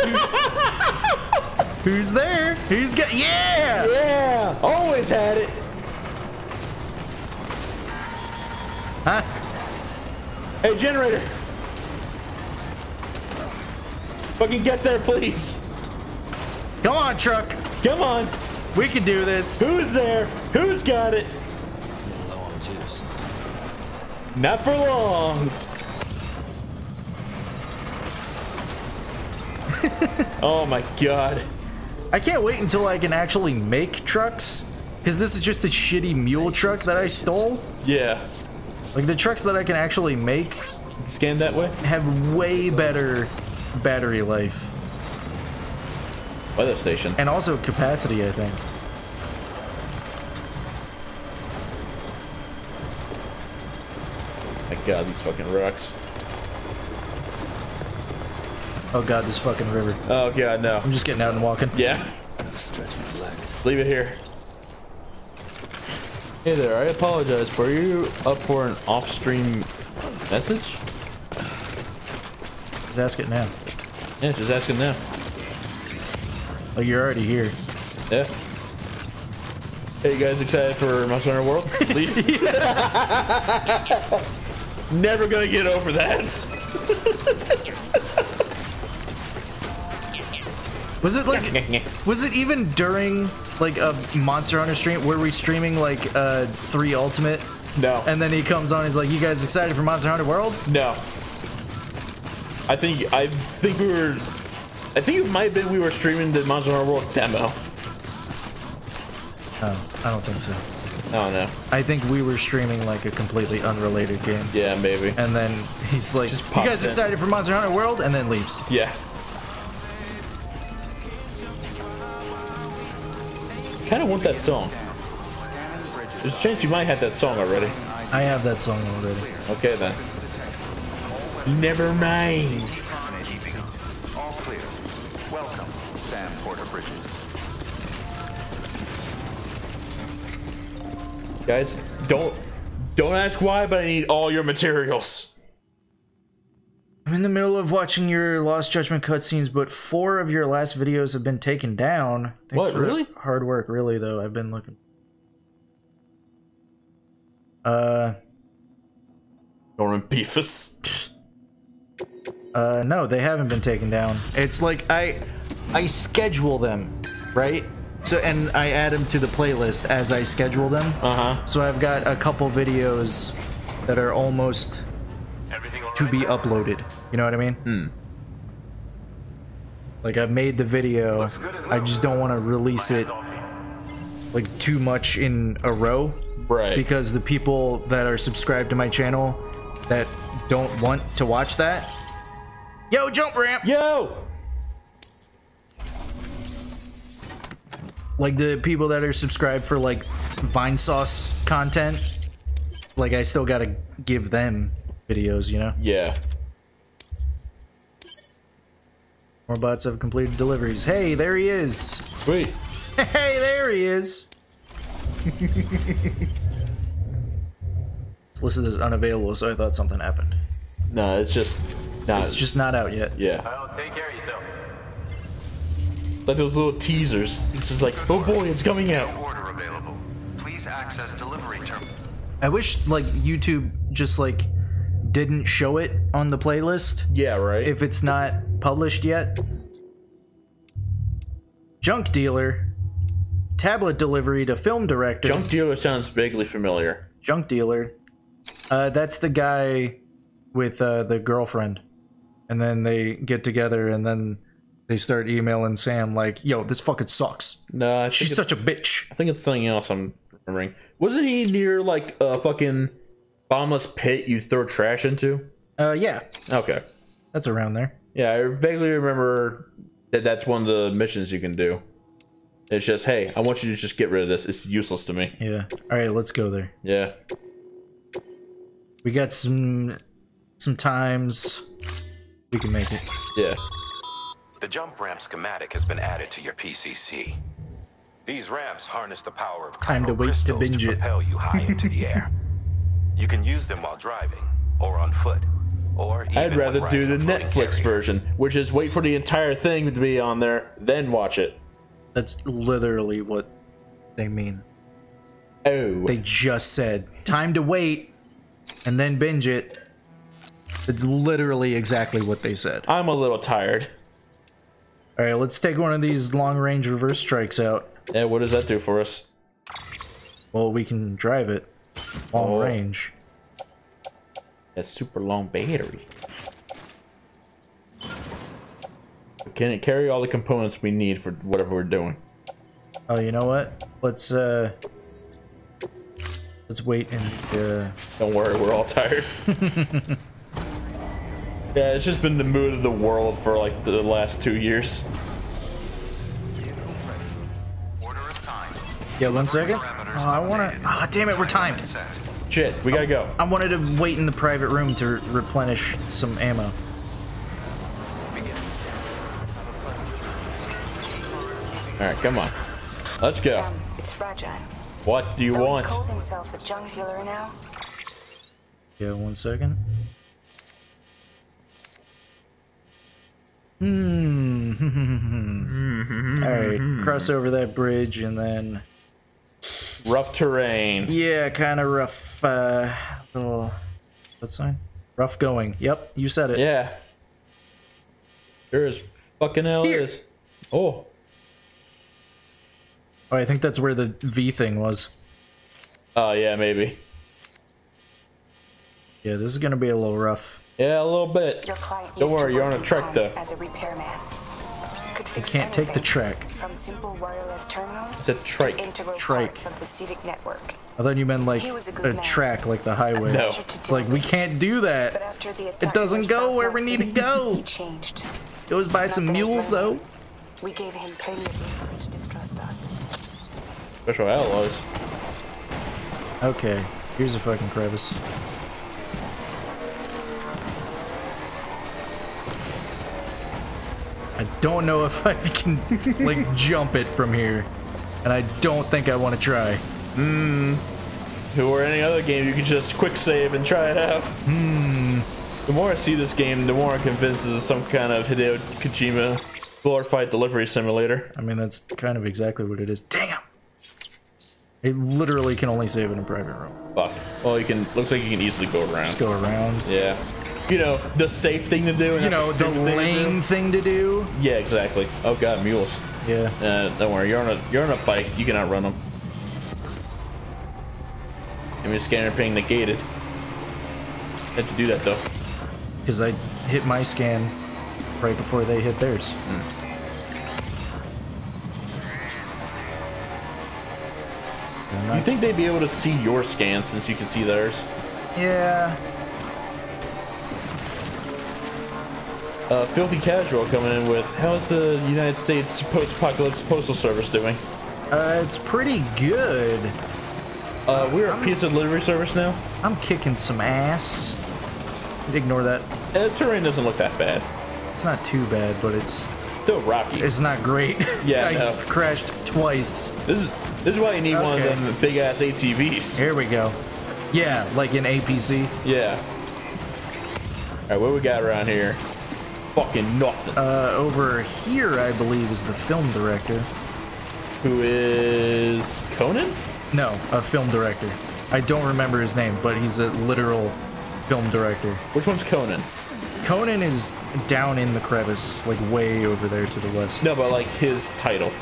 Who's there? Who's got? Yeah. Yeah. Always had it. Huh? Hey, generator. Fucking get there, please. Come on, truck. Come on. We can do this. Who's there? Who's got it? Low on juice. Not for long. oh my god. I can't wait until I can actually make trucks. Because this is just a shitty mule truck that I stole. Yeah. Like the trucks that I can actually make Scan that way. have way better battery life. Weather station. And also capacity, I think. God, these fucking rocks. Oh god, this fucking river. Oh god, no. I'm just getting out and walking. Yeah. Stretch my legs. Leave it here. Hey there, I apologize. Were you up for an off-stream message? Just ask it now. Yeah, just asking now. Like you're already here. Yeah. Hey, you guys excited for Monster Hunter World? Leave. Never gonna get over that. Was it like was it even during like a Monster Hunter stream were we streaming like uh 3 Ultimate No. And then he comes on. He's like, "You guys excited for Monster Hunter World?" No. I think I think we were. I think it might have been we were streaming the Monster Hunter World demo. Oh, I don't think so. Oh, I don't know. I think we were streaming like a completely unrelated game. Yeah, maybe. And then he's like, Just "You guys in. excited for Monster Hunter World?" And then leaves. Yeah. Kind of want that song. There's a chance you might have that song already. I have that song already. Okay then. Never mind. All clear. Welcome, Sam Porter Bridges. Guys, don't don't ask why, but I need all your materials. I'm in the middle of watching your Lost Judgment cutscenes, but four of your last videos have been taken down. Thanks What, for really? Hard work, really though. I've been looking. Uh, Norman Beefus. uh, no, they haven't been taken down. It's like I, I schedule them, right? So and I add them to the playlist as I schedule them. Uh huh. So I've got a couple videos that are almost to be uploaded. You know what I mean? Hmm. Like I've made the video, I just don't want to release it like too much in a row. Right. Because the people that are subscribed to my channel that don't want to watch that. Yo, jump ramp! Yo! Like the people that are subscribed for like Vinesauce content. Like I still gotta give them videos, you know? Yeah. More bots have completed deliveries. Hey, there he is. Sweet. Hey, there he is. It's listed as unavailable, so I thought something happened. No, it's just not. It's just not out yet. Yeah. Well, take care of yourself. Like those little teasers. It's just like, oh boy, it's coming out. Order available. Please access delivery terminal. I wish like YouTube just like didn't show it on the playlist Yeah, right. if it's not published yet. Junk dealer. Tablet delivery to film director. Junk dealer sounds vaguely familiar. Junk dealer. Uh, that's the guy with uh, the girlfriend, and then they get together, and then they start emailing Sam like, "Yo, this fucking sucks. No, She's such a bitch." I think it's something else I'm remembering. Wasn't he near like a fucking bottomless pit you throw trash into? Uh, yeah, Okay. that's around there. Yeah, I vaguely remember that that's one of the missions you can do. It's just, hey, I want you to just get rid of this. It's useless to me. Yeah. All right, let's go there. Yeah. We got some some times. We can make it. Yeah. The jump ramp schematic has been added to your PCC. These ramps harness the power of Time to chiral wait to binge it. propel you high into the air. You can use them while driving, or on foot, or even I'd rather do the Netflix carrier. version, which is wait for the entire thing to be on there, then watch it. That's literally what they mean. Oh. They just said time to wait and then binge it. It's literally exactly what they said. I'm a little tired. All right, let's take one of these long range reverse trikes out. Yeah, what does that do for us? Well, we can drive it long Oh. range. That super long battery. Can it carry all the components we need for whatever we're doing? Oh, you know what? Let's uh, let's wait and uh, Don't worry, we're all tired. yeah, it's just been the mood of the world for like the last two years. yeah. One second. Oh, I wanna. Ah, damn it, we're timed. Shit, we gotta go. I wanted to wait in the private room to replenish some ammo. Alright, come on. Let's go. Sam, it's fragile. What do you Though want? He calls himself a junk dealer now. Yeah, one second. Hmm. All right, cross over that bridge and then. Rough terrain. Yeah, kind of rough. Uh, little. What sign? Rough going. Yep, you said it. Yeah. There is fucking hell Here. is. Oh. Oh, I think that's where the V thing was. Oh yeah, maybe. Yeah, this is gonna be a little rough. Yeah, a little bit. Your client Don't worry, you're on a in trek though. As a repairman. Could I can't take the anything, trek. From simple wireless terminals It's a trike. integral Trike. parts of the CITIC network. I thought you meant like a a, track, like the highway. No. It's like we can't do But that. after the It doesn't go where we need to go. He changed. Goes by some mules though. We gave him plenty of reason to distrust us. Special alloys. Okay, here's a fucking crevice. I don't know if I can like jump it from here, and I don't think I want to try. Hmm. Who or any other game, you can just quick save and try it out. Hmm. The more I see this game, the more I'm convinced this is some kind of Hideo Kojima glorified delivery simulator. I mean, that's kind of exactly what it is. Damn. It literally can only save in a private room. Fuck. Well, you can. Looks like you can easily go around. Just go around. Yeah. You know the safe thing to do. And You know, the stupid thing to do. lame thing to do. Yeah, exactly. Oh god, mules. Yeah. Uh, don't worry, you're on a you're on a bike. You can outrun them. I mean, scanner being negated. Had to do that though. Because I hit my scan right before they hit theirs. You think they'd be able to see your scan since you can see theirs? Yeah. Uh, Filthy Casual coming in with how's the United States Post-Apocalypse Postal Service doing? Uh, it's pretty good. Uh, we're a pizza delivery service now. I'm kicking some ass. Ignore that. Uh, terrain doesn't look that bad. It's not too bad, but it's Still rocky. it's not great. Yeah, I no. crashed twice. This is this is why you need one of them big ass ATVs. Here we go. Yeah, like an APC. Yeah. All right, what we got around here? Fucking nothing. Uh, over here, I believe, is the film director. Who is Conan? No, a film director. I don't remember his name, but he's a literal film director. Which one's Conan? Conan is down in the crevice, like way over there to the west. No, but like his title.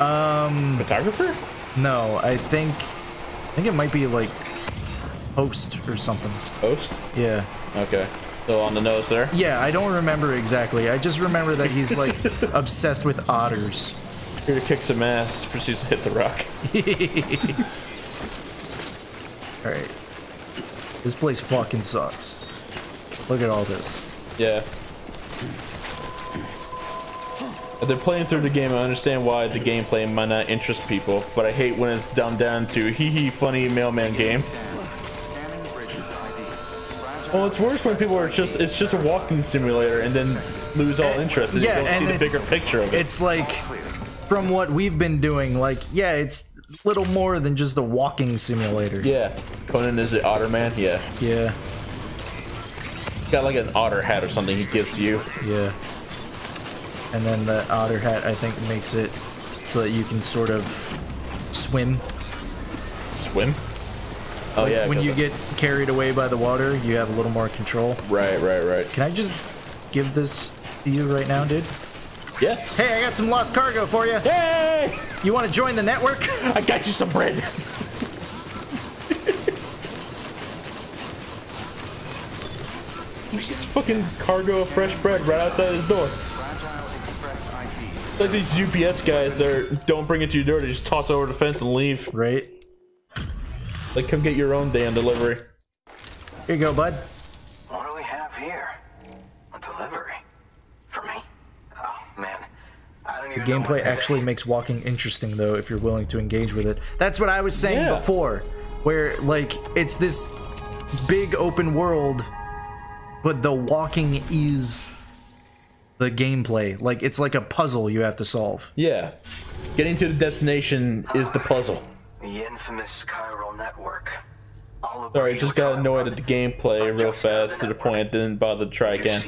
Um, Photographer? no, I think, I think it might be like host or something. Host? Yeah. Okay. Still on the nose there. Yeah, I don't remember exactly. I just remember that he's like obsessed with otters. Here to kick some ass. Proceeds to hit the rock. Alright. This place fucking sucks. Look at all this. Yeah. If they're playing through the game, I understand why the gameplay might not interest people, but I hate when it's dumbed down to hee hee funny mailman game. Well, it's worse when people are just it's just a walking simulator and then lose all interest and Yeah, you don't and see the bigger picture of it. It's like, from what we've been doing, like, yeah, it's little more than just a walking simulator. Yeah. Conan is the otter man? Yeah. Yeah. He's Got like an otter hat or something he gives you. Yeah. And then the otter hat, I think, makes it so that you can sort of swim. Swim? Oh yeah. When you get carried away by the water, you have a little more control. Right, right, right. Can I just give this to you right now, dude? Yes. Hey, I got some lost cargo for you. Hey! You want to join the network? I got you some bread. Just fucking cargo of fresh bread right outside his door. Like these UPS guys, they don't bring it to your door. They just toss it over the fence and leave. Right. Like, come get your own damn delivery. Here you go, bud. What do we have here? A delivery? For me? Oh, man. I don't The even know gameplay to actually makes walking interesting, though, if you're willing to engage with it. That's what I was saying Yeah. before, where, like, it's this big open world, but the walking is the gameplay. Like, it's like a puzzle you have to solve. Yeah. Getting to the destination is the puzzle. The infamous chiral network. All of Sorry, just got annoyed at the gameplay real fast to the point didn't bother to try again.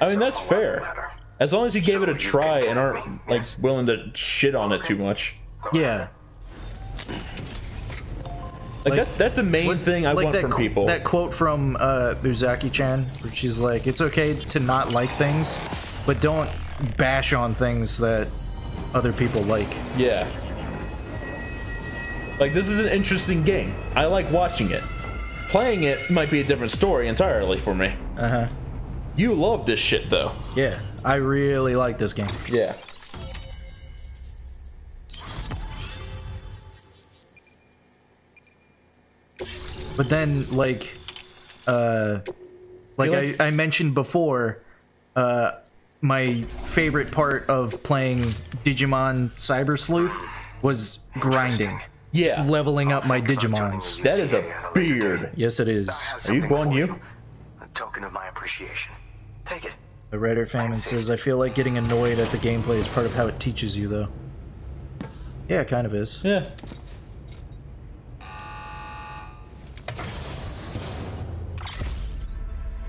I mean, that's fair. As long as you gave it a try and aren't, like, willing to shit on it too much. Yeah. Like, that's that's the main thing I like want that from people. That quote from uh, Uzaki-chan, where she's like, "It's okay to not like things, but don't bash on things that other people like." Yeah. Like, this is an interesting game. I like watching it. playing it might be a different story entirely for me. Uh huh. You love this shit though. Yeah, I really like this game. Yeah. But then, like, uh, like I, I mentioned before, uh, my favorite part of playing Digimon Cyber Sleuth was grinding. Yeah. Leveling up my Digimons. That is a beard. Yes, it is. Are you Guan Yu? A token of my appreciation. Take it. The writer Famine says, I feel like getting annoyed at the gameplay is part of how it teaches you, though. Yeah, it kind of is. Yeah.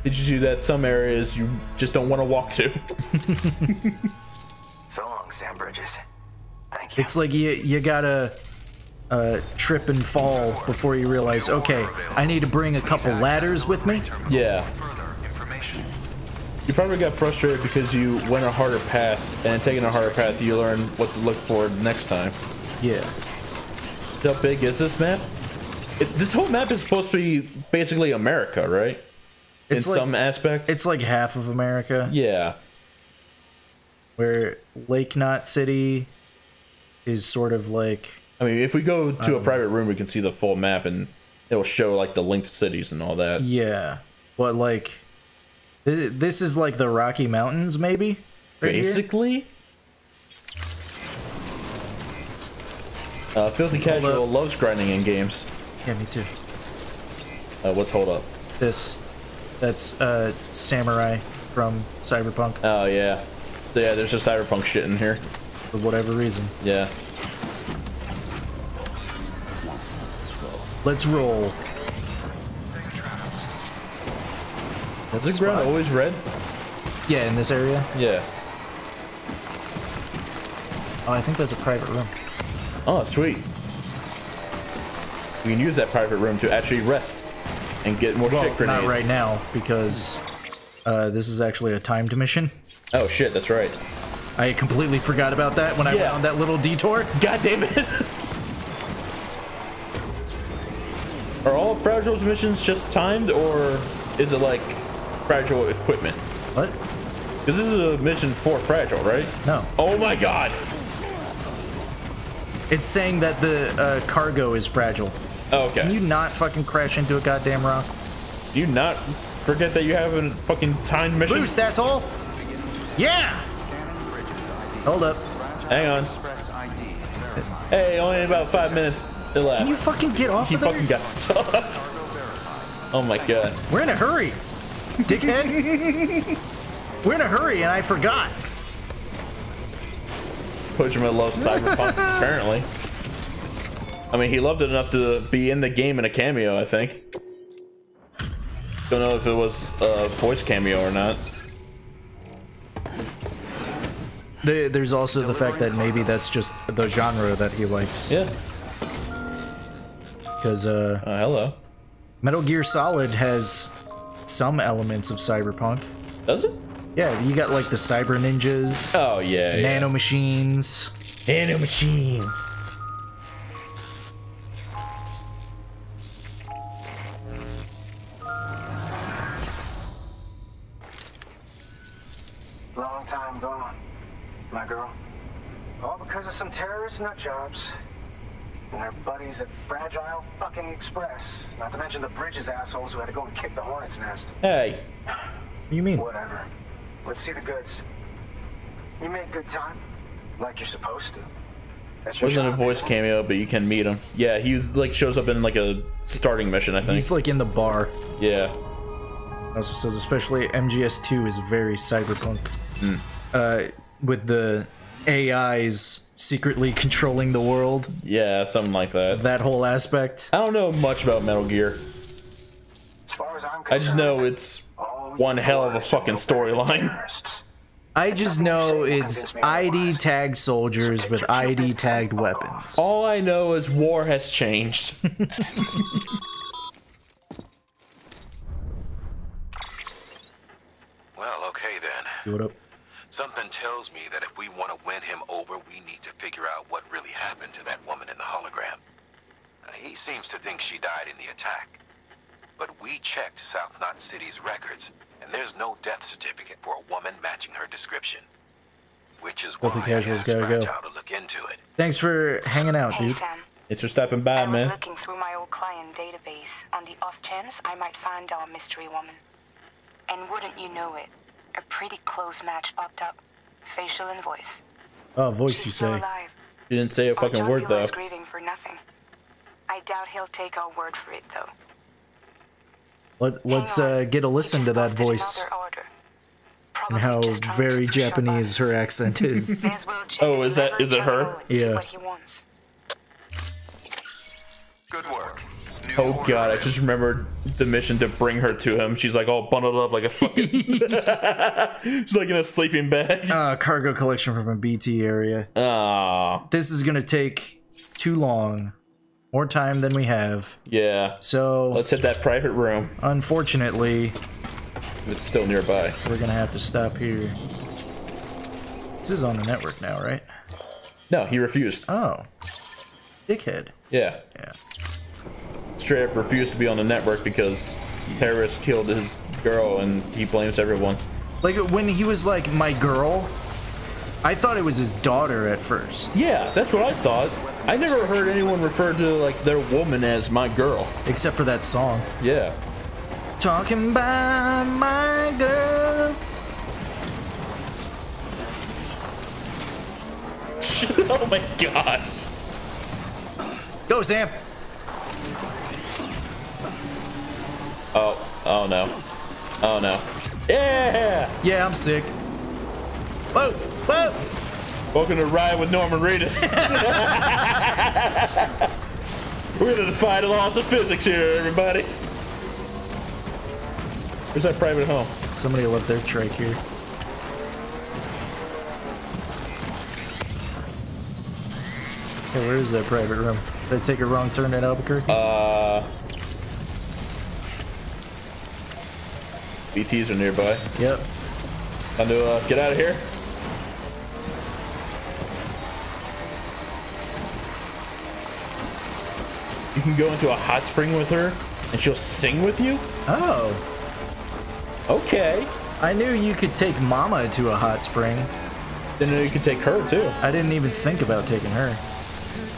Teaches you do that some areas you just don't want to walk to. So long, Sam Bridges. Thank you. It's like you you gotta uh, trip and fall before you realize, okay, I need to bring a couple ladders with me. Yeah. You probably got frustrated because you went a harder path, and taking a harder path, you learn what to look for next time. Yeah. How big is this map? It, this whole map is supposed to be basically America, right? It's In like- some aspects. It's like half of America. Yeah. Where Lake Knot City is sort of like. I mean, if we go to a Um, private room, we can see the full map, and it'll show like the linked cities and all that. Yeah. But like. This is like the Rocky Mountains, maybe? Right here? Basically. Uh, Filthy Casual loves grinding in games. Yeah, me too. Uh, what's hold up? This. That's uh, Samurai from Cyberpunk. Oh yeah, yeah. There's just cyberpunk shit in here. For whatever reason. Yeah. Let's roll. Is the ground always red? Yeah, in this area. Yeah. Oh, I think that's a private room. Oh, sweet. We can use that private room to actually rest and get more well, shit grenades. not right now because uh, this is actually a timed mission. Oh shit, that's right. I completely forgot about that when I went on that little detour. God damn it! Are all Fragile's missions just timed, or is it like Fragile equipment? What? Because this is a mission for Fragile, right? No. Oh my god! It's saying that the uh, cargo is fragile. Oh, okay. Can you not fucking crash into a goddamn rock? Do you not forget that you have a fucking timed mission? Boost, asshole! Yeah! Hold up. Hang on. Hey, only about five minutes elapsed. Can you fucking get off He of there? fucking got stuck. oh my god. We're in a hurry, dickhead. We're in a hurry, and I forgot. Kojima loves Cyberpunk, apparently. I mean, he loved it enough to be in the game in a cameo, I think. Don't know if it was a voice cameo or not. There, there's also the fact that maybe that's just the genre that he likes. Yeah. Because, uh... hello. Metal Gear Solid has some elements of cyberpunk. Does it? Yeah, you got like the cyber ninjas. Oh, yeah, yeah. Nano machines. Nano machines. Long time gone, my girl. All because of some terrorist nut jobs. And our buddies at Fragile fucking Express. Not to mention the Bridges assholes who had to go and kick the hornet's nest. Hey. What do you mean? Whatever. Let's see the goods. You make good time, like you're supposed to. That's Wasn't a voice cameo, but you can meet him. Yeah, he was like shows up in like a starting mission, I think. He's like in the bar. Yeah. Also says especially MGS2 is very cyberpunk. Hmm. Uh, with the AIs secretly controlling the world. Yeah, something like that. That whole aspect. I don't know much about Metal Gear. As far as I'm I just know it's one hell of a fucking storyline. I just know it's ID tagged soldiers with ID tagged weapons. All I know is war has changed. Well, okay then. What up? Something tells me that if we want to win him over, we need to figure out what really happened to that woman in the hologram. Uh, he seems to think she died in the attack. But we checked South Knot City's records, and there's no death certificate for a woman matching her description. Which is Filthy why casuals I asked gotta go. To look into it. Thanks for hanging out, Hey, dude. Sam. Thanks for stopping by, man. I was man. looking through my old client database on the off chance I might find our mystery woman. And wouldn't you know it, a pretty close match popped up. Facial and voice. Oh, voice you She's still say. alive. You didn't say a Our fucking word though. is grieving for nothing. I doubt he'll take our word for it, though. Let, let's uh, get a listen to that voice and how very Japanese her accent is. Oh, is that is it her? Yeah. Good work. Oh god, I just remembered the mission to bring her to him. She's like all bundled up like a fucking. She's like in a sleeping bag. Uh, cargo collection from a BT area. Ah. This is gonna take too long. More time than we have. Yeah. So let's hit that private room. Unfortunately, it's still nearby. We're gonna have to stop here. This is on the network now, right? No, he refused. Oh, dickhead. Yeah. Yeah. Straight up refused to be on the network because terrorists killed his girl and he blames everyone. Like when he was like my girl, I thought it was his daughter at first. Yeah, that's what I thought. I never heard anyone refer to like their woman as my girl. Except for that song. Yeah. Talking about my girl. oh my god. Go, Sam. Oh, oh no. Oh no. Yeah! Yeah, I'm sick. Whoa, whoa! Welcome to Ride with Norman Reedus. We're gonna defy the laws of physics here, everybody. Where's that private home? Somebody left their trike here. Hey, where is that private room? Did I take a wrong turn in Albuquerque? Uh. BTs are nearby. Yep. Time to uh, get out of here. You can go into a hot spring with her, and she'll sing with you. Oh. Okay. I knew you could take Mama to a hot spring. Didn't know you could take her too. I didn't even think about taking her.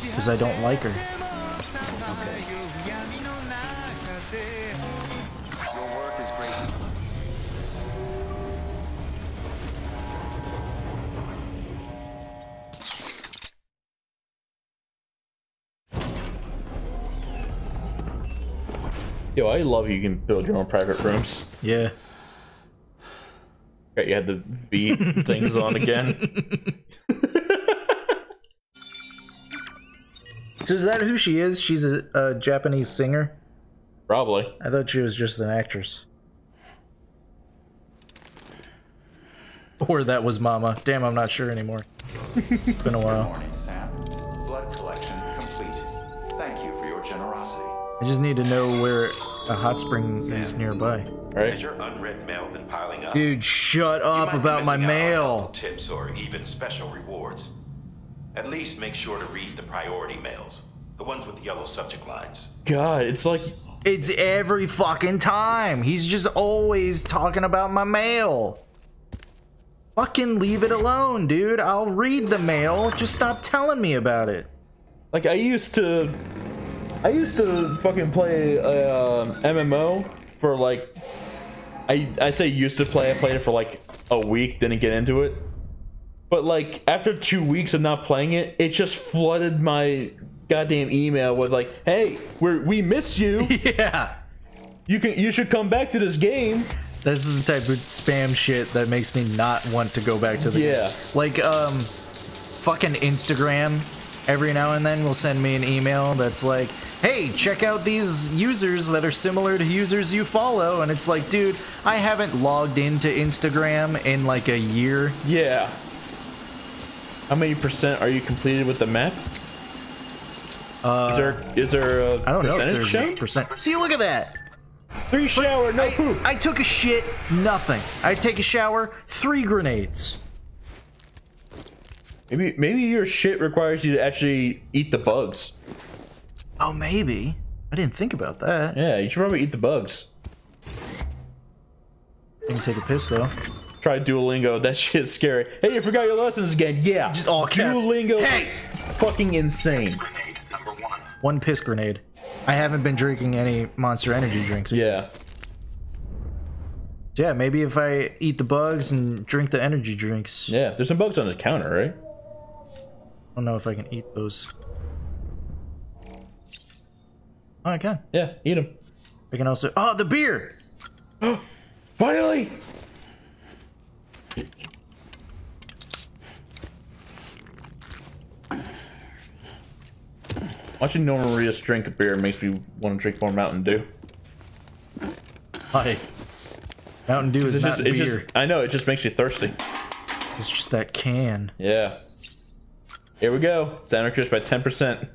Because I don't like her. Yo, I love you can build your own private rooms. Yeah. Okay, you had the V things on again. So is that who she is? She's a, a Japanese singer? Probably. I thought she was just an actress. Or that was Mama. Damn, I'm not sure anymore. It's been a while. Morning, Sam. I just need to know where a hot spring is nearby. Has your unread mail been piling up? Dude, shut up about my missing out on mail. Tips or even special rewards. At least make sure to read the priority mails, the ones with yellow subject lines. God, it's like It's every fucking time. He's just always talking about my mail. Fucking leave it alone, dude. I'll read the mail. Just stop telling me about it. Like I used to, I used to fucking play uh, MMO for like, I I say used to play. I played it for like a week, didn't get into it. But like after two weeks of not playing it, it just flooded my goddamn email with like, "Hey, we we miss you. yeah, you can you should come back to this game." This is the type of spam shit that makes me not want to go back to the game. Yeah. Like um fucking Instagram every now and then will send me an email that's like, "Hey, check out these users that are similar to users you follow." And it's like, "Dude, I haven't logged into Instagram in like a year." Yeah. How many percent are you completed with the map? Uh, is there is there a I don't know if there's a percent. See, look at that. Three shower, no I, poop. I took a shit, nothing. I take a shower, three grenades. Maybe maybe your shit requires you to actually eat the bugs. Oh, maybe. I didn't think about that. Yeah, you should probably eat the bugs. You can take a piss though. Try Duolingo. That shit's scary. Hey, you forgot your lessons again. Yeah. Just all caps. Duolingo. Hey! Fucking insane. One piss grenade. I haven't been drinking any Monster Energy drinks. Yeah. Yeah, maybe if I eat the bugs and drink the energy drinks. Yeah, there's some bugs on the counter, right? I don't know if I can eat those. Oh, I can. Yeah, eat them. I can also. Oh, the beer! Finally! Watching Norman Reedus drink a beer makes me want to drink more Mountain Dew. Hi. Mountain Dew is not just, beer. just, I know, it just makes me thirsty. It's just that can. Yeah. Here we go. Sound increased by 10%.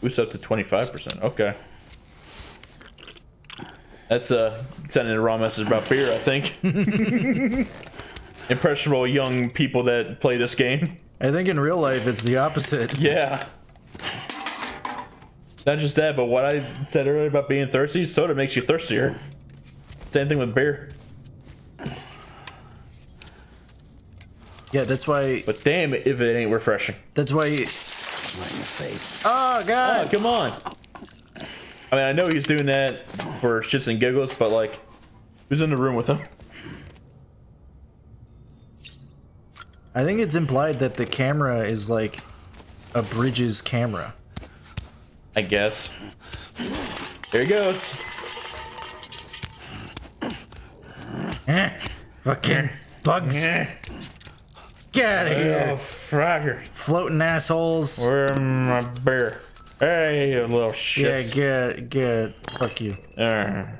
Boost up to 25%. Okay. That's uh sending a wrong message about beer, I think. Impressionable young people that play this game. I think in real life it's the opposite. Yeah. Not just that, but what I said earlier about being thirsty, soda makes you thirstier. Same thing with beer. Yeah, that's why. But damn it if it ain't refreshing. That's why. You... Right in the face. Oh god! Oh, come on. I mean, I know he's doing that for shits and giggles, but like, who's in the room with him? I think it's implied that the camera is like a Bridges camera. I guess. Here he goes. Eh, fucking bugs. Get out of Oh, here. fracker. Floating assholes. Where's my beer? Hey, you little shit. Yeah, get, get. Fuck you. Our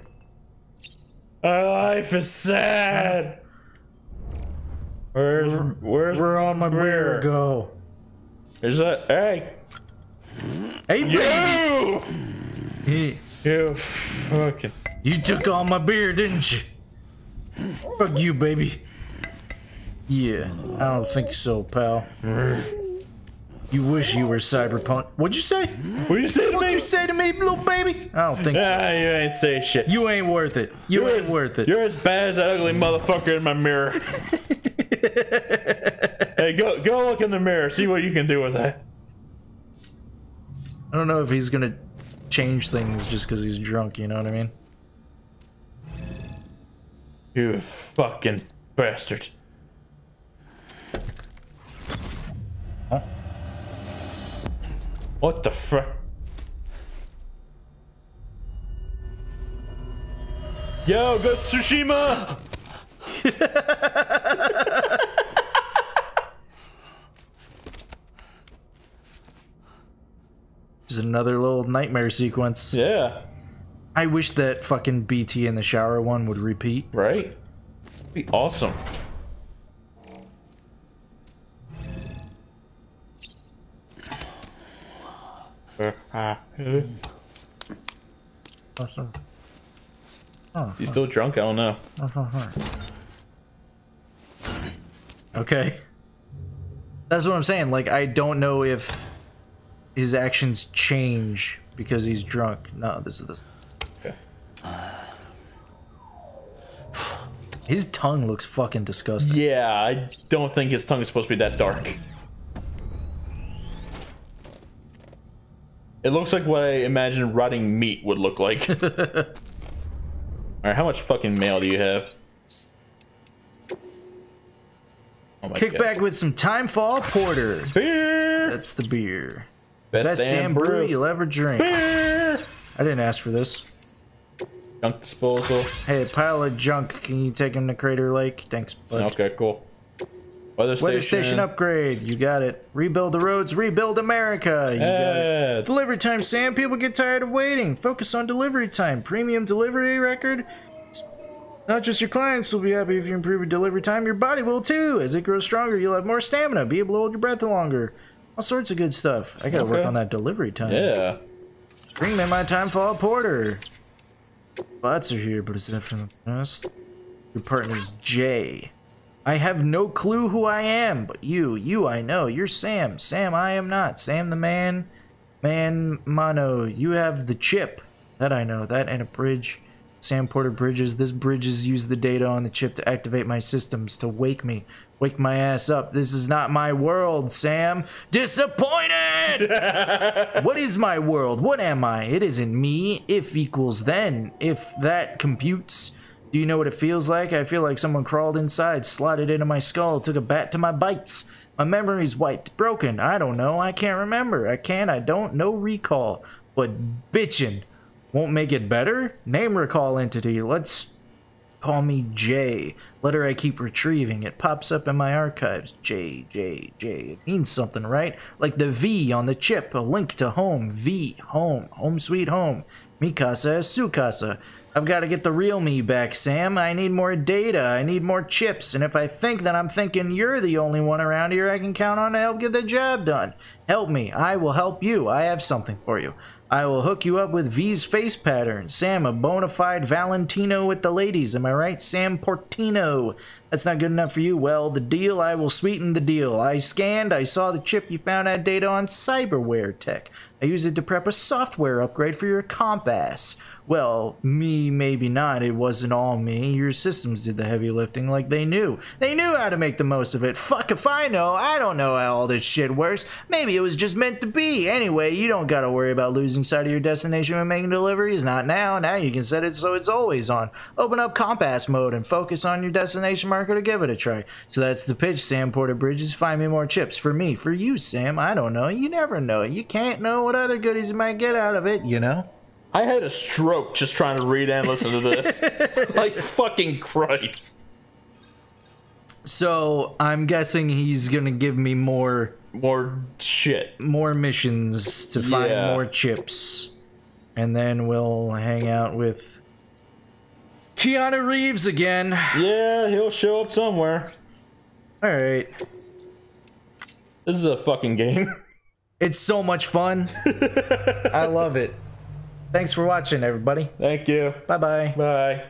life is sad. Where's where's Where on my beer go? Is that hey Hey, baby. you Hey, you fucking you took all my beer, didn't you? Fuck you, baby. Yeah, I don't think so, pal. You wish you were cyberpunk. What'd you say? What'd you say to What'd me? you say to me, little baby? I don't think so. Ah, you ain't say shit. You ain't worth it. You You're ain't as, worth it. You're as bad as that ugly motherfucker in my mirror. hey, go go look in the mirror. See what you can do with that. I don't know if he's gonna change things just because he's drunk. You know what I mean? You fucking bastard. What the fr- Yo, go Tsushima! Just another little nightmare sequence. Yeah, I wish that fucking BT in the shower one would repeat. right? Be awesome. Is he still drunk? I don't know. Okay. That's what I'm saying. Like, I don't know if his actions change because he's drunk. No, this is this. Okay. His tongue looks fucking disgusting. Yeah, I don't think his tongue is supposed to be that dark. It looks like what I imagine rotting meat would look like. Alright, how much fucking mail do you have? Oh my Kick God. back with some Timefall Porter. Beer! That's the beer. Best, Best damn brew you'll ever drink. Beer! I didn't ask for this. Junk disposal. Hey, pile of junk. Can you take him to Crater Lake? Thanks, bud. Okay, cool. Weather station. Weather station upgrade. You got it. Rebuild the roads. Rebuild America. You got it. Yeah. Delivery time, Sam. People get tired of waiting. Focus on delivery time. Premium delivery record. Not just your clients will be happy if you improve your delivery time, your body will too. As it grows stronger, you'll have more stamina, be able to hold your breath longer. All sorts of good stuff. I gotta work on that delivery time. Yeah. Bring me my Timefall Porter. Bots are here, but it's that from the past? Your partner's Jay. I have no clue who I am, but you, you I know. You're Sam. Sam, I am not. Sam the man. Man, Mono, you have the chip. That I know. That and a bridge. Sam Porter Bridges. This bridges use the data on the chip to activate my systems to wake me. Wake my ass up. This is not my world, Sam. Disappointed! what is my world? What am I? It isn't me. If equals then. If that computes. Do you know what it feels like? I feel like someone crawled inside, slotted into my skull, took a bat to my bites. My memory's wiped, broken. I don't know. I can't remember. I can't. I don't. No recall. But bitchin' won't make it better? Name recall entity. Let's call me J. Letter I keep retrieving. It pops up in my archives. J, J, J. It means something, right? Like the V on the chip, a link to home. V, home. Home sweet home. Mi casa es su casa. I've got to get the real me back, Sam. I need more data. I need more chips. And if I think that I'm thinking you're the only one around here I can count on to help get the job done, help me. I will help you. I have something for you. I will hook you up with V's face pattern. Sam, a bona fide Valentino with the ladies. Am I right? Sam Portino. That's not good enough for you. Well, the deal, I will sweeten the deal. I scanned, I saw the chip you found had data on cyberware tech. I used it to prep a software upgrade for your compass. Well, me, maybe not. It wasn't all me. Your systems did the heavy lifting like they knew. They knew how to make the most of it. Fuck if I know. I don't know how all this shit works. Maybe it was just meant to be. Anyway, you don't gotta worry about losing sight of your destination when making deliveries. Not now. Now you can set it so it's always on. Open up compass mode and focus on your destination marker to give it a try. So that's the pitch, Sam Porter Bridges. Find me more chips. For me. For you, Sam. I don't know. You never know. You can't know what other goodies you might get out of it, you know? I had a stroke just trying to read and listen to this. like fucking Christ. So I'm guessing he's gonna give me more more shit. More missions to find Yeah. more chips. And then we'll hang out with Keanu Reeves again. Yeah, he'll show up somewhere. Alright. This is a fucking game. It's so much fun. I love it. Thanks for watching, everybody. Thank you. Bye bye. Bye.